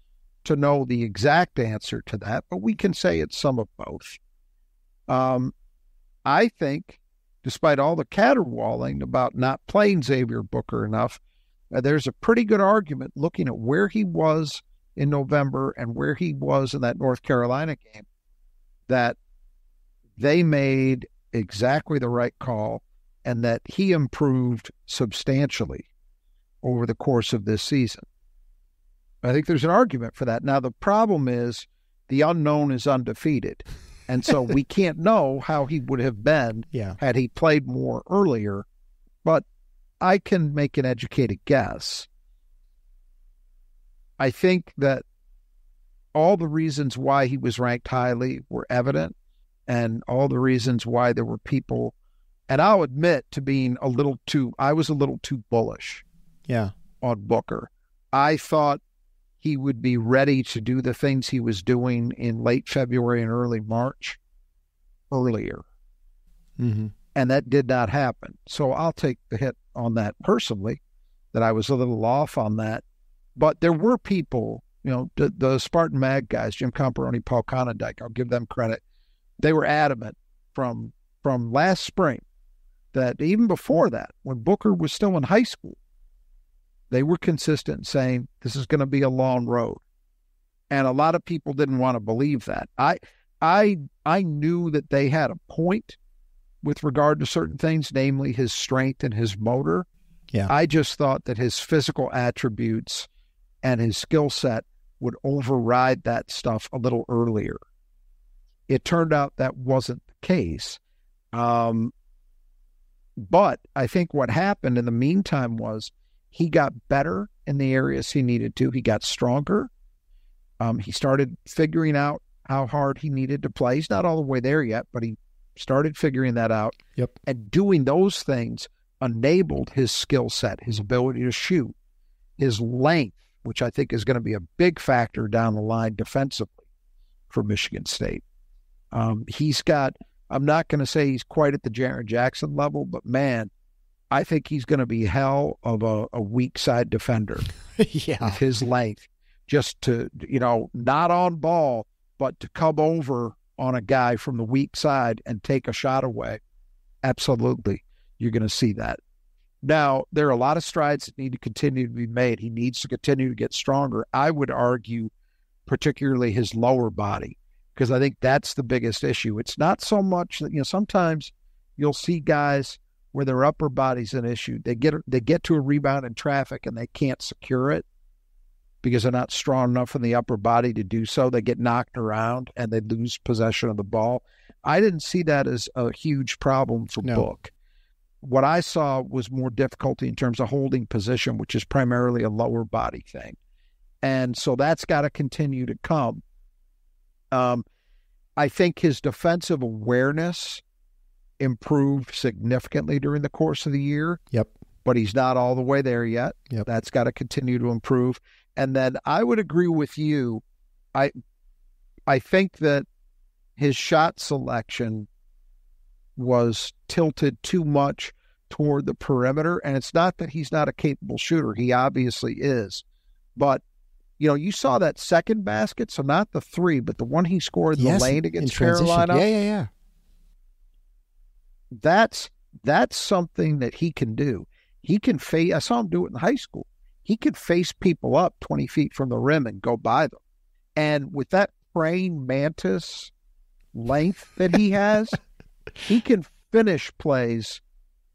to know the exact answer to that, but we can say it's some of both. Um, I think, despite all the caterwauling about not playing Xavier Booker enough, uh, there's a pretty good argument looking at where he was in November and where he was in that North Carolina game that they made exactly the right call and that he improved substantially over the course of this season. I think there's an argument for that. Now, the problem is the unknown is undefeated. And so we can't know how he would have been Yeah. had he played more earlier, but I can make an educated guess. I think that all the reasons why he was ranked highly were evident, and all the reasons why there were people, and I'll admit to being a little too, I was a little too bullish Yeah. on Booker. I thought he would be ready to do the things he was doing in late February and early March earlier Mm-hmm. and that did not happen. So I'll take the hit on that personally, that I was a little off on that. But there were people, you know, the, the Spartan Mag guys, Jim Comparoni, Paul Konyndyk, I'll give them credit. They were adamant from from last spring that even before that, when Booker was still in high school, they were consistent in saying this is going to be a long road. And a lot of people didn't want to believe that. I I I knew that they had a point with regard to certain things, namely his strength and his motor. Yeah. I just thought that his physical attributes and his skill set would override that stuff a little earlier. It turned out that wasn't the case. Um, but I think what happened in the meantime was he got better in the areas he needed to. He got stronger. Um, he started figuring out how hard he needed to play. He's not all the way there yet, but he started figuring that out. Yep. And doing those things enabled his skill set, his ability to shoot, his length, which I think is going to be a big factor down the line defensively for Michigan State. Um, he's got, I'm not going to say he's quite at the Jaren Jackson level, but man, I think he's going to be hell of a, a weak side defender yeah. his length, just to, you know, not on ball, but to come over on a guy from the weak side and take a shot away. Absolutely. You're going to see that. Now, there are a lot of strides that need to continue to be made. He needs to continue to get stronger. I would argue, particularly his lower body, because I think that's the biggest issue. It's not so much that, you know, sometimes you'll see guys where their upper body's an issue. They get they get to a rebound in traffic and they can't secure it because they're not strong enough in the upper body to do so. They get knocked around and they lose possession of the ball. I didn't see that as a huge problem for No. Book. What I saw was more difficulty in terms of holding position, which is primarily a lower body thing. And so that's got to continue to come. Um, I think his defensive awareness improved significantly during the course of the year. Yep. But he's not all the way there yet. Yep. That's got to continue to improve. And then I would agree with you. I I think that his shot selection was tilted too much toward the perimeter. And it's not that he's not a capable shooter. He obviously is. But, you know, you saw that second basket, so not the three, but the one he scored in Yes, the lane against. Carolina. Yeah, yeah, yeah. That's that's something that he can do. He can face I saw him do it in high school. He could face people up 20 feet from the rim and go by them. And with that praying mantis length that he has, he can finish plays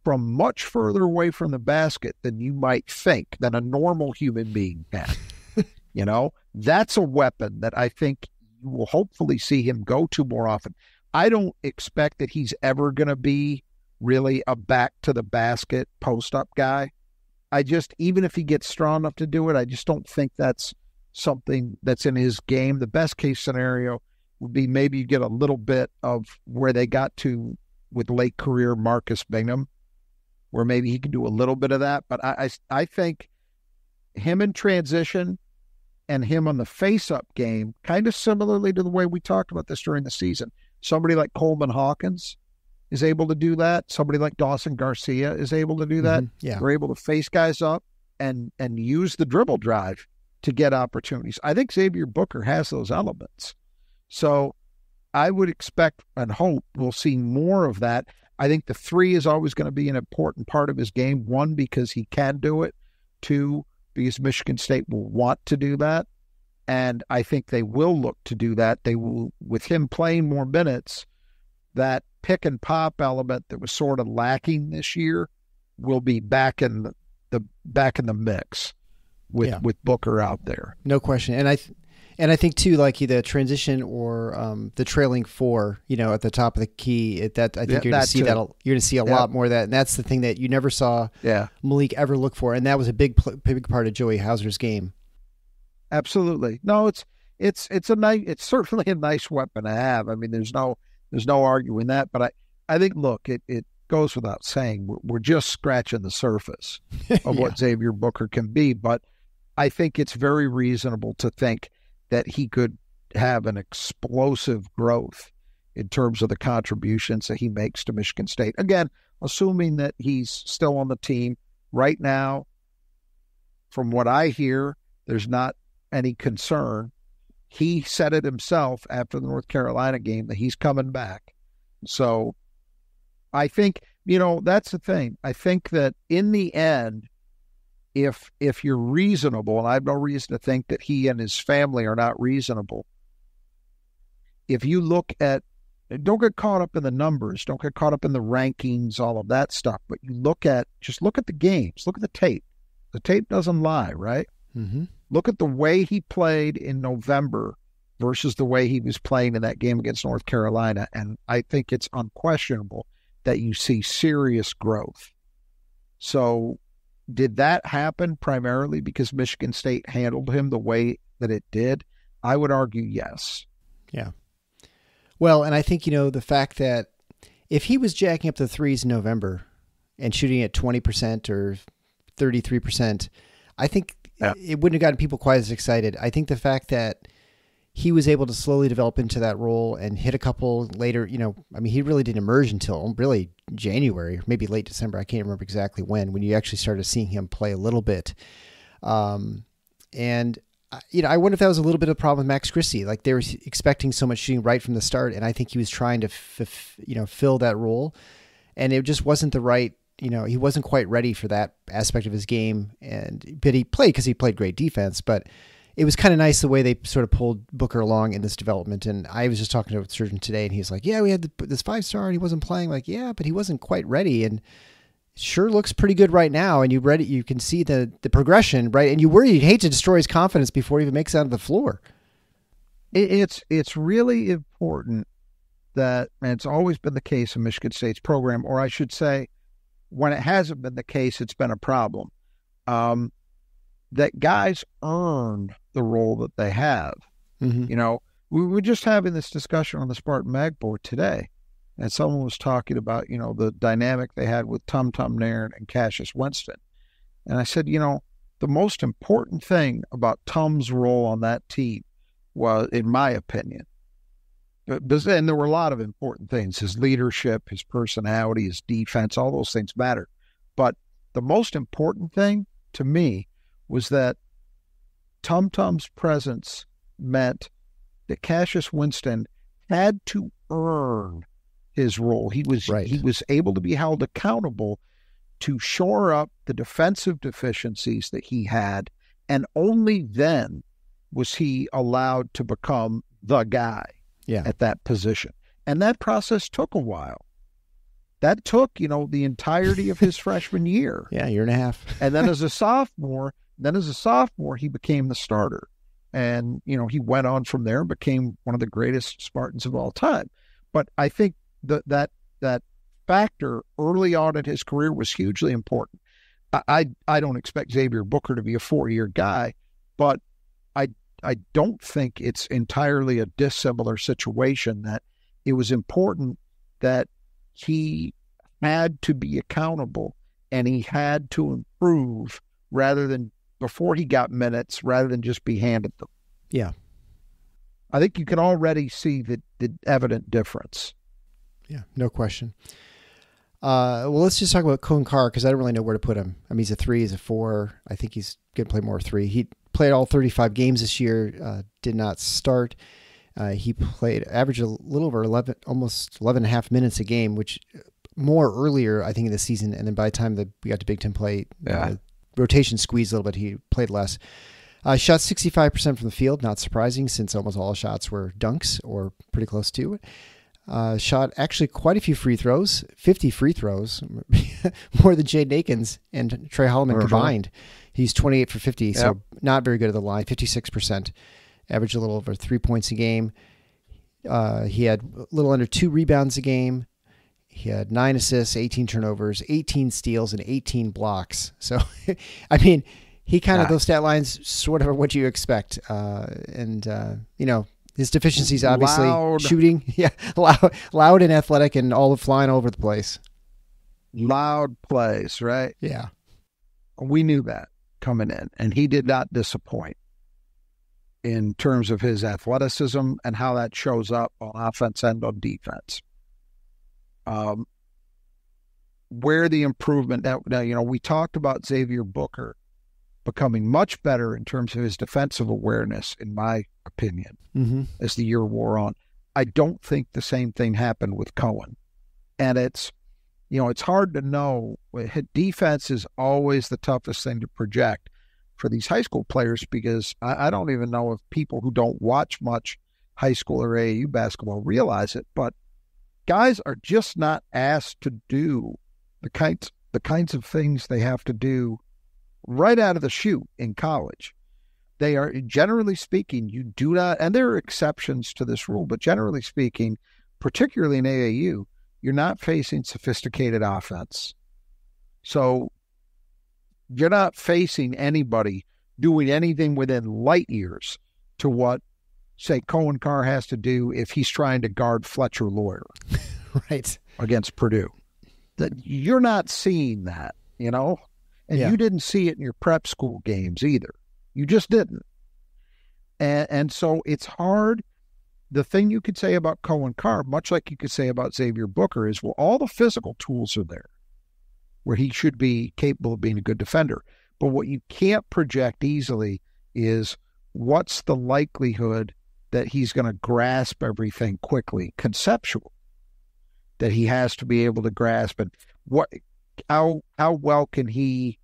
from much further away from the basket than you might think than a normal human being can. You know, that's a weapon that I think you will hopefully see him go to more often. I don't expect that he's ever going to be really a back to the basket post up guy. I just, even if he gets strong enough to do it, I just don't think that's something that's in his game. The best case scenario would be maybe you get a little bit of where they got to with late career Marcus Bingham, where maybe he can do a little bit of that. But I, I, I think him in transition and him on the face up game, kind of similarly to the way we talked about this during the season. Somebody like Coleman Hawkins is able to do that. Somebody like Dawson Garcia is able to do that. Mhm. Yeah. They're able to face guys up and and use the dribble drive to get opportunities. I think Xavier Booker has those elements. So I would expect and hope we'll see more of that. I think the three is always going to be an important part of his game. One, because he can do it. Two, because Michigan State will want to do that. And I think they will look to do that. They will, with him playing more minutes, that pick and pop element that was sort of lacking this year will be back in the, the back in the mix with Yeah. with Booker out there. No question. And I th- and I think too, like the transition or um, the trailing four, you know, at the top of the key. It, that I think Yeah, you're going to see too. that. a- You're going to see a Yeah. lot more of that, and that's the thing that you never saw Yeah, Malik ever look for, and that was a big big part of Joey Hauser's game. absolutely. No, it's it's it's a nice it's certainly a nice weapon to have. I mean, there's no there's no arguing that. But I I think look, it it goes without saying we're, we're just scratching the surface of what Xavier Booker can be. But I think it's very reasonable to think that he could have an explosive growth in terms of the contributions that he makes to Michigan State. Again, assuming that he's still on the team right now. From what I hear, there's not any concern. He said it himself after the North Carolina game that he's coming back. So I think, you know, that's the thing. I think that in the end, if if you're reasonable, and I have no reason to think that he and his family are not reasonable, if you look at don't get caught up in the numbers, don't get caught up in the rankings, all of that stuff, but you look at just look at the games, look at the tape. The tape doesn't lie, right? Mm-hmm. Look at the way he played in November versus the way he was playing in that game against North Carolina. And I think it's unquestionable that you see serious growth. So, did that happen primarily because Michigan State handled him the way that it did? I would argue yes. Yeah. Well, and I think you know the fact that if he was jacking up the threes in November and shooting at twenty percent or thirty three percent, I think Yeah. it wouldn't have gotten people quite as excited. I think the fact that he was able to slowly develop into that role and hit a couple later, you know, I mean, he really didn't emerge until really January, maybe late December. I can't remember exactly when, when you actually started seeing him play a little bit. Um, and uh, you know, I wonder if that was a little bit of a problem with Max Christie. Like they were expecting so much shooting right from the start, and I think he was trying to, you know, fill that role, and it just wasn't the right. You know, he wasn't quite ready for that aspect of his game, and but he played because he played great defense. But it was kind of nice the way they sort of pulled Booker along in this development. And I was just talking to a surgeon today, and he's like, "Yeah, we had the, this five star, and he wasn't playing." Like, yeah, but he wasn't quite ready, and sure looks pretty good right now. And you read it, you can see the the progression, right? And you worry you'd hate to destroy his confidence before he even makes it out of the floor. It's it's really important that, and it's always been the case in Michigan State's program, or I should say, when it hasn't been the case, it's been a problem. Um, that guys earn the role that they have. Mm-hmm. You know, we were just having this discussion on the Spartan Mag board today, and someone was talking about, you know, the dynamic they had with Tum Tum Nairn and Cassius Winston. And I said, you know, the most important thing about Tum's role on that team was, in my opinion, but, and there were a lot of important things his leadership, his personality, his defense, all those things matter. But the most important thing to me was that Tum Tum's presence meant that Cassius Winston had to earn his role. He was Right. he was able to be held accountable to shore up the defensive deficiencies that he had, and only then was he allowed to become the guy Yeah. at that position. And that process took a while. That took, you know, the entirety of his freshman year. Yeah, year and a half. And then as a sophomore, then as a sophomore, he became the starter. And, you know, he went on from there and became one of the greatest Spartans of all time. But I think that that that factor early on in his career was hugely important. I I, I don't expect Xavier Booker to be a four year guy, but I I don't think it's entirely a dissimilar situation that it was important that he had to be accountable and he had to improve rather than before he got minutes rather than just be handed them. Yeah. I think you can already see the, the evident difference. Yeah, no question. Uh, well, let's just talk about Coen Carr because I don't really know where to put him. I mean, he's a three, he's a four. I think he's going to play more three. He played all 35 games this year, uh, did not start. Uh, he played, averaged a little over 11, almost 11 and a half minutes a game, which more earlier, I think, in the season. And then by the time that we got to Big Ten play, Yeah. Rotation squeezed a little bit. He played less. Uh, shot 65% from the field, not surprising since almost all shots were dunks or pretty close to it. Uh, shot actually quite a few free throws, 50 free throws, more than Jaden Akins and Tre Holloman Uh-huh. combined. He's 28 for 50, so Yep. not very good at the line, 56%. Averaged a little over three points a game. Uh, he had a little under two rebounds a game. He had nine assists, 18 turnovers, 18 steals, and 18 blocks. So, I mean, he kind of, Ah. those stat lines sort of are what you expect. Uh, and, uh, you know, his deficiencies obviously Loud. shooting, yeah, loud, loud and athletic, and all of flying all over the place. Loud plays, right? Yeah, We knew that coming in, and he did not disappoint in terms of his athleticism and how that shows up on offense and on defense. Um, where the improvement now, now, you know, we talked about Xavier Booker becoming much better in terms of his defensive awareness, in my opinion, mm-hmm. as the year wore on. I don't think the same thing happened with Coen. And it's, you know, it's hard to know. Defense is always the toughest thing to project for these high school players because I, I don't even know if people who don't watch much high school or AAU basketball realize it, but guys are just not asked to do the kinds the kinds of things they have to do right out of the chute in college. They are generally speaking, you do not, and there are exceptions to this rule, but generally speaking, particularly in AAU, you're not facing sophisticated offense. So you're not facing anybody doing anything within light years to what, say, Coen Carr has to do if he's trying to guard Fletcher Loyer right. against Purdue. That you're not seeing that, you know, and Yeah. you didn't see it in your prep school games either. You just didn't. And and so it's hard. The thing you could say about Coen Carr, much like you could say about Xavier Booker, is well, all the physical tools are there where he should be capable of being a good defender. But what you can't project easily is what's the likelihood that he's going to grasp everything quickly, conceptual, that he has to be able to grasp and what how how well can he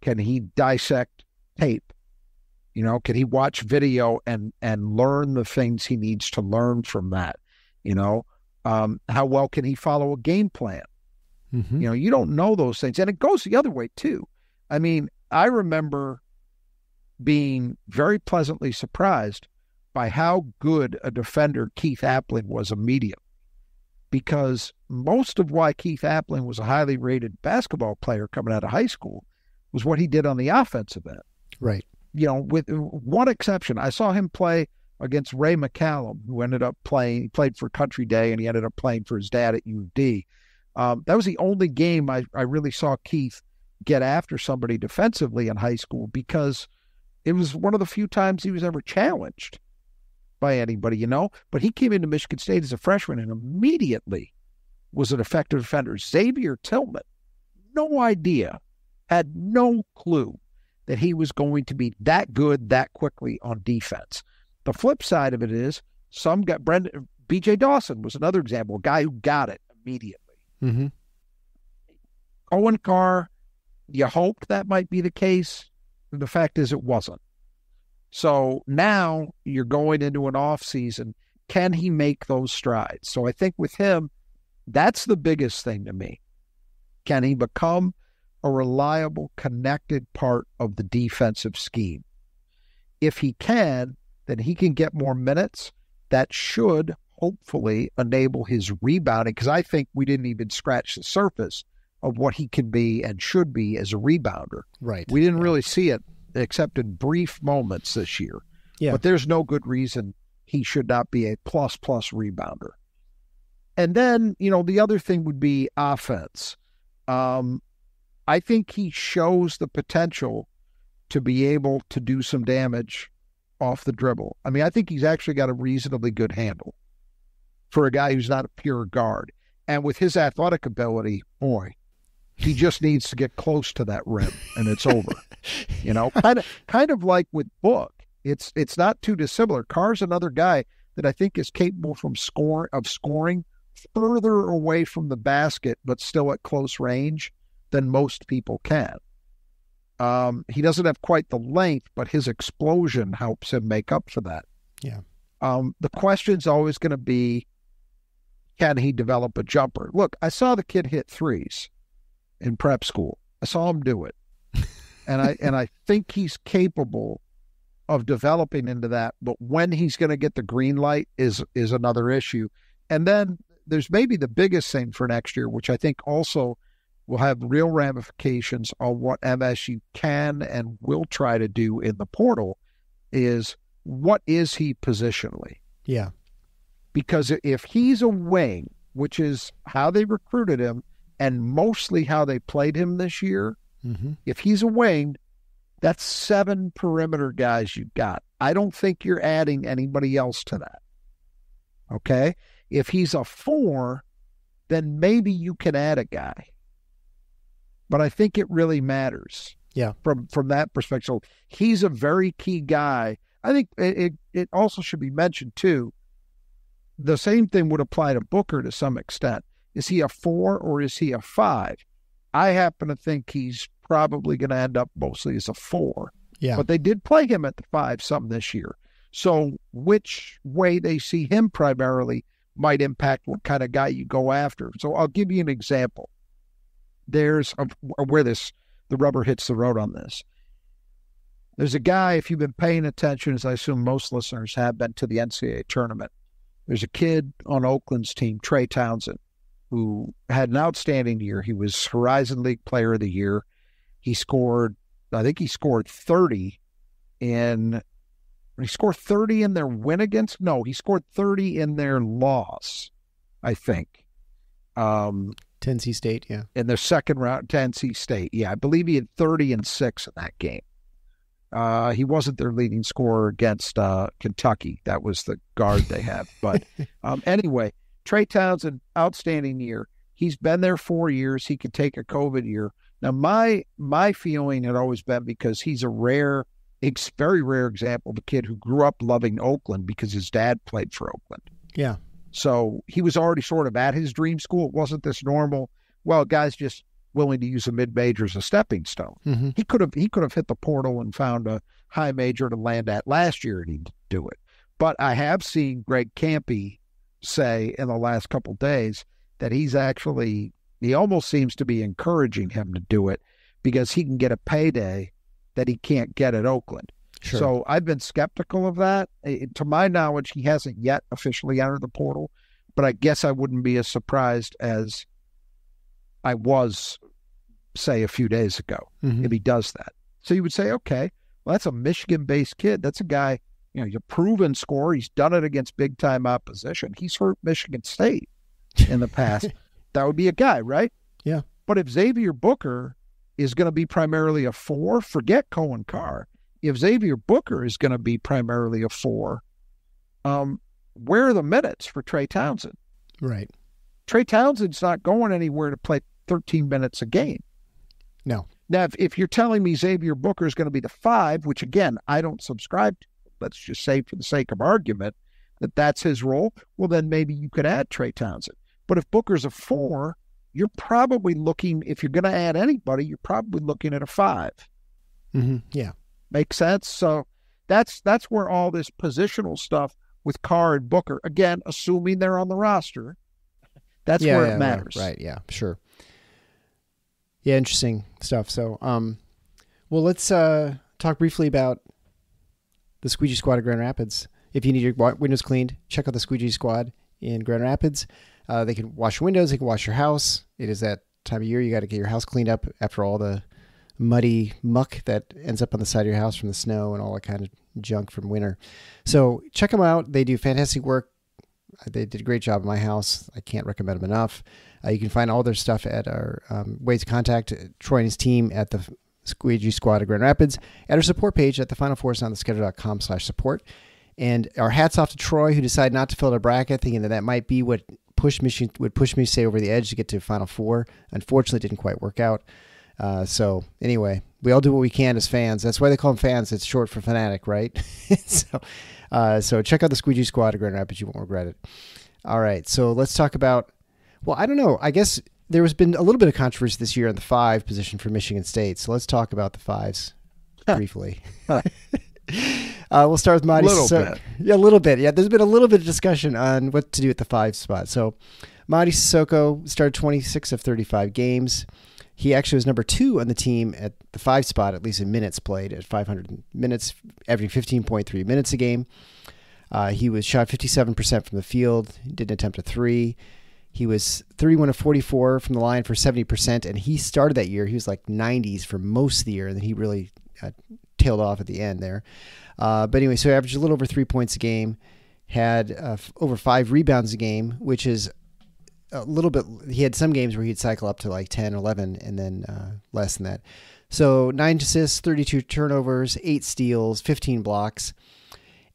can he dissect tape? You know, can he watch video and and learn the things he needs to learn from that? You know, um, how well can he follow a game plan? Mm-hmm. You know, you don't know those things. And it goes the other way too. I mean, I remember being very pleasantly surprised by how good a defender Keith Appling was immediately. because most of why Keith Appling was a highly rated basketball player coming out of high school was what he did on the offensive end. Right. You know, with one exception, I saw him play against Ray McCallum, who ended up playing, he played for Country Day, and he ended up playing for his dad at U of D. Um, that was the only game I, I really saw Keith get after somebody defensively in high school because it was one of the few times he was ever challenged by anybody, you know. But he came into Michigan State as a freshman and immediately was an effective defender. Xavier Tillman, no idea, had no clue that he was going to be that good that quickly on defense. The flip side of it is some got Branden BJ Dawson was another example, a guy who got it immediately. Mm-hmm. Coen Carr, you hoped that might be the case. The fact is, it wasn't. So now you're going into an off season. Can he make those strides? So I think with him, that's the biggest thing to me. Can he become a reliable, connected part of the defensive scheme? If he can, then he can get more minutes. That should hopefully enable his rebounding because I think we didn't even scratch the surface of what he can be and should be as a rebounder. Right. We didn't really see it except in brief moments this year. Yeah. But there's no good reason he should not be a plus plus rebounder. And then, you know, the other thing would be offense. Um, I think he shows the potential to be able to do some damage off the dribble. I mean, I think he's actually got a reasonably good handle for a guy who's not a pure guard. And with his athletic ability, boy, he just needs to get close to that rim and it's over. you know, kind of kind of like with Book. It's it's not too dissimilar. Carr's another guy that I think is capable from score of scoring further away from the basket, but still at close range than most people can. Um, he doesn't have quite the length, but his explosion helps him make up for that. Yeah. Um, the question's always going to be, can he develop a jumper? Look, I saw the kid hit threes in prep school. I saw him do it, and I and I think he's capable of developing into that. But when he's going to get the green light is is another issue. And then there's maybe the biggest thing for next year, which I think also will have real ramifications on what MSU can and will try to do in the portal, is what is he positionally? Yeah. Because if he's a wing, which is how they recruited him and mostly how they played him this year, Mm-hmm. if he's a wing, that's seven perimeter guys you've got. I don't think you're adding anybody else to that. Okay. If he's a four, then maybe you can add a guy. But I think it really matters. Yeah. From from that perspective. So he's a very key guy. I think it, it, it also should be mentioned too. The same thing would apply to Booker to some extent. Is he a four or is he a five? I happen to think he's probably going to end up mostly as a four. Yeah. But they did play him at the five some this year. So which way they see him primarily might impact what kind of guy you go after. So I'll give you an example. There's a, where this the rubber hits the road on this. There's a guy, if you've been paying attention, as I assume most listeners have been to the NCAA tournament, there's a kid on Oakland's team, Trey Townsend, who had an outstanding year. He was Horizon League Player of the Year. He scored, I think he scored 30 in, he scored 30 in their win against, no, he scored 30 in their loss, I think. Um, Tennessee State, yeah. in their second round, Tennessee State. Yeah, I believe he had 30 and six in that game. Uh, he wasn't their leading scorer against uh, Kentucky. That was the guard they had. But um, anyway, Trey Townsend, outstanding year. He's been there four years. He could take a COVID year. Now, my my feeling had always been because he's a rare, ex, very rare example of a kid who grew up loving Oakland because his dad played for Oakland. Yeah. So he was already sort of at his dream school. It wasn't this normal, well, guys just willing to use a mid major as a stepping stone. Mm-hmm. He could have he could have hit the portal and found a high major to land at last year and he'd do it. But I have seen Greg Kampe say in the last couple days that he's actually he almost seems to be encouraging him to do it because he can get a payday that he can't get at Oakland. Sure. So I've been skeptical of that. To my knowledge, he hasn't yet officially entered the portal, but I guess I wouldn't be as surprised as I was, say, a few days ago Mhm. if he does that. So you would say, okay, well, that's a Michigan based kid. That's a guy, you know, a proven scorer. He's done it against big time opposition. He's hurt Michigan State in the past. that would be a guy, right? Yeah. But if Xavier Booker is going to be primarily a four, forget Coen Carr. If Xavier Booker is going to be primarily a four, um, where are the minutes for Trey Townsend? Right. Trey Townsend's not going anywhere to play 13 minutes a game. No. Now, if, if you're telling me Xavier Booker is going to be the five, which again, I don't subscribe to, let's just say for the sake of argument that that's his role, well, then maybe you could add Trey Townsend. But if Booker's a four, you're probably looking, if you're going to add anybody, you're probably looking at a five. hmm Yeah. Makes sense? So that's that's where all this positional stuff with Carr and Booker, again, assuming they're on the roster, that's yeah, where yeah, it matters. Right, right. Yeah. Sure. Yeah. Interesting stuff. So, um, well, let's uh talk briefly about the Squeegee Squad of Grand Rapids. If you need your windows cleaned, check out the Squeegee Squad in Grand Rapids. Uh, they can wash your windows. They can wash your house. It is that time of year you got to get your house cleaned up after all the muddy muck that ends up on the side of your house from the snow and all that kind of junk from winter. So check them out. They do fantastic work. Uh, They did a great job in my house. I can't recommend them enough. Uh, you can find all their stuff at our um, ways to contact Troy and his team at the Squeegee Squad of Grand Rapids at our support page at the Final Force on the schedule.com slash support. And our hats off to Troy, who decided not to fill their bracket, thinking that that might be what pushed Michigan would push me say over the edge to get to Final Four. Unfortunately, didn't quite work out. Uh, so anyway, we all do what we can as fans. That's why they call them fans. It's short for fanatic, right? so, uh, so check out the Squeegee Squad of Grand Rapids. You won't regret it. All right, so let's talk about. Well, I don't know. I guess there has been a little bit of controversy this year on the five position for Michigan State. So let's talk about the fives briefly. Huh. Uh, we'll start with Mady. Little Sissoko. bit. Yeah, a little bit. Yeah, there's been a little bit of discussion on what to do at the five spot. So, Mady Sissoko started 26 of 35 games. He actually was number two on the team at the five spot, at least in minutes played, at 500 minutes, averaging 15.3 minutes a game. Uh, he was shot 57% from the field. Didn't attempt a three. He was 31 of 44 from the line for 70%, and he started that year. He was like 90s for most of the year, and then he really uh, tailed off at the end there. Uh, but anyway, so he averaged a little over three points a game, had uh, f- over five rebounds a game, which is a little bit. He had some games where he'd cycle up to like 10, 11, and then uh, less than that. So nine assists, 32 turnovers, eight steals, 15 blocks.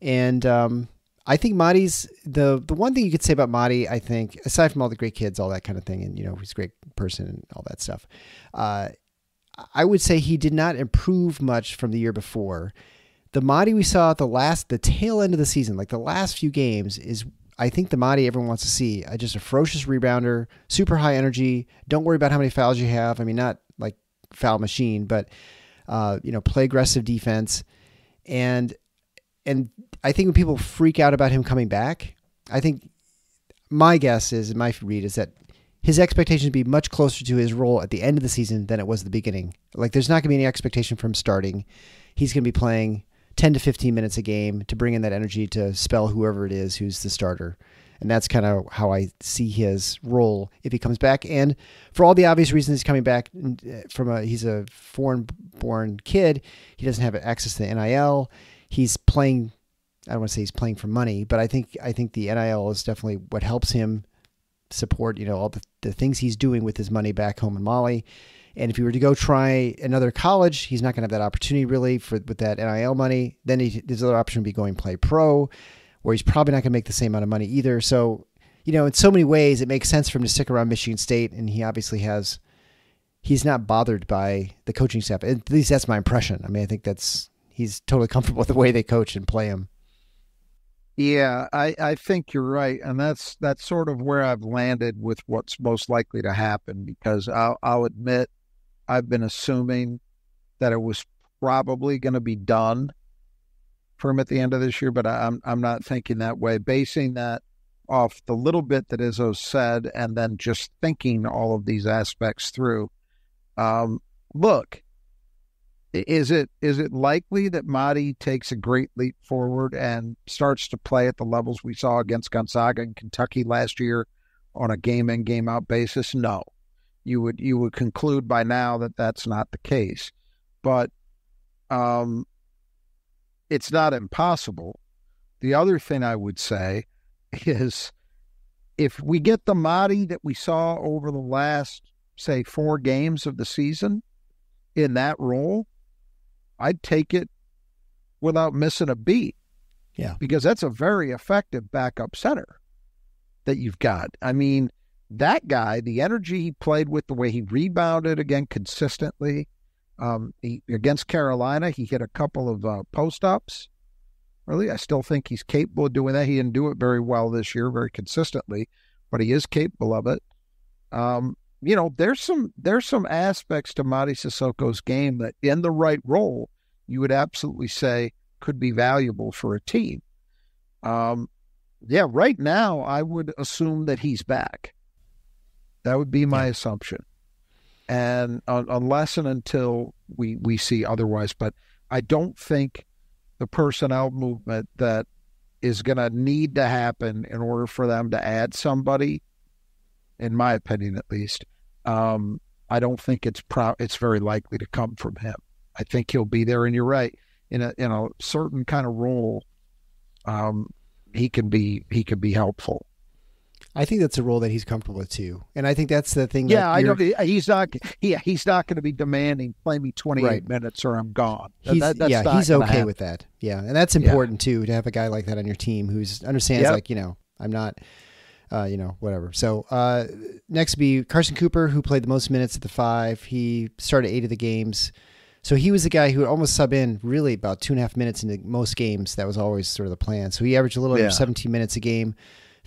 And um, I think Mady's the the one thing you could say about Mady, I think, aside from all the great kids, all that kind of thing, and you know he's a great person and all that stuff. Uh, I would say he did not improve much from the year before. The Mady we saw at the last, the tail end of the season, like the last few games, is I think the Mady everyone wants to see. Uh, just a ferocious rebounder, super high energy. Don't worry about how many fouls you have. I mean, not like foul machine, but uh, you know, play aggressive defense. And and I think when people freak out about him coming back, I think my guess is, my read is that his expectations would be much closer to his role at the end of the season than it was at the beginning. Like, there's not going to be any expectation from starting. He's going to be playing 10 to 15 minutes a game to bring in that energy to spell whoever it is who's the starter. And that's kind of how I see his role if he comes back. And for all the obvious reasons he's coming back uh, from a, he's a foreign born kid. He doesn't have access to the NIL. He's playing, I don't want to say he's playing for money, but I think, I think the NIL is definitely what helps him support, you know, all the, the things he's doing with his money back home in Mali. And if he were to go try another college, he's not going to have that opportunity really for with that NIL money. Then he, his other option would be going play pro, where he's probably not going to make the same amount of money either. So, you know, in so many ways, it makes sense for him to stick around Michigan State, and he obviously has. He's not bothered by the coaching staff. At least that's my impression. I mean, I think that's he's totally comfortable with the way they coach and play him. Yeah, I, I think you're right, and that's that's sort of where I've landed with what's most likely to happen. Because I'll I'll admit, I've been assuming that it was probably going to be done for him at the end of this year, but I, I'm I'm not thinking that way. Basing that off the little bit that Izzo said, and then just thinking all of these aspects through. Um, look, is it is it likely that Mady takes a great leap forward and starts to play at the levels we saw against Gonzaga and Kentucky last year on a game in game out basis? No, you would you would conclude by now that that's not the case, but um, it's not impossible. The other thing I would say is if we get the Mady that we saw over the last say four games of the season in that role I'd take it without missing a beat. Yeah. Because that's a very effective backup center that you've got. I mean, that guy, the energy he played with, the way he rebounded again consistently. Um, he, against Carolina, he hit a couple of uh, post ups. Really, I still think he's capable of doing that. He didn't do it very well this year, very consistently, but he is capable of it. Um, you know, there's some there's some aspects to Mady Sissoko's game that, in the right role, you would absolutely say could be valuable for a team. Um, yeah, right now I would assume that he's back. That would be my yeah. assumption, and uh, unless and until we we see otherwise, but I don't think the personnel movement that is going to need to happen in order for them to add somebody in my opinion, at least. Um, I don't think it's pro- it's very likely to come from him. I think he'll be there, and you're right in a in a certain kind of role. Um, he can be he can be helpful. I think that's a role that he's comfortable with too, and I think that's the thing. Yeah, I don't. He's not. He, he's not going to be demanding play me twenty eight right. minutes or I'm gone. He's, that, yeah, he's okay happen. with that. Yeah, and that's important yeah. too to have a guy like that on your team who's understands yep. like you know I'm not uh, you know, whatever. So uh, next be Carson Cooper, who played the most minutes at the five. He started eight of the games. So he was the guy who would almost sub in really about two and a half minutes into most games. That was always sort of the plan. So he averaged a little yeah. over 17 minutes a game,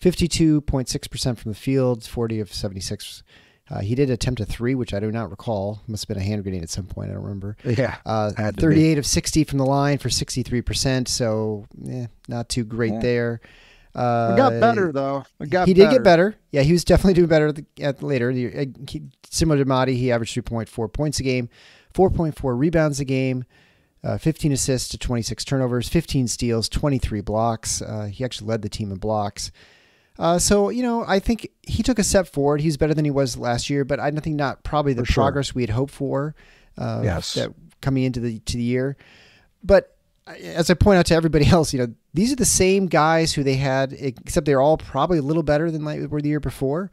52.6% from the field, 40 of 76. Uh, he did attempt a three, which I do not recall. Must have been a hand grenade at some point. I don't remember. Yeah. Uh, 38 of 60 from the line for 63%. So, eh, not too great yeah. there. Uh, got better though. got he did get better. Yeah, he was definitely doing better at, the, at later. Uh, he, similar to Mady, he averaged 3.4 points a game, 4.4 rebounds a game, uh, 15 assists to 26 turnovers, 15 steals, 23 blocks. Uh, he actually led the team in blocks. Uh, so you know, I think he took a step forward. He's better than he was last year, but I think not probably the for progress sure. we had hoped for. Uh, yes. That coming into the to the year, but as I point out to everybody else, you know, these are the same guys who they had, except they're all probably a little better than they were the year before,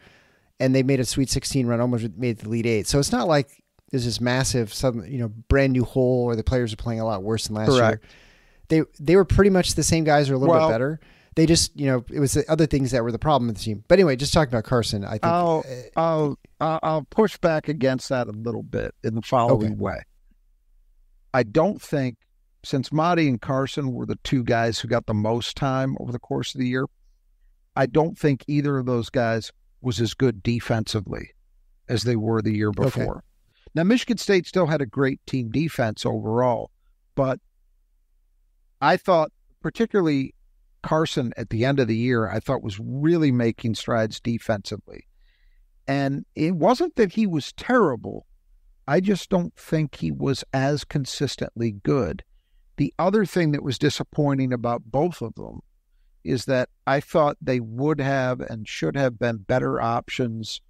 and they made a Sweet 16 run, almost made the lead eight. So it's not like there's this massive, some you know, brand new hole, or the players are playing a lot worse than last Correct. year. They they were pretty much the same guys, or a little well, bit better. They just, you know, it was the other things that were the problem with the team. But anyway, just talking about Carson, I think I'll uh, I'll I'll push back against that a little bit in the following okay. way. I don't think since Mady and Carson were the two guys who got the most time over the course of the year, I don't think either of those guys was as good defensively as they were the year before. Okay. Now, Michigan State still had a great team defense overall, but I thought, particularly Carson at the end of the year, I thought was really making strides defensively. And it wasn't that he was terrible. I just don't think he was as consistently good. The other thing that was disappointing about both of them is that I thought they would have and should have been better options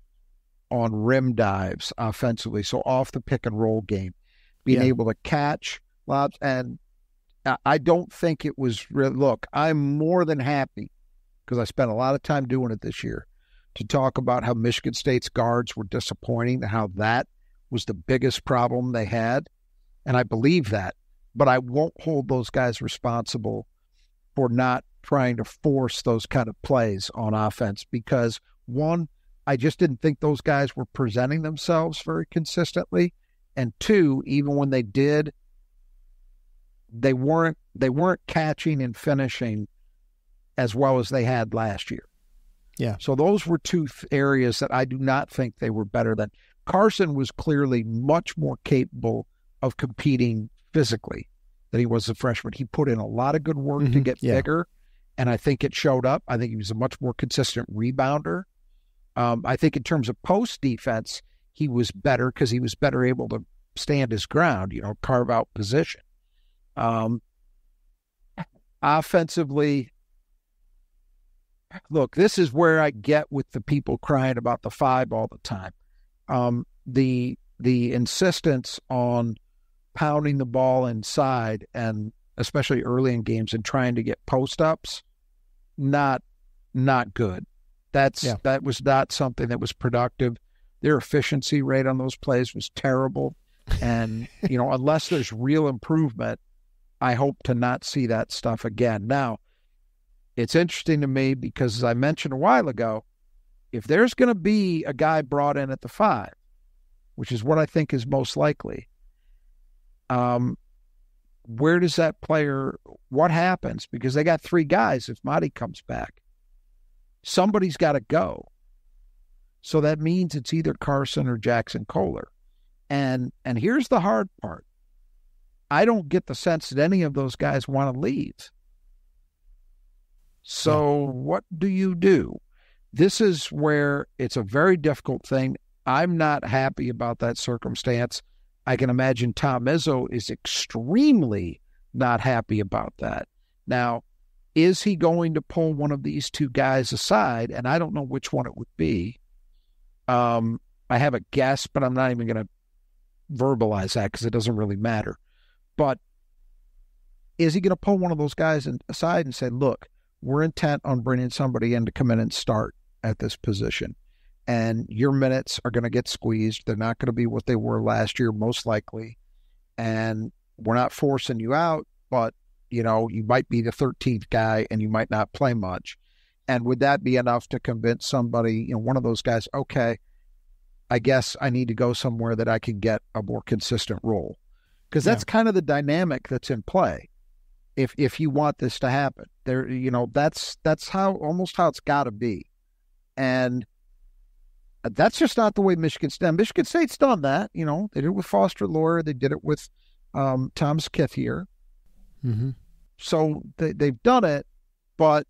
on rim dives offensively. So off the pick and roll game, being yeah. able to catch lobs. And I don't think it was real. Look, I'm more than happy because I spent a lot of time doing it this year to talk about how Michigan State's guards were disappointing, and how that was the biggest problem they had. And I believe that but I won't hold those guys responsible for not trying to force those kind of plays on offense because one, I just didn't think those guys were presenting themselves very consistently. And two, even when they did, they weren't they weren't catching and finishing as well as they had last year. Yeah. So those were two areas that I do not think they were better than. Carson was clearly much more capable of competing physically than he was a freshman. He put in a lot of good work mm-hmm. to get yeah. bigger, and I think it showed up. I think he was a much more consistent rebounder. Um, I think in terms of post defense, he was better because he was better able to stand his ground, you know, carve out position. Um, offensively, look, this is where I get with the people crying about the five all the time. Um, the the insistence on pounding the ball inside and especially early in games and trying to get post ups, not not good. That's yeah. that was not something that was productive. Their efficiency rate on those plays was terrible. And, you know, unless there's real improvement, I hope to not see that stuff again. Now, it's interesting to me because, as I mentioned a while ago, if there's going to be a guy brought in at the five, which is what I think is most likely, um, where does that player, what happens? Because they got three guys if Mady comes back. Somebody's got to go. So that means it's either Carson or Jaxon Kohler. And and here's the hard part. I don't get the sense that any of those guys want to leave. So yeah. what do you do? This is where it's a very difficult thing. I'm not happy about that circumstance. I can imagine Tom Izzo is extremely not happy about that. Now, is he going to pull one of these two guys aside? And I don't know which one it would be. Um, I have a guess, but I'm not even going to verbalize that because it doesn't really matter. But is he going to pull one of those guys aside and say, look, we're intent on bringing somebody in to come in and start at this position? And your minutes are going to get squeezed. They're not going to be what they were last year, most likely. And we're not forcing you out, but you know, you might be the 13th guy and you might not play much. And would that be enough to convince somebody, you know, one of those guys, okay, I guess I need to go somewhere that I can get a more consistent role? Because that's yeah. kind of the dynamic that's in play. If if you want this to happen, there, you know, that's that's how almost how it's got to be, and that's just not the way Michigan State. Michigan State's done that. You know, they did it with Foster Loyer. they did it with um, Thomas Kithier. Mm-hmm. So they, they've done it, but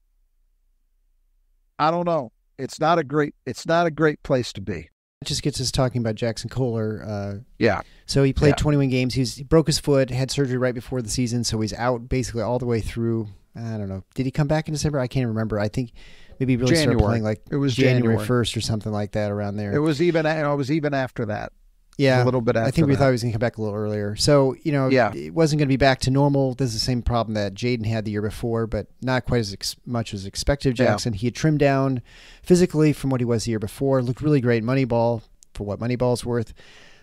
I don't know. It's not a great. It's not a great place to be. It just gets us talking about Jaxon Kohler. Uh, yeah. So he played yeah. 21 games. He, was, he broke his foot, had surgery right before the season, so he's out basically all the way through. I don't know. Did he come back in December? I can't remember. I think maybe really January. started playing like it was January first or something like that around there. It was even. It was even after that. Yeah, a little bit. I think we that. thought he was going to come back a little earlier. So you know, yeah. it wasn't going to be back to normal. This is the same problem that Jaden had the year before, but not quite as ex- much as expected. Jaxon, yeah. he had trimmed down physically from what he was the year before. Looked really great. Moneyball for what Moneyball's worth.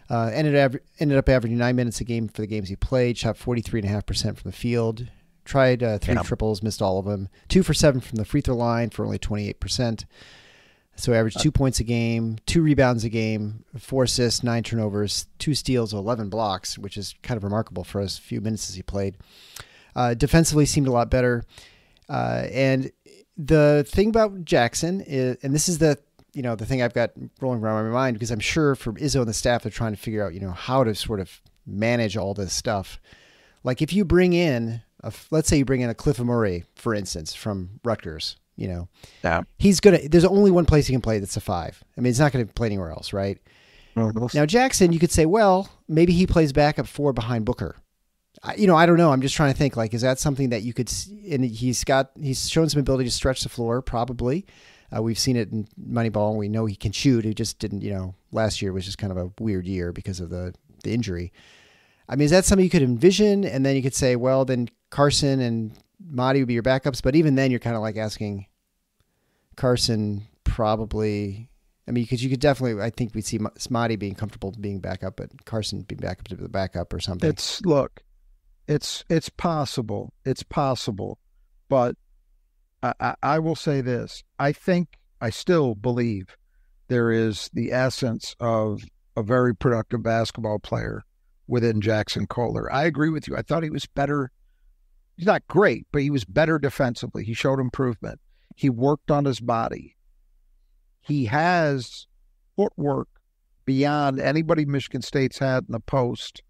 Uh, ended ended up averaging nine minutes a game for the games he played. Shot forty three and a half percent from the field. Tried uh, three yeah. triples, missed all of them. Two for seven from the free throw line for only twenty eight percent. So averaged two points a game, two rebounds a game, four assists, nine turnovers, two steals, 11 blocks, which is kind of remarkable for as few minutes as he played. Uh, defensively seemed a lot better. Uh, and the thing about Jaxon is, and this is the you know the thing I've got rolling around my mind because I'm sure for Izzo and the staff they're trying to figure out you know how to sort of manage all this stuff. Like if you bring in, a, let's say you bring in a Cliff Omoruyi, for instance, from Rutgers, you know, yeah. he's gonna. There's only one place he can play that's a five. I mean, he's not going to play anywhere else, right? Now Jaxon, you could say, well, maybe he plays backup four behind Booker. I, you know, I don't know. I'm just trying to think. Like, is that something that you could? And he's got he's shown some ability to stretch the floor, probably. Uh, we've seen it in Moneyball, and we know he can shoot. He just didn't. You know, last year was just kind of a weird year because of the the injury. I mean, is that something you could envision? And then you could say, well, then Carson and Mady would be your backups, but even then, you're kind of like asking Carson probably. I mean, because you could definitely, I think we'd see Mady being comfortable being backup, but Carson being backup to the backup or something. It's look, it's it's possible, it's possible, but I, I, I will say this: I think I still believe there is the essence of a very productive basketball player within Jaxon Kohler. I agree with you. I thought he was better he's not great, but he was better defensively. He showed improvement. He worked on his body. He has footwork beyond anybody Michigan State's had in the post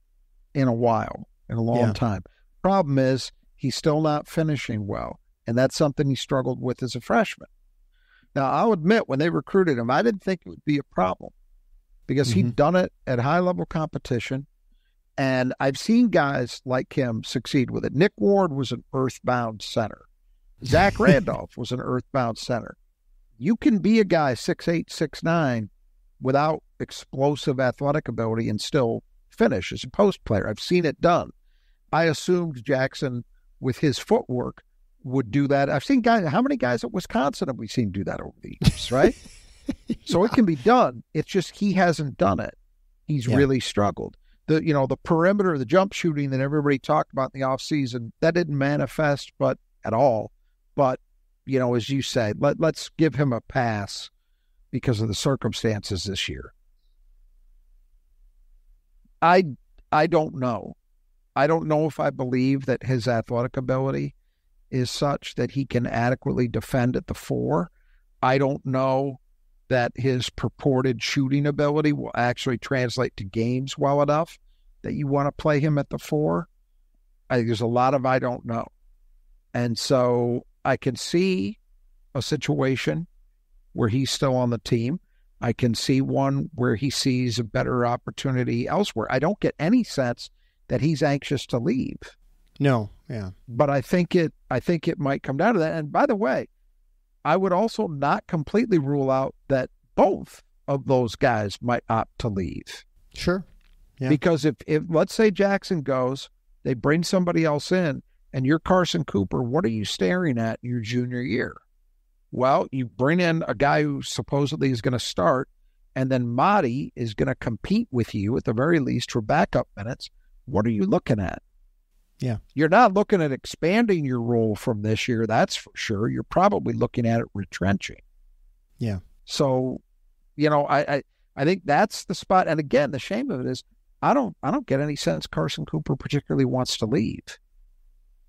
in a while, in a long yeah. time. Problem is, he's still not finishing well. And that's something he struggled with as a freshman. Now, I'll admit, when they recruited him, I didn't think it would be a problem because mm-hmm. he'd done it at high level competition. And I've seen guys like him succeed with it. Nick Ward was an earthbound center. Zach Randolph was an earthbound center. You can be a guy six eight, six nine, without explosive athletic ability and still finish as a post player. I've seen it done. I assumed Jaxon, with his footwork, would do that. I've seen guys. How many guys at Wisconsin have we seen do that over the years? Right. so it can be done. It's just he hasn't done it. He's Yeah. really struggled. The you know the perimeter, of the jump shooting that everybody talked about in the offseason, that didn't manifest, but at all. But you know, as you said let let's give him a pass because of the circumstances this year. I I don't know. I don't know if I believe that his athletic ability is such that he can adequately defend at the four. I don't know that his purported shooting ability will actually translate to games well enough that you want to play him at the four. I there's a lot of I don't know. And so I can see a situation where he's still on the team. I can see one where he sees a better opportunity elsewhere. I don't get any sense that he's anxious to leave No, yeah. but I think it I think it might come down to that. And by the way, I would also not completely rule out that both of those guys might opt to leave. Sure. Yeah. Because if, if let's say Jaxon goes, they bring somebody else in, and you're Carson Cooper, what are you staring at in your junior year? Well, you bring in a guy who supposedly is going to start, and then Mady is going to compete with you at the very least for backup minutes. What are you looking at? Yeah. You're not looking at expanding your role from this year, that's for sure. You're probably looking at it retrenching. Yeah. So, you know, I, I I think that's the spot. And again, the shame of it is I don't I don't get any sense Carson Cooper particularly wants to leave.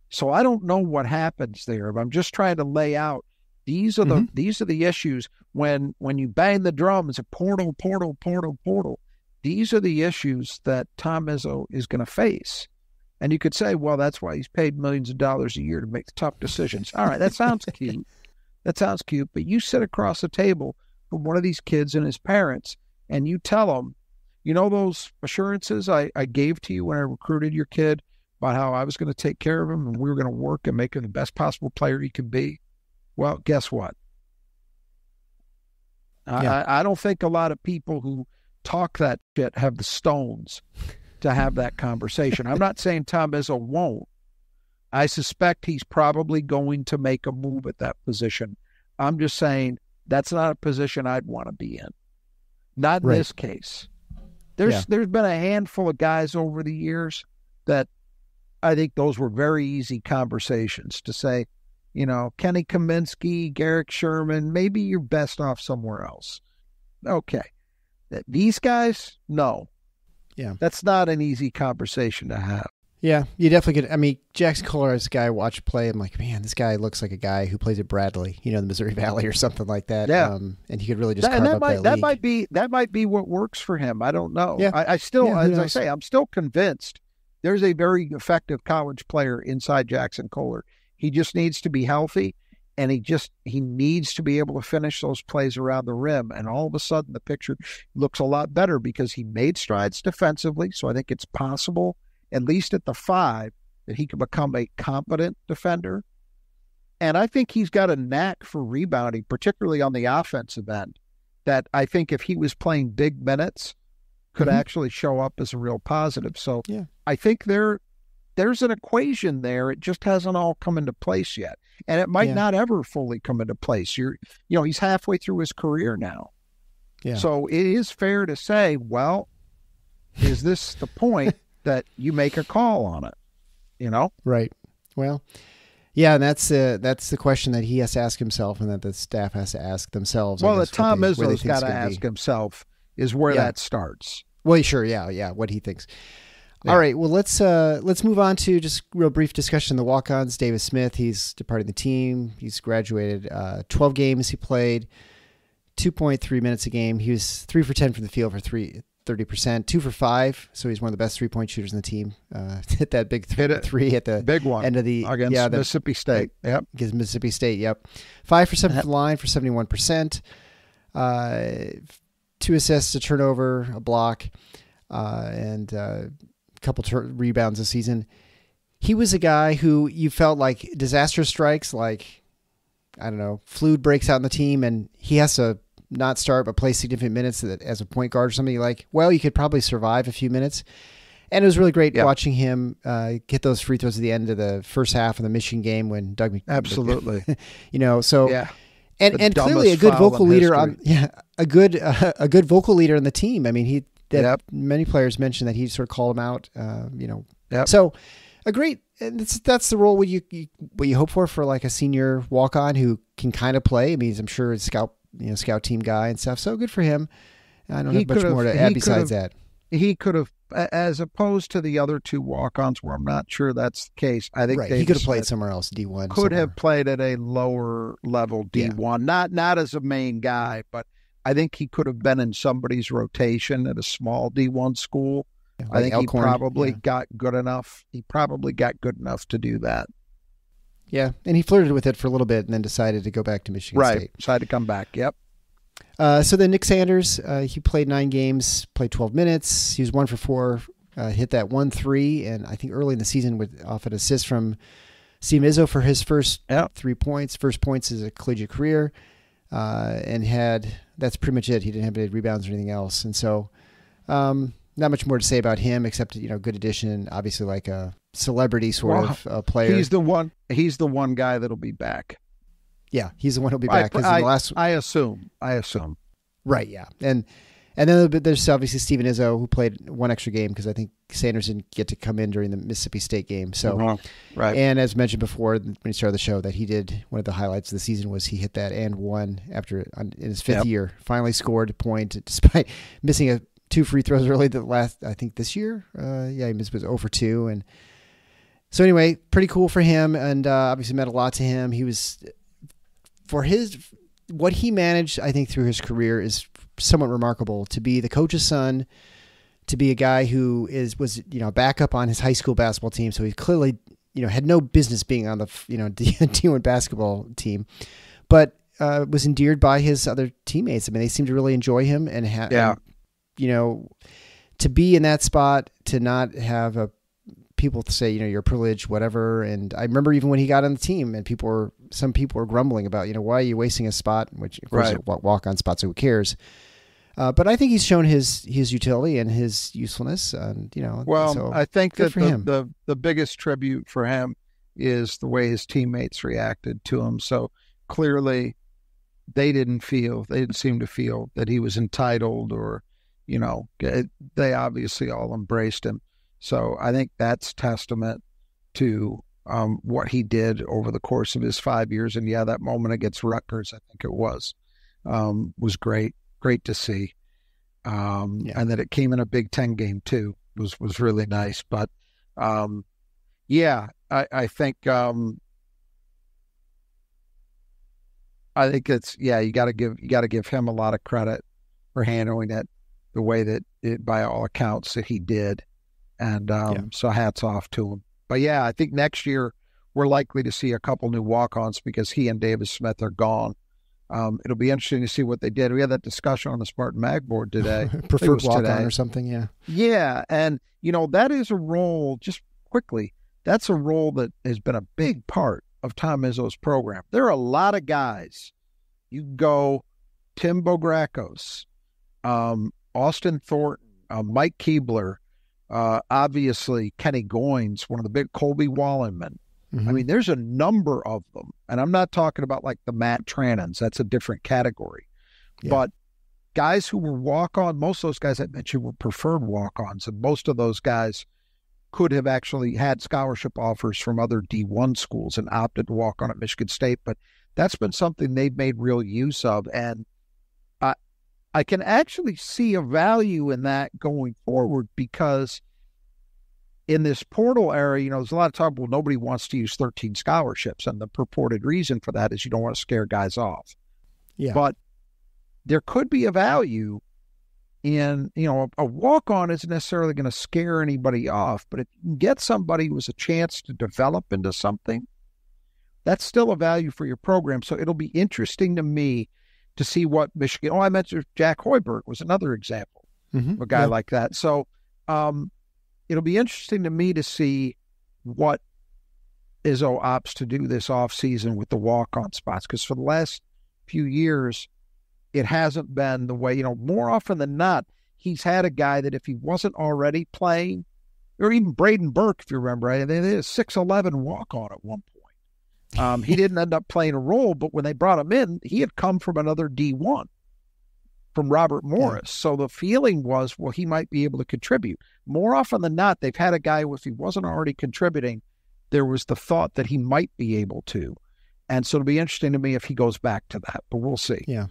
So I don't know what happens there. But I'm just trying to lay out these are the Mhm. these are the issues when when you bang the drums a portal, portal, portal, portal. These are the issues that Tom Izzo is going to face. And you could say, well, that's why he's paid millions of dollars a year to make tough decisions. All right, that sounds cute. That sounds cute. But you sit across the table from one of these kids and his parents, and you tell them, you know, those assurances I, I gave to you when I recruited your kid about how I was going to take care of him and we were going to work and make him the best possible player he could be. Well, guess what? Yeah. I, I don't think a lot of people who talk that shit have the stones to have that conversation. I'm not saying Tom Izzo won't. I suspect he's probably going to make a move at that position. I'm just saying that's not a position I'd want to be in. Not in Right. this case. There's Yeah. there's been a handful of guys over the years that I think those were very easy conversations to say, you know, Kenny Kaminski, Garrick Sherman, maybe you're best off somewhere else. Okay. These guys, no. Yeah. That's not an easy conversation to have. Yeah, you definitely could. I mean, Jaxon a guy I watch play. I'm like, man, this guy looks like a guy who plays at Bradley, you know, the Missouri Valley or something like that. Yeah. Um, and he could really just That, that up might that, might be that might be what works for him. I don't know. Yeah. I, I still, Yeah, as I say, I'm still convinced there's a very effective college player inside Jaxon Kohler. He just needs to be healthy, and he just he needs to be able to finish those plays around the rim. And all of a sudden, the picture looks a lot better because he made strides defensively. So I think it's possible, at least at the five, that he can become a competent defender. And I think he's got a knack for rebounding, particularly on the offensive end. That I think if he was playing big minutes, could Mhm. actually show up as a real positive. So Yeah. I think there there's an equation there. It just hasn't all come into place yet. And it might Yeah. not ever fully come into place. You're you know, he's halfway through his career now. Yeah. So it is fair to say, well, is this the point that you make a call on it? You know? Right. Well, yeah, and that's uh, that's the question that he has to ask himself, and that the staff has to ask themselves. Well, guess, that Tom they- Izzo's got to ask be. himself is where Yeah. that starts. Well, sure, yeah, yeah, what he thinks. Yeah. All right, well let's uh let's move on to just real brief discussion. Of the walk-ons, Davis Smith, he's departing the team. He's graduated. Uh, Twelve games he played, two point three minutes a game. He was three for ten from the field for three. 30%, two for five. So he's one of the best three point shooters in the team. Uh, hit that big th- Hit it. three at the Big one end of the against yeah, the, Mississippi State. Yep. against Mississippi State. Yep, five for seven from the line for seventy one percent. Uh, two assists, a turnover, a block, uh, and uh, couple ter- rebounds this season. He was a guy who you felt like disaster strikes, like I don't know, fluid breaks out in the team, and he has to not start but play significant minutes as a point guard or something. Like, well, you could probably survive a few minutes. And it was really great yeah. watching him uh, get those free throws at the end of the first half of the Michigan game when Doug. Absolutely. you know, so yeah and and clearly a good vocal leader on yeah a good uh, a good vocal leader in the team. I mean, he that yep. many players mentioned that he sort of called him out. Uh, you know, yep. so a great and that's that's the role what you, you what you hope for for like a senior walk on who can kind of play. I mean, I'm sure it's scout you know scout team guy and stuff. So good for him. I don't he have much more to add besides that. He could have as opposed to the other two walk-ons where I'm not sure that's the case. I think right. he could have played somewhere else, D1. Could somewhere. have played at a lower level D1, yeah. not not as a main guy, but I think he could have been in somebody's rotation at a small D1 school. Yeah, like I think Elkhorn, he probably yeah. got good enough. He probably got good enough to do that. Yeah, and he flirted with it for a little bit and then decided to go back to Michigan right. State. Decided to come back. Yep. Uh, so then Nick Sanders, uh, he played nine games, played 12 minutes. He was one for four, uh, hit that one three, and I think early in the season with off an assist from Steve Izzo for his first yep. three points, first points in a collegiate career, uh, and had that's pretty much it. He didn't have any rebounds or anything else, and so um, not much more to say about him except you know good addition, obviously like a celebrity sort well, of uh, player. He's the one. He's the one guy that'll be back. Yeah, he's the one who'll be back. I, I, last... I assume. I assume. Right. Yeah. And and then there's obviously Steven Izzo who played one extra game because I think Sanders didn't get to come in during the Mississippi State game. So uh-huh. right. And as mentioned before when he started the show, that he did one of the highlights of the season was he hit that and one after in his fifth yep. year. Finally scored a point despite missing a two free throws early. The last I think this year. Uh, yeah, he missed was over two and. So anyway, pretty cool for him, and uh, obviously meant a lot to him. He was for his what he managed, I think, through his career is somewhat remarkable. To be the coach's son, to be a guy who is was you know backup on his high school basketball team, so he clearly you know had no business being on the you know D one basketball team, but uh, was endeared by his other teammates. I mean, they seemed to really enjoy him and have yeah, you know, to be in that spot to not have a people say, you know, you're privileged, whatever. And I remember even when he got on the team, and people were, some people were grumbling about, you know, why are you wasting a spot? Which of course, right. walk on spot, so who cares? Uh, but I think he's shown his his utility and his usefulness, and you know. Well, so I think that the, the the biggest tribute for him is the way his teammates reacted to him. So clearly, they didn't feel they didn't seem to feel that he was entitled or, you know, they obviously all embraced him. So I think that's testament to um, what he did over the course of his five years. And yeah, that moment against Rutgers, I think it was, um, was great. Great to see. Um, yeah. And that it came in a Big Ten game too was was really nice. But um, yeah, I, I think um, I think it's yeah you got to give you got to give him a lot of credit for handling it the way that it by all accounts that he did. And um, yeah. so hats off to him. But yeah, I think next year we're likely to see a couple new walk ons because he and Davis Smith are gone. Um, it'll be interesting to see what they did. We had that discussion on the Spartan Mag board today. Preferred walk on or something, yeah. Yeah. And, you know, that is a role, just quickly, that's a role that has been a big part of Tom Izzo's program. There are a lot of guys. You go Tim Bograkos, um, Austin Thornton, uh, Mike Kebler, uh, obviously, Kenny Goins, one of the big Colby Wollenman. Mm-hmm. I mean, there's a number of them. And I'm not talking about like the Matt Trannons. That's a different category. Yeah. But guys who were walk on, most of those guys I mentioned were preferred walk ons. And most of those guys could have actually had scholarship offers from other D1 schools and opted to walk on at Michigan State. But that's been something they've made real use of. And I can actually see a value in that going forward because in this portal area, you know, there's a lot of talk, well, nobody wants to use 13 scholarships. And the purported reason for that is you don't want to scare guys off. Yeah. But there could be a value in, you know, a, a walk on isn't necessarily going to scare anybody off, but if you can get somebody who has a chance to develop into something, that's still a value for your program. So it'll be interesting to me to see what Michigan. Oh, I mentioned Jack Hoiberg was another example mm-hmm. of a guy yeah. like that. So, um, it'll be interesting to me to see what Izzo opts to do this offseason with the walk on spots. Because for the last few years, it hasn't been the way, you know, more often than not, he's had a guy that if he wasn't already playing, or even Braden Burke, if you remember, right? They did a 6'11 walk on at one point. Um, he didn't end up playing a role, but when they brought him in, he had come from another D1 from Robert Morris. Yeah. So the feeling was, well, he might be able to contribute. More often than not, they've had a guy if he wasn't already contributing, there was the thought that he might be able to. And so it'll be interesting to me if he goes back to that, but we'll see. Yeah.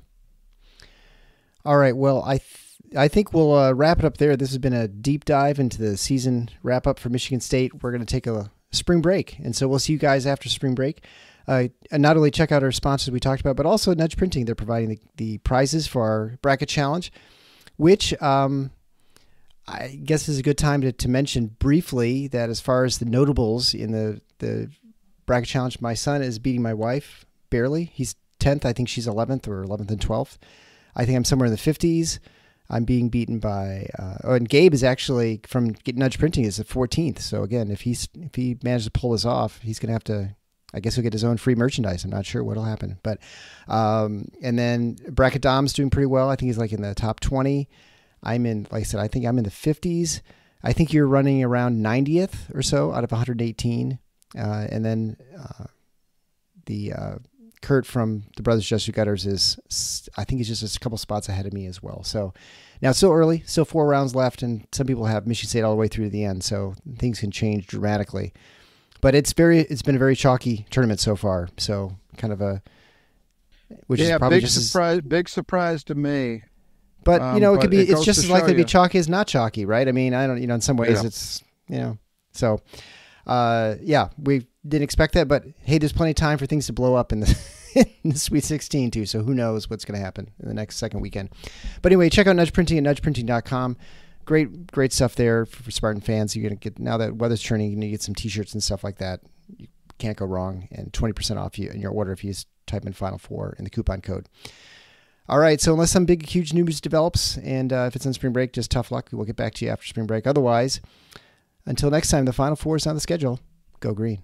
All right. Well, I th- I think we'll uh, wrap it up there. This has been a deep dive into the season wrap up for Michigan State. We're going to take a spring break, and so we'll see you guys after spring break. Uh, and not only check out our sponsors we talked about, but also Nudge Printing. They're providing the, the prizes for our bracket challenge, which um, I guess is a good time to, to mention briefly that as far as the notables in the, the bracket challenge, my son is beating my wife barely. He's 10th. I think she's 11th or 11th and 12th. I think I'm somewhere in the 50s. I'm being beaten by, uh, and Gabe is actually from Nudge Printing is the 14th. So again, if he's if he manages to pull this off, he's going to have to. I guess he'll get his own free merchandise. I'm not sure what'll happen, but um, and then Bracket Dom's doing pretty well. I think he's like in the top 20. I'm in, like I said, I think I'm in the 50s. I think you're running around 90th or so out of 118, uh, and then uh, the uh, Kurt from the Brothers Jesuit Gutters is, I think he's just a couple spots ahead of me as well. So now still early, still four rounds left, and some people have Michigan State all the way through to the end, so things can change dramatically. But it's very, it's been a very chalky tournament so far. So kind of a, which yeah, is probably big just surprise, as, big surprise to me. But you know, um, it could be, it it's just as likely to be chalky as not chalky, right? I mean, I don't, you know, in some ways, yeah. it's you know, so uh, yeah, we didn't expect that, but hey, there's plenty of time for things to blow up in the, in the Sweet 16 too. So who knows what's going to happen in the next second weekend. But anyway, check out Nudge Printing at nudgeprinting.com. Great, great stuff there for, Spartan fans. You're going to get now that weather's turning, you're going to get some T-shirts and stuff like that. You can't go wrong, and 20% off you in your order if you type in Final Four in the coupon code. All right, so unless some big, huge news develops, and uh, if it's on spring break, just tough luck. We'll get back to you after spring break. Otherwise, until next time, the Final Four is on the schedule. Go green.